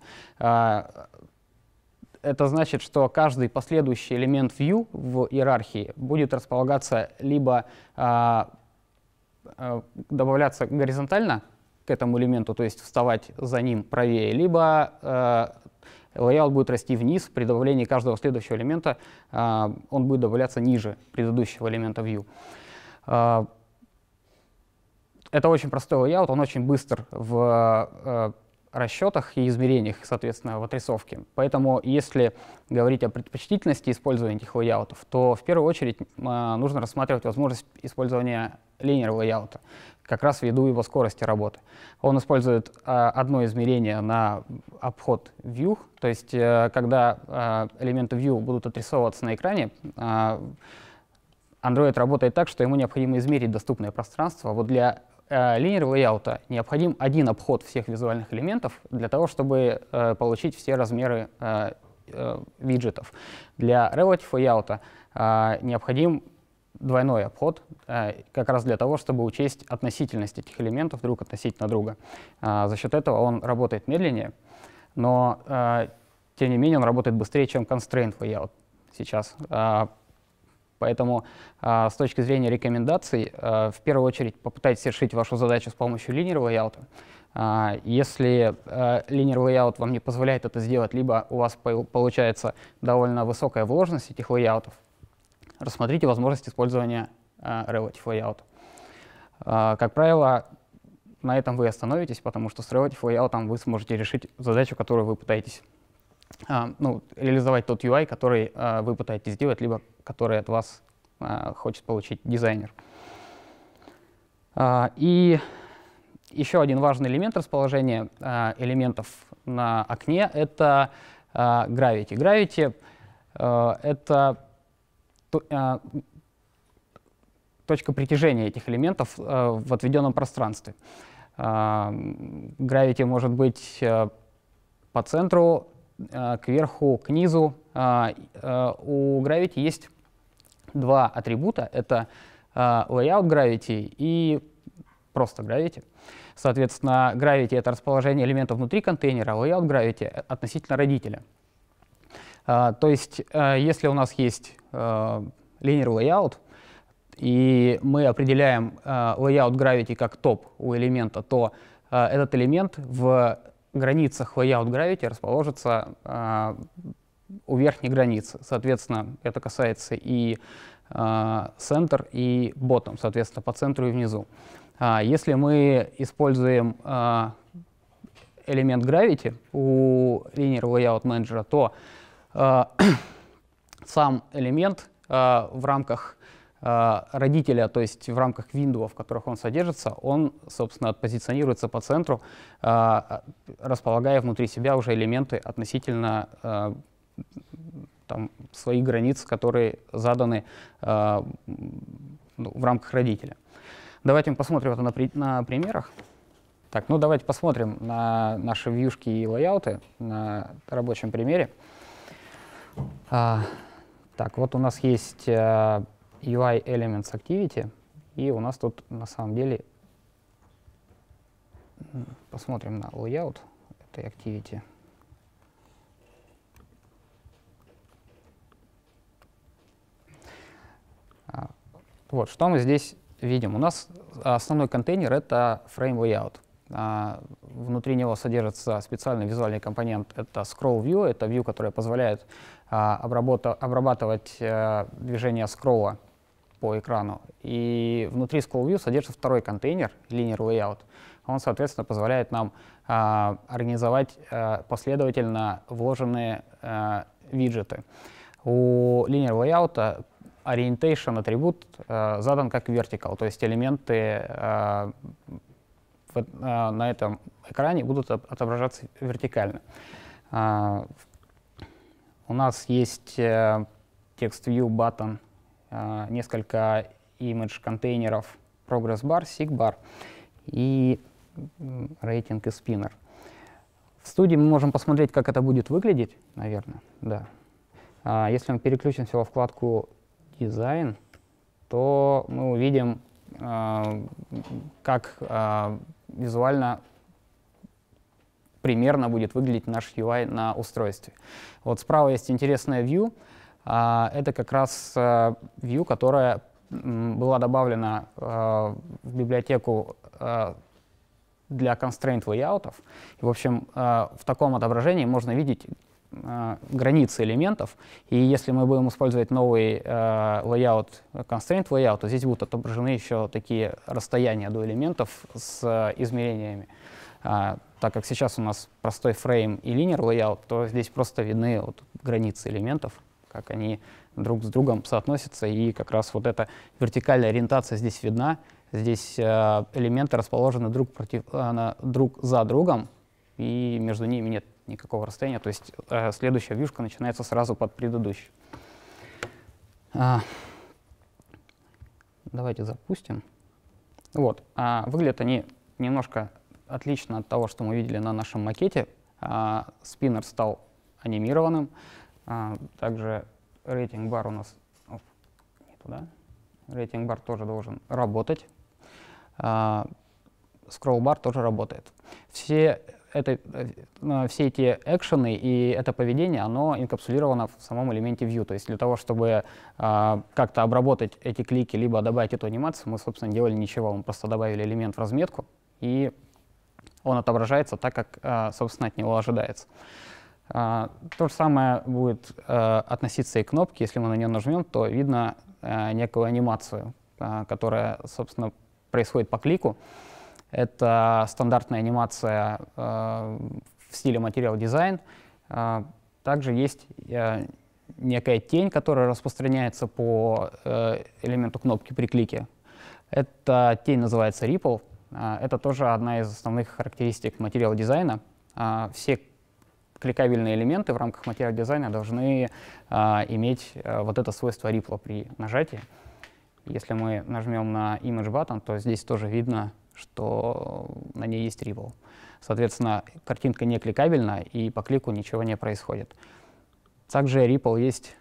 это значит, что каждый последующий элемент view в иерархии будет располагаться либо а, добавляться горизонтально к этому элементу, то есть вставать за ним правее, либо а, layout будет расти вниз, при добавлении каждого следующего элемента а, он будет добавляться ниже предыдущего элемента view. А, это очень простой layout, он очень быстр в расчетах и измерениях, соответственно, в отрисовке. Поэтому, если говорить о предпочтительности использования этих лейаутов, то в первую очередь нужно рассматривать возможность использования линейного лейаута, как раз ввиду его скорости работы. Он использует а, одно измерение на обход view, то есть а, когда а, элементы view будут отрисовываться на экране, а, Android работает так, что ему необходимо измерить доступное пространство. Вот для э, linear layout необходим один обход всех визуальных элементов для того, чтобы э, получить все размеры э, э, виджетов. Для relative layout э, необходим двойной обход, э, как раз для того, чтобы учесть относительность этих элементов друг относительно друга. Э, за счет этого он работает медленнее, но тем не менее он работает быстрее, чем constraint layout сейчас. Поэтому э, с точки зрения рекомендаций, э, в первую очередь попытайтесь решить вашу задачу с помощью linear layout. Э, если э, linear вам не позволяет это сделать, либо у вас по получается довольно высокая вложенность этих лейаутов, рассмотрите возможность использования э, relative layout. Как правило, на этом вы остановитесь, потому что с relative layout вы сможете решить задачу, которую вы пытаетесь а, ну, реализовать тот UI, который а, вы пытаетесь сделать, либо который от вас а, хочет получить дизайнер. И еще один важный элемент расположения элементов на окне — это Gravity. Gravity — это точка притяжения этих элементов в отведенном пространстве. Gravity может быть по центру кверху, к низу. А, э, у Gravity есть два атрибута. Это э, layout Gravity и просто Gravity. Соответственно, Gravity — это расположение элементов внутри контейнера, а layout Gravity — относительно родителя. То есть, если у нас есть linear layout, и мы определяем layout Gravity как топ у элемента, то этот элемент в границах layout gravity расположится э, у верхней границы. Соответственно, это касается и э, center, и bottom, соответственно, по центру и внизу. А если мы используем э, элемент gravity у linear layout manager, то сам элемент в рамках а, родителя, то есть в рамках виндов, в которых он содержится, он, собственно, позиционируется по центру, а, располагая внутри себя уже элементы относительно а, там, своих границ, которые заданы ну, в рамках родителя. Давайте мы посмотрим это на, при, на примерах. Так, ну давайте посмотрим на наши вьюшки и лайауты на рабочем примере. А, так, вот у нас есть UI Elements Activity, и у нас тут на самом деле, посмотрим на layout этой Activity. А, вот, что мы здесь видим? У нас основной контейнер — это frame layout. А, внутри него содержится специальный визуальный компонент — это scroll view. Это view, которая позволяет а, обрабатывать а, движение скролла по экрану. И внутри Scroll содержится второй контейнер, Linear Layout. Он, соответственно, позволяет нам а, организовать а, последовательно вложенные а, виджеты. У Linear Layout orientation атрибут а, задан как vertical, то есть элементы а, в, а, на этом экране будут отображаться вертикально. А, у нас есть э, текст view button несколько image контейнеров progress bar, sig bar и рейтинг и спиннер. В студии мы можем посмотреть, как это будет выглядеть, наверное, да. А если мы переключимся во вкладку дизайн, то мы увидим, а, как а, визуально примерно будет выглядеть наш UI на устройстве. Вот справа есть интересная view. А, это как раз а, view, которая была добавлена а, в библиотеку а, для constraint layoutов. И, в общем, в таком отображении можно видеть э, границы элементов. И если мы будем использовать новый э, layout, constraint layout, то здесь будут отображены еще такие расстояния до элементов с э, измерениями. А, так как сейчас у нас простой фрейм и linear layout, то здесь просто видны вот границы элементов, как они друг с другом соотносятся, и как раз вот эта вертикальная ориентация здесь видна. Здесь э, элементы расположены друг, против, э, друг за другом, и между ними нет никакого расстояния, то есть э, следующая вьюшка начинается сразу под предыдущей. А, давайте запустим. Вот, а, выглядят они немножко отлично от того, что мы видели на нашем макете. А, спиннер стал анимированным, а, также рейтинг бар у нас оп, не туда. Рейтинг бар тоже должен работать. А, бар тоже работает. Все это, э, все эти экшены и это поведение, оно инкапсулировано в самом элементе view. То есть для того, чтобы э, как-то обработать эти клики, либо добавить эту анимацию, мы, собственно, делали ничего. Мы просто добавили элемент в разметку, и он отображается так, как, э, собственно, от него ожидается. Uh, то же самое будет uh, относиться и к кнопке. Если мы на нее нажмем, то видно uh, некую анимацию, которая, собственно, происходит по клику. Это стандартная анимация э, в стиле материал дизайн. Э, также есть э, некая тень, которая распространяется по э, элементу кнопки при клике. Эта тень называется Ripple. Э, это тоже одна из основных характеристик материал дизайна. Э, все кликабельные элементы в рамках материал дизайна должны э, иметь э, вот это свойство Ripple при нажатии. Если мы нажмем на Image Button, то здесь тоже видно что на ней есть Ripple. Соответственно, картинка не кликабельна, и по клику ничего не происходит. Также Ripple есть,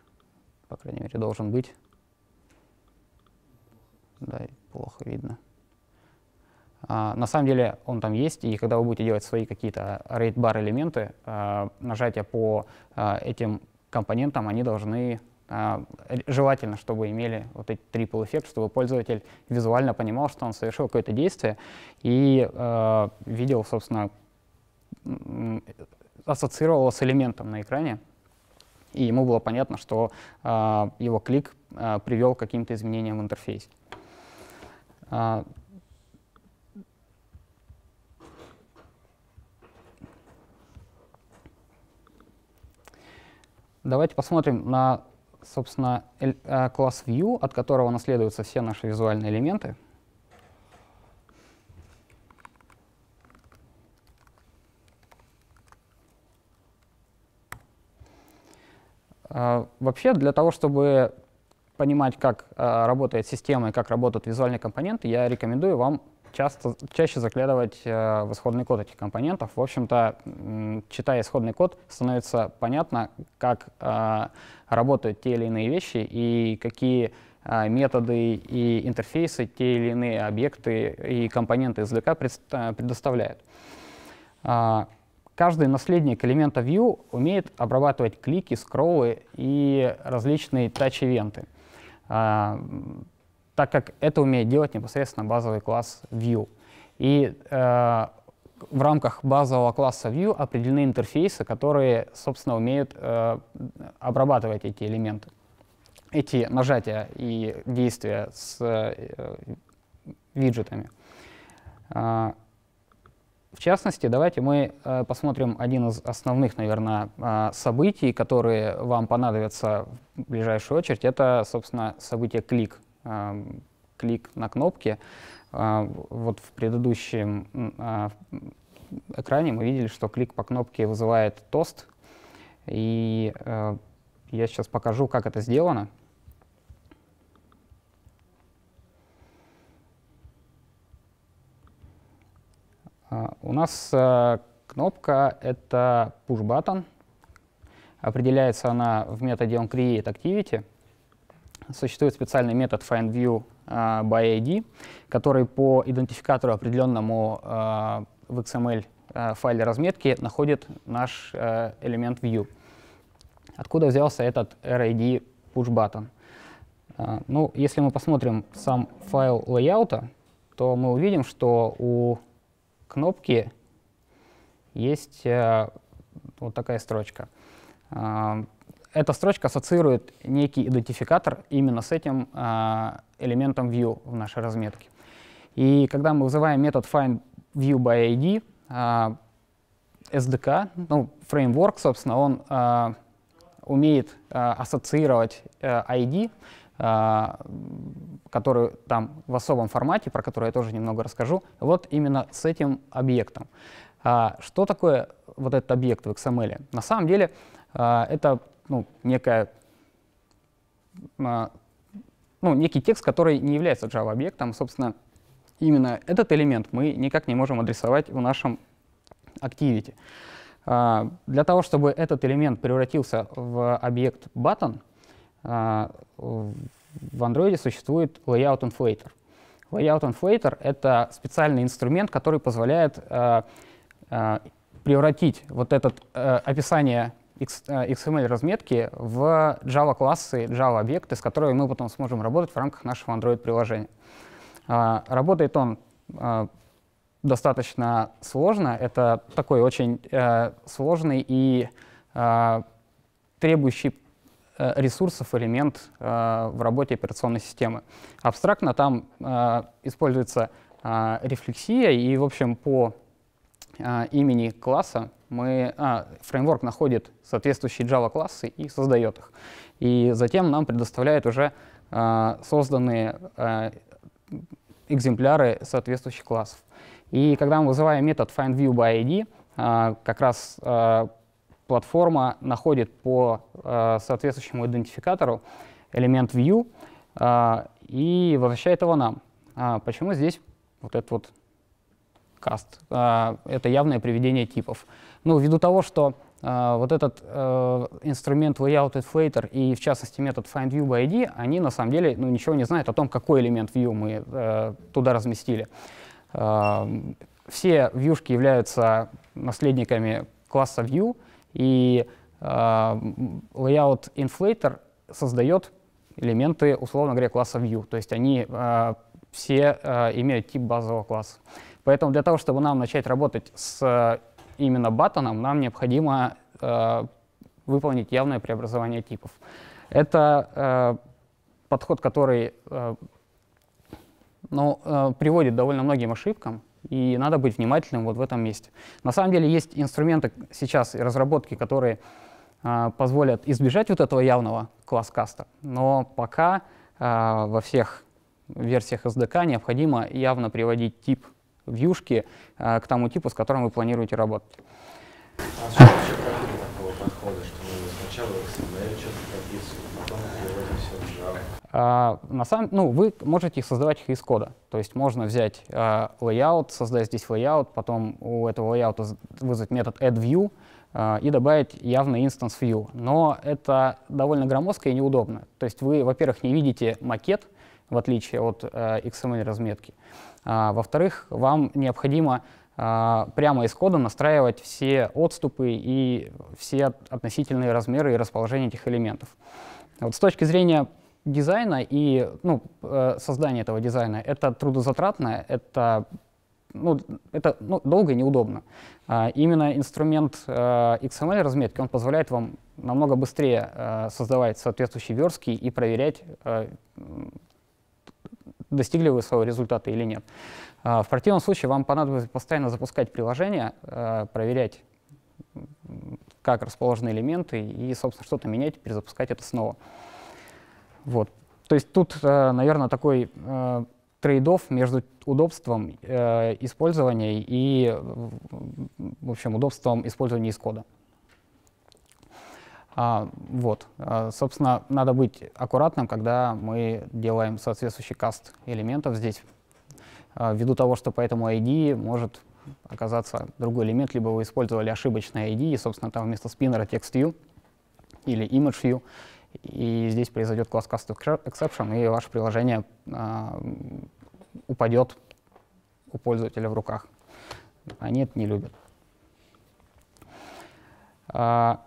по крайней мере, должен быть. Да, плохо видно. А, на самом деле он там есть, и когда вы будете делать свои какие-то rate-бар элементы, а, нажатия по а, этим компонентам, они должны а, желательно, чтобы имели вот этот трипл эффект, чтобы пользователь визуально понимал, что он совершил какое-то действие и э, видел, собственно, ассоциировал с элементом на экране, и ему было понятно, что э, его клик э, привел к каким-то изменениям в интерфейсе. Давайте посмотрим на собственно, э, класс View, от которого наследуются все наши визуальные элементы. Э, вообще, для того, чтобы понимать, как э, работает система и как работают визуальные компоненты, я рекомендую вам часто, чаще заглядывать э, в исходный код этих компонентов. В общем-то, читая исходный код, становится понятно, как э, работают те или иные вещи и какие э, методы и интерфейсы те или иные объекты и компоненты SDK пред, предоставляют. Каждый наследник элемента View умеет обрабатывать клики, скроллы и различные тач-ивенты так как это умеет делать непосредственно базовый класс View. И э, в рамках базового класса View определены интерфейсы, которые, собственно, умеют э, обрабатывать эти элементы, эти нажатия и действия с э, виджетами. Э, в частности, давайте мы э, посмотрим один из основных, наверное, э, событий, которые вам понадобятся в ближайшую очередь. Это, собственно, событие клик клик на кнопки. А, вот в предыдущем а, экране мы видели, что клик по кнопке вызывает тост. И э, я сейчас покажу, как это сделано. А, у нас э, кнопка — это push-button. Определяется она в методе onCreateActivity существует специальный метод findView uh, by ID, который по идентификатору определенному uh, в XML э, файле разметки находит наш элемент view. Откуда взялся этот RID push button? Ну, если мы посмотрим сам файл лейаута, то мы увидим, что у кнопки есть вот такая строчка. Э, эта строчка ассоциирует некий идентификатор именно с этим э, элементом view в нашей разметке. И когда мы вызываем метод findViewById, э, SDK, ну, фреймворк, собственно, он э, умеет э, ассоциировать э, ID, э, который там в особом формате, про который я тоже немного расскажу, вот именно с этим объектом. А, что такое вот этот объект в XML? На самом деле а, это ну, некая, а, ну, некий текст, который не является Java-объектом. Собственно, именно этот элемент мы никак не можем адресовать в нашем Activity. А, для того, чтобы этот элемент превратился в объект button, а, в Android существует Layout Inflator. Layout Inflator — это специальный инструмент, который позволяет превратить вот это описание XML разметки в Java классы, Java объекты, с которыми мы потом сможем работать в рамках нашего Android приложения. Работает он достаточно сложно. Это такой очень э, сложный и э, требующий э, ресурсов элемент э, в работе операционной системы. Абстрактно там э, используется э, рефлексия, и, в общем, по э, имени класса мы, а, фреймворк находит соответствующие Java классы и создает их. И затем нам предоставляет уже э, созданные э, экземпляры соответствующих классов. И когда мы вызываем метод findViewById, а, как раз а, платформа находит по а, соответствующему идентификатору элемент view и возвращает его нам. Почему здесь вот этот вот каст? Это явное приведение типов. Ну, ввиду того, что вот этот инструмент layout и, в частности, метод findViewById, они на самом деле ну, ничего не знают о том, какой элемент view мы туда разместили. Все вьюшки являются наследниками класса view, и layout inflator создает элементы, условно говоря, класса view. То есть они все имеют тип базового класса. Поэтому для того, чтобы нам начать работать с именно баттоном, нам необходимо выполнить явное преобразование типов. Это подход, который но э, приводит довольно многим ошибкам, и надо быть внимательным вот в этом месте. На самом деле есть инструменты сейчас разработки, которые э, позволят избежать вот этого явного класс-каста, но пока э, во всех версиях SDK необходимо явно приводить тип вьюшки э, к тому типу, с которым вы планируете работать. А что вообще такого подхода, что мы сначала XML что-то прописываем, потом переводим все в Java? А, на самом, ну, вы можете создавать их из кода. То есть можно взять а, layout, создать здесь layout, потом у этого layout вызвать метод addView а, и добавить явный instance view. Но это довольно громоздко и неудобно. То есть вы, во-первых, не видите макет, в отличие от а, XML-разметки. А, во-вторых, вам необходимо а, прямо из кода настраивать все отступы и все относительные размеры и расположение этих элементов. Вот с точки зрения дизайна и ну, э, создание этого дизайна это трудозатратно, это, ну, это ну, долго и неудобно. А именно инструмент э, XML разметки, он позволяет вам намного быстрее э, создавать соответствующие верстки и проверять, достигли вы своего результата или нет. А в противном случае вам понадобится постоянно запускать приложение, э, проверять, как расположены элементы и, собственно, что-то менять, перезапускать это снова. Вот. То есть тут, э, наверное, такой э, трейдов между удобством использования и, в общем, удобством использования из кода. А, вот, а, собственно, надо быть аккуратным, когда мы делаем соответствующий каст элементов здесь, а, ввиду того, что по этому ID может оказаться другой элемент, либо вы использовали ошибочный ID, и, собственно, там вместо спиннера text view или image view, и здесь произойдет класс cast exception, и ваше приложение а, упадет у пользователя в руках. Они это не любят. А,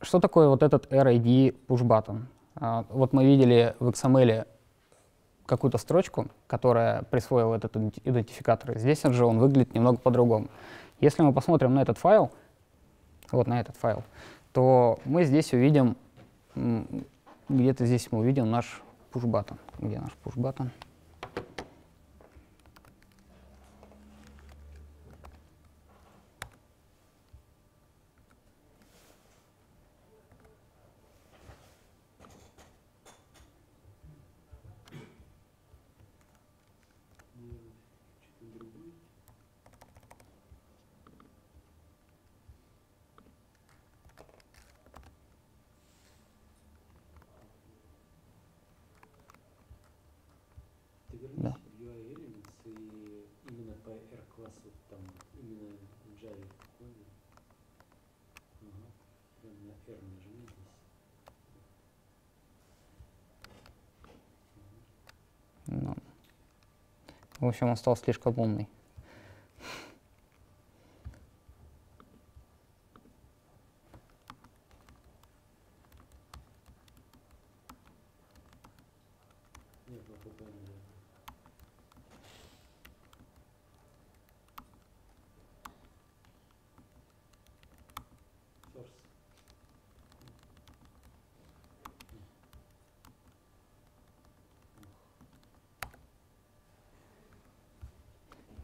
что такое вот этот RID push button? А, вот мы видели в XML какую-то строчку, которая присвоила этот идентификатор. Здесь же он выглядит немного по-другому. Если мы посмотрим на этот файл, вот на этот файл, то мы здесь увидим, где-то здесь мы увидим наш push button. Где наш push button? Да. UI Elements и именно по R-классу, там, именно в Java коде. Ага. Прям на R нажми здесь. Ну, в общем, он стал слишком умный. Нет, ну попробуем. Source.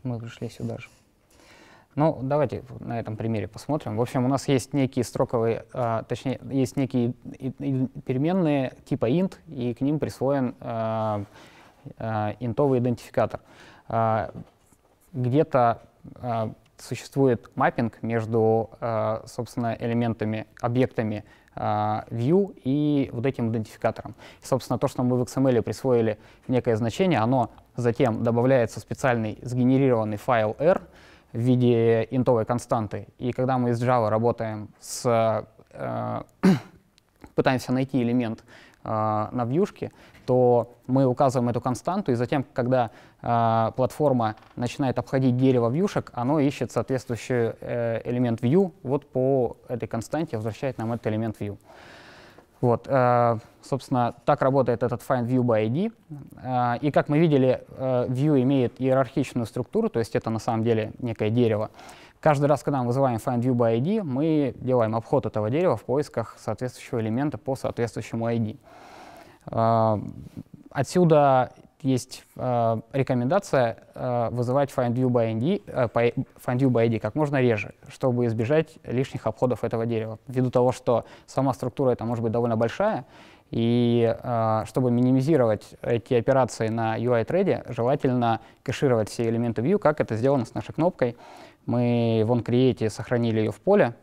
Мы пришли сюда же. Ну, давайте на этом примере посмотрим. В общем, у нас есть некие строковые, а, точнее, есть некие переменные типа int, и к ним присвоен а, а, интовый идентификатор. А, где-то а, существует маппинг между, а, собственно, элементами, объектами а, view и вот этим идентификатором. И, собственно, то, что мы в XML присвоили некое значение, оно затем добавляется специальный сгенерированный файл R в виде интовой константы. И когда мы из Java работаем с, э, пытаемся найти элемент э, на вьюшке, то мы указываем эту константу, и затем, когда э, платформа начинает обходить дерево вьюшек, оно ищет соответствующий э, элемент view, вот по этой константе возвращает нам этот элемент view. Вот, э, собственно, так работает этот find view by ID. Э, и как мы видели, э, view имеет иерархичную структуру, то есть это на самом деле некое дерево. Каждый раз, когда мы вызываем find view by ID, мы делаем обход этого дерева в поисках соответствующего элемента по соответствующему ID. Отсюда есть э, рекомендация э, вызывать find view, by ID, э, find view by ID как можно реже, чтобы избежать лишних обходов этого дерева. Ввиду того, что сама структура это может быть довольно большая, и э, чтобы минимизировать эти операции на UI-треде, желательно кэшировать все элементы view, как это сделано с нашей кнопкой. Мы в onCreate сохранили ее в поле,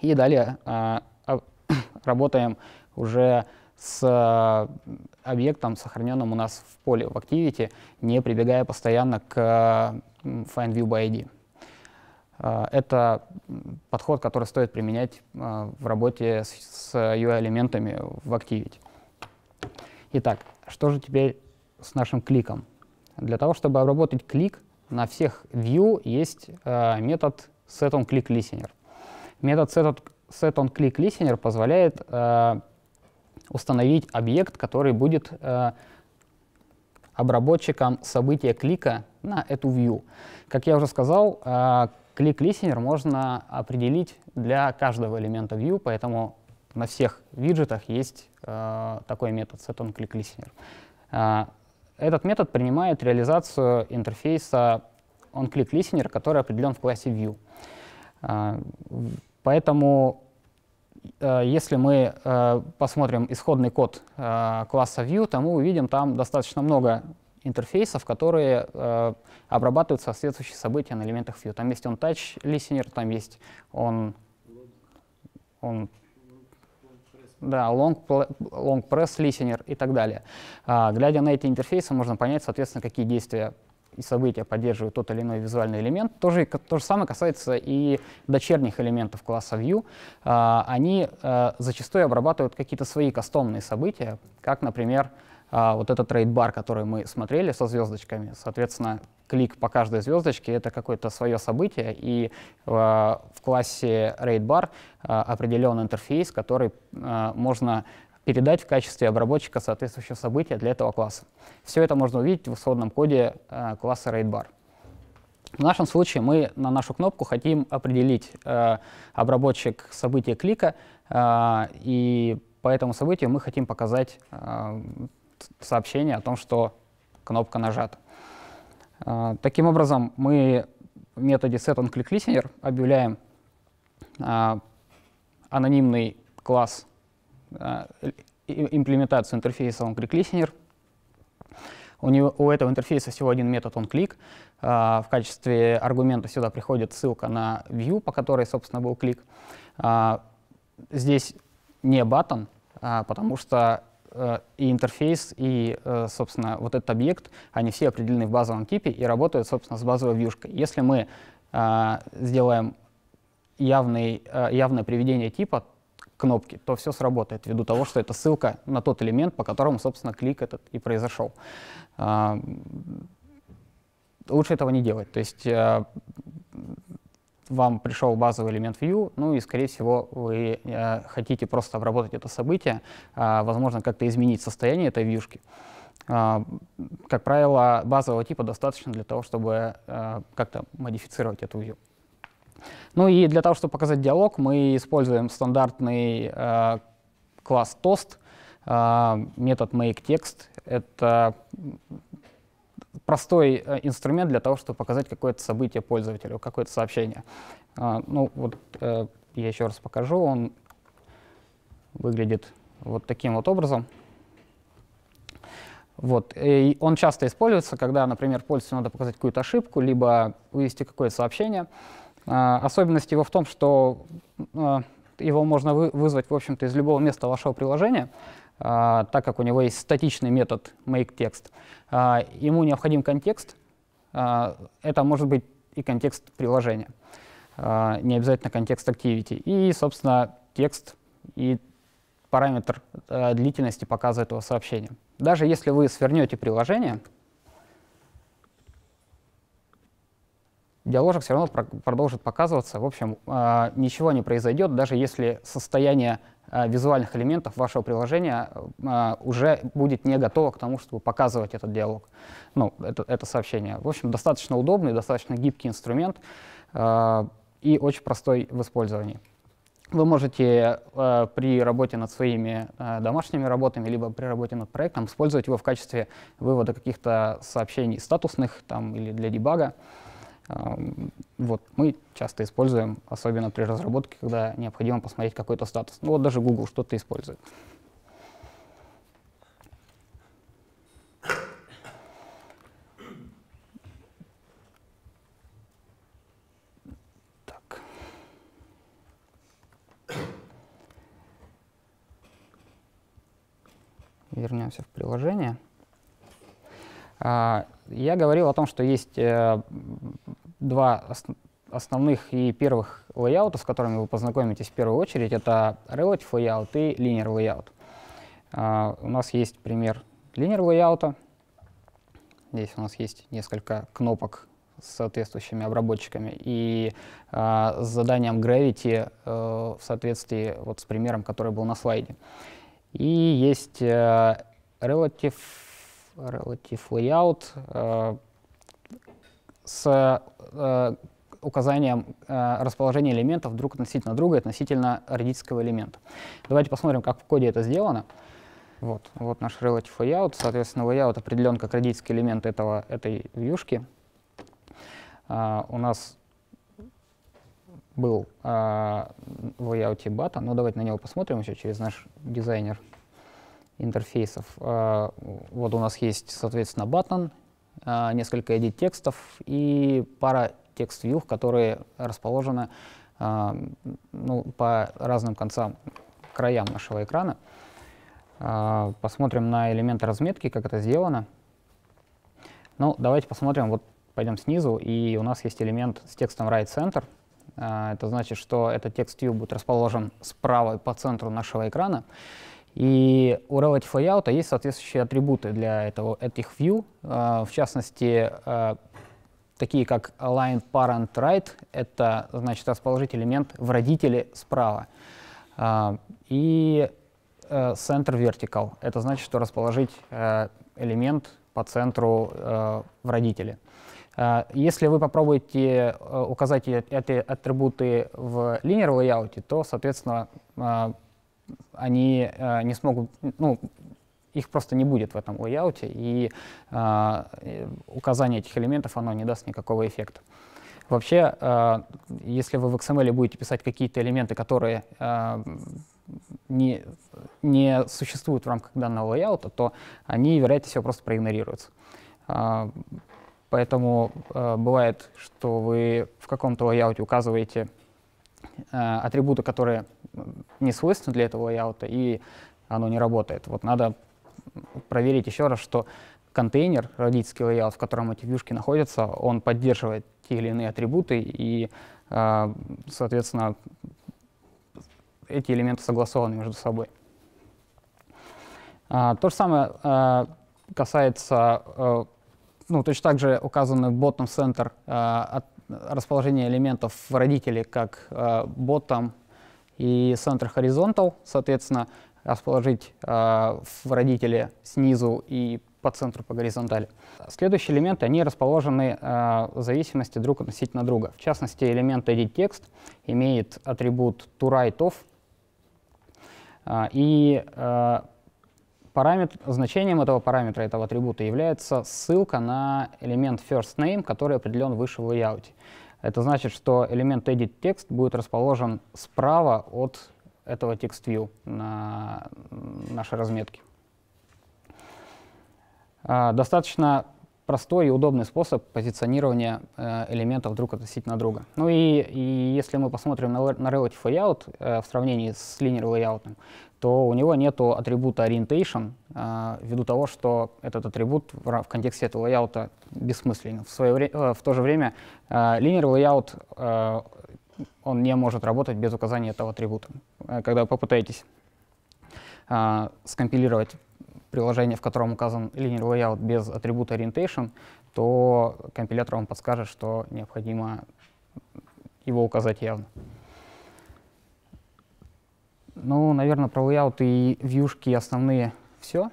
и далее э, работаем уже с объектом, сохраненным у нас в поле в Activity, не прибегая постоянно к find view by ID. Э, Это подход, который стоит применять э, в работе с, UI-элементами в Activity. Итак, что же теперь с нашим кликом? Для того, чтобы обработать клик, на всех view есть э, метод setOnClickListener. Метод setOn- setOnClickListener позволяет установить объект, который будет э, обработчиком события клика на эту view. Как я уже сказал, э, клик-листенер можно определить для каждого элемента view, поэтому на всех виджетах есть э, такой метод setOnClickListener. Э, этот метод принимает реализацию интерфейса onClickListener, который определен в классе view. Э, Поэтому если мы э, посмотрим исходный код э, класса View, то мы увидим там достаточно много интерфейсов, которые э, обрабатывают соответствующие события на элементах View. Там есть OnTouch listener, там есть on, on да, long, long press listener и так далее. А, глядя на эти интерфейсы, можно понять, соответственно, какие действия и события поддерживают тот или иной визуальный элемент. То же, то же самое касается и дочерних элементов класса View. А, они а, зачастую обрабатывают какие-то свои кастомные события, как, например, а, вот этот рейд-бар, который мы смотрели со звездочками, соответственно, клик по каждой звездочке — это какое-то свое событие, и э, в классе RaidBar э, определен интерфейс, который можно передать в качестве обработчика соответствующего события для этого класса. Все это можно увидеть в исходном коде э, класса RaidBar. В нашем случае мы на нашу кнопку хотим определить э, обработчик события клика, э, и по этому событию мы хотим показать э, сообщение о том, что кнопка нажата. Э, таким образом, мы в методе setOnClickListener объявляем э, анонимный класс имплементацию интерфейса onClickListener. У, него, у этого интерфейса всего один метод onClick. Uh, в качестве аргумента сюда приходит ссылка на view, по которой, собственно, был клик. Uh, здесь не button, потому что и интерфейс, и, собственно, вот этот объект, они все определены в базовом типе и работают, собственно, с базовой вьюшкой. Если мы сделаем явный, явное приведение типа кнопки, то все сработает, ввиду того, что это ссылка на тот элемент, по которому, собственно, клик этот и произошел лучше этого не делать. То есть э, вам пришел базовый элемент view, ну и, скорее всего, вы э, хотите просто обработать это событие, э, возможно, как-то изменить состояние этой вьюшки. Э, как правило, базового типа достаточно для того, чтобы э, как-то модифицировать эту view. Ну и для того, чтобы показать диалог, мы используем стандартный э, класс toast, э, метод makeText. Это простой э, инструмент для того, чтобы показать какое-то событие пользователю, какое-то сообщение. А, ну вот э, я еще раз покажу, он выглядит вот таким вот образом. Вот. И он часто используется, когда, например, пользователю надо показать какую-то ошибку, либо вывести какое-то сообщение. Особенность его в том, что а, его можно вы вызвать, в общем-то, из любого места вашего приложения. А, так как у него есть статичный метод makeText, а, ему необходим контекст. А, это может быть и контекст приложения, не обязательно контекст activity. И, собственно, текст и параметр длительности показа этого сообщения. Даже если вы свернете приложение, диаложек все равно продолжит показываться. В общем, ничего не произойдет, даже если состояние Э, визуальных элементов вашего приложения э, уже будет не готово к тому, чтобы показывать этот диалог, ну, это, это сообщение. В общем, достаточно удобный, достаточно гибкий инструмент э, и очень простой в использовании. Вы можете э, при работе над своими э, домашними работами, либо при работе над проектом использовать его в качестве вывода каких-то сообщений статусных там, или для дебага. Вот, мы часто используем, особенно при разработке, когда необходимо посмотреть какой-то статус. Ну вот даже Google что-то использует. Так. Вернемся в приложение. А, я говорил о том, что есть э, два основных и первых лейаута, с которыми вы познакомитесь в первую очередь, это Relative Layout и Linear Layout. Uh, у нас есть пример Linear Layout. Здесь у нас есть несколько кнопок с соответствующими обработчиками и uh, с заданием Gravity uh, в соответствии вот с примером, который был на слайде. И есть Relative, relative Layout, с э, указанием э, расположения элементов друг относительно друга относительно редического элемента. Давайте посмотрим, как в коде это сделано. Вот, вот наш relative layout. Соответственно, layout определен как родительский элемент этого, этой вьюшки. Uh, у нас был uh, в layout button, но давайте на него посмотрим еще через наш дизайнер интерфейсов. Uh, вот у нас есть, соответственно, button, несколько edit текстов и пара текст view, которые расположены а, ну, по разным концам, краям нашего экрана. А, посмотрим на элементы разметки, как это сделано. Ну, давайте посмотрим, вот пойдем снизу, и у нас есть элемент с текстом right center. Это значит, что этот текст view будет расположен справа по центру нашего экрана. И у Relative Layout есть соответствующие атрибуты для этого, этих view. В частности, такие как align parent right, это значит расположить элемент в родителе справа. И center vertical, это значит, что расположить элемент по центру в родителе. Э, если вы попробуете э, указать эти атрибуты в linear layout, то, соответственно, э, они не смогут, ну, их просто не будет в этом лейауте, и указание этих элементов, оно не даст никакого эффекта. Вообще, если вы в XML будете писать какие-то элементы, которые не, не существуют в рамках данного layout а, то они, вероятнее всего, просто проигнорируются. Поэтому э, бывает, что вы в каком-то layout е указываете э, атрибуты, которые не свойственны для этого layout а, и оно не работает. Вот надо проверить еще раз, что контейнер, родительский layout, в котором эти view шки находятся, он поддерживает те или иные атрибуты, и, э, соответственно, эти элементы согласованы между собой. А, то же самое э, касается э, ну, точно так же указаны bottom center э, расположение элементов в родителе как э, bottom и center horizontal, соответственно, расположить э, в родителе снизу и по центру по горизонтали. Следующие элементы, они расположены э, в зависимости друг относительно друга. В частности, элемент editText имеет атрибут toWriteOff, э, и э, Параметр, значением этого параметра, этого атрибута, является ссылка на элемент firstName, который определен выше в лейауте. Это значит, что элемент editText будет расположен справа от этого TextView на нашей разметке. А, достаточно простой и удобный способ позиционирования э, элементов друг относительно друга. Ну и, и если мы посмотрим на, на Relative Layout э, в сравнении с Linear Layout, то у него нет атрибута Orientation, э, ввиду того, что этот атрибут в, контексте этого лайаута бессмысленен. В, свое вре в то же время э, Linear Layout он не может работать без указания этого атрибута. Когда вы попытаетесь скомпилировать приложение, в котором указан linear layout без атрибута orientation, то компилятор вам подскажет, что необходимо его указать явно. Ну, наверное, про layout и вьюшки основные все.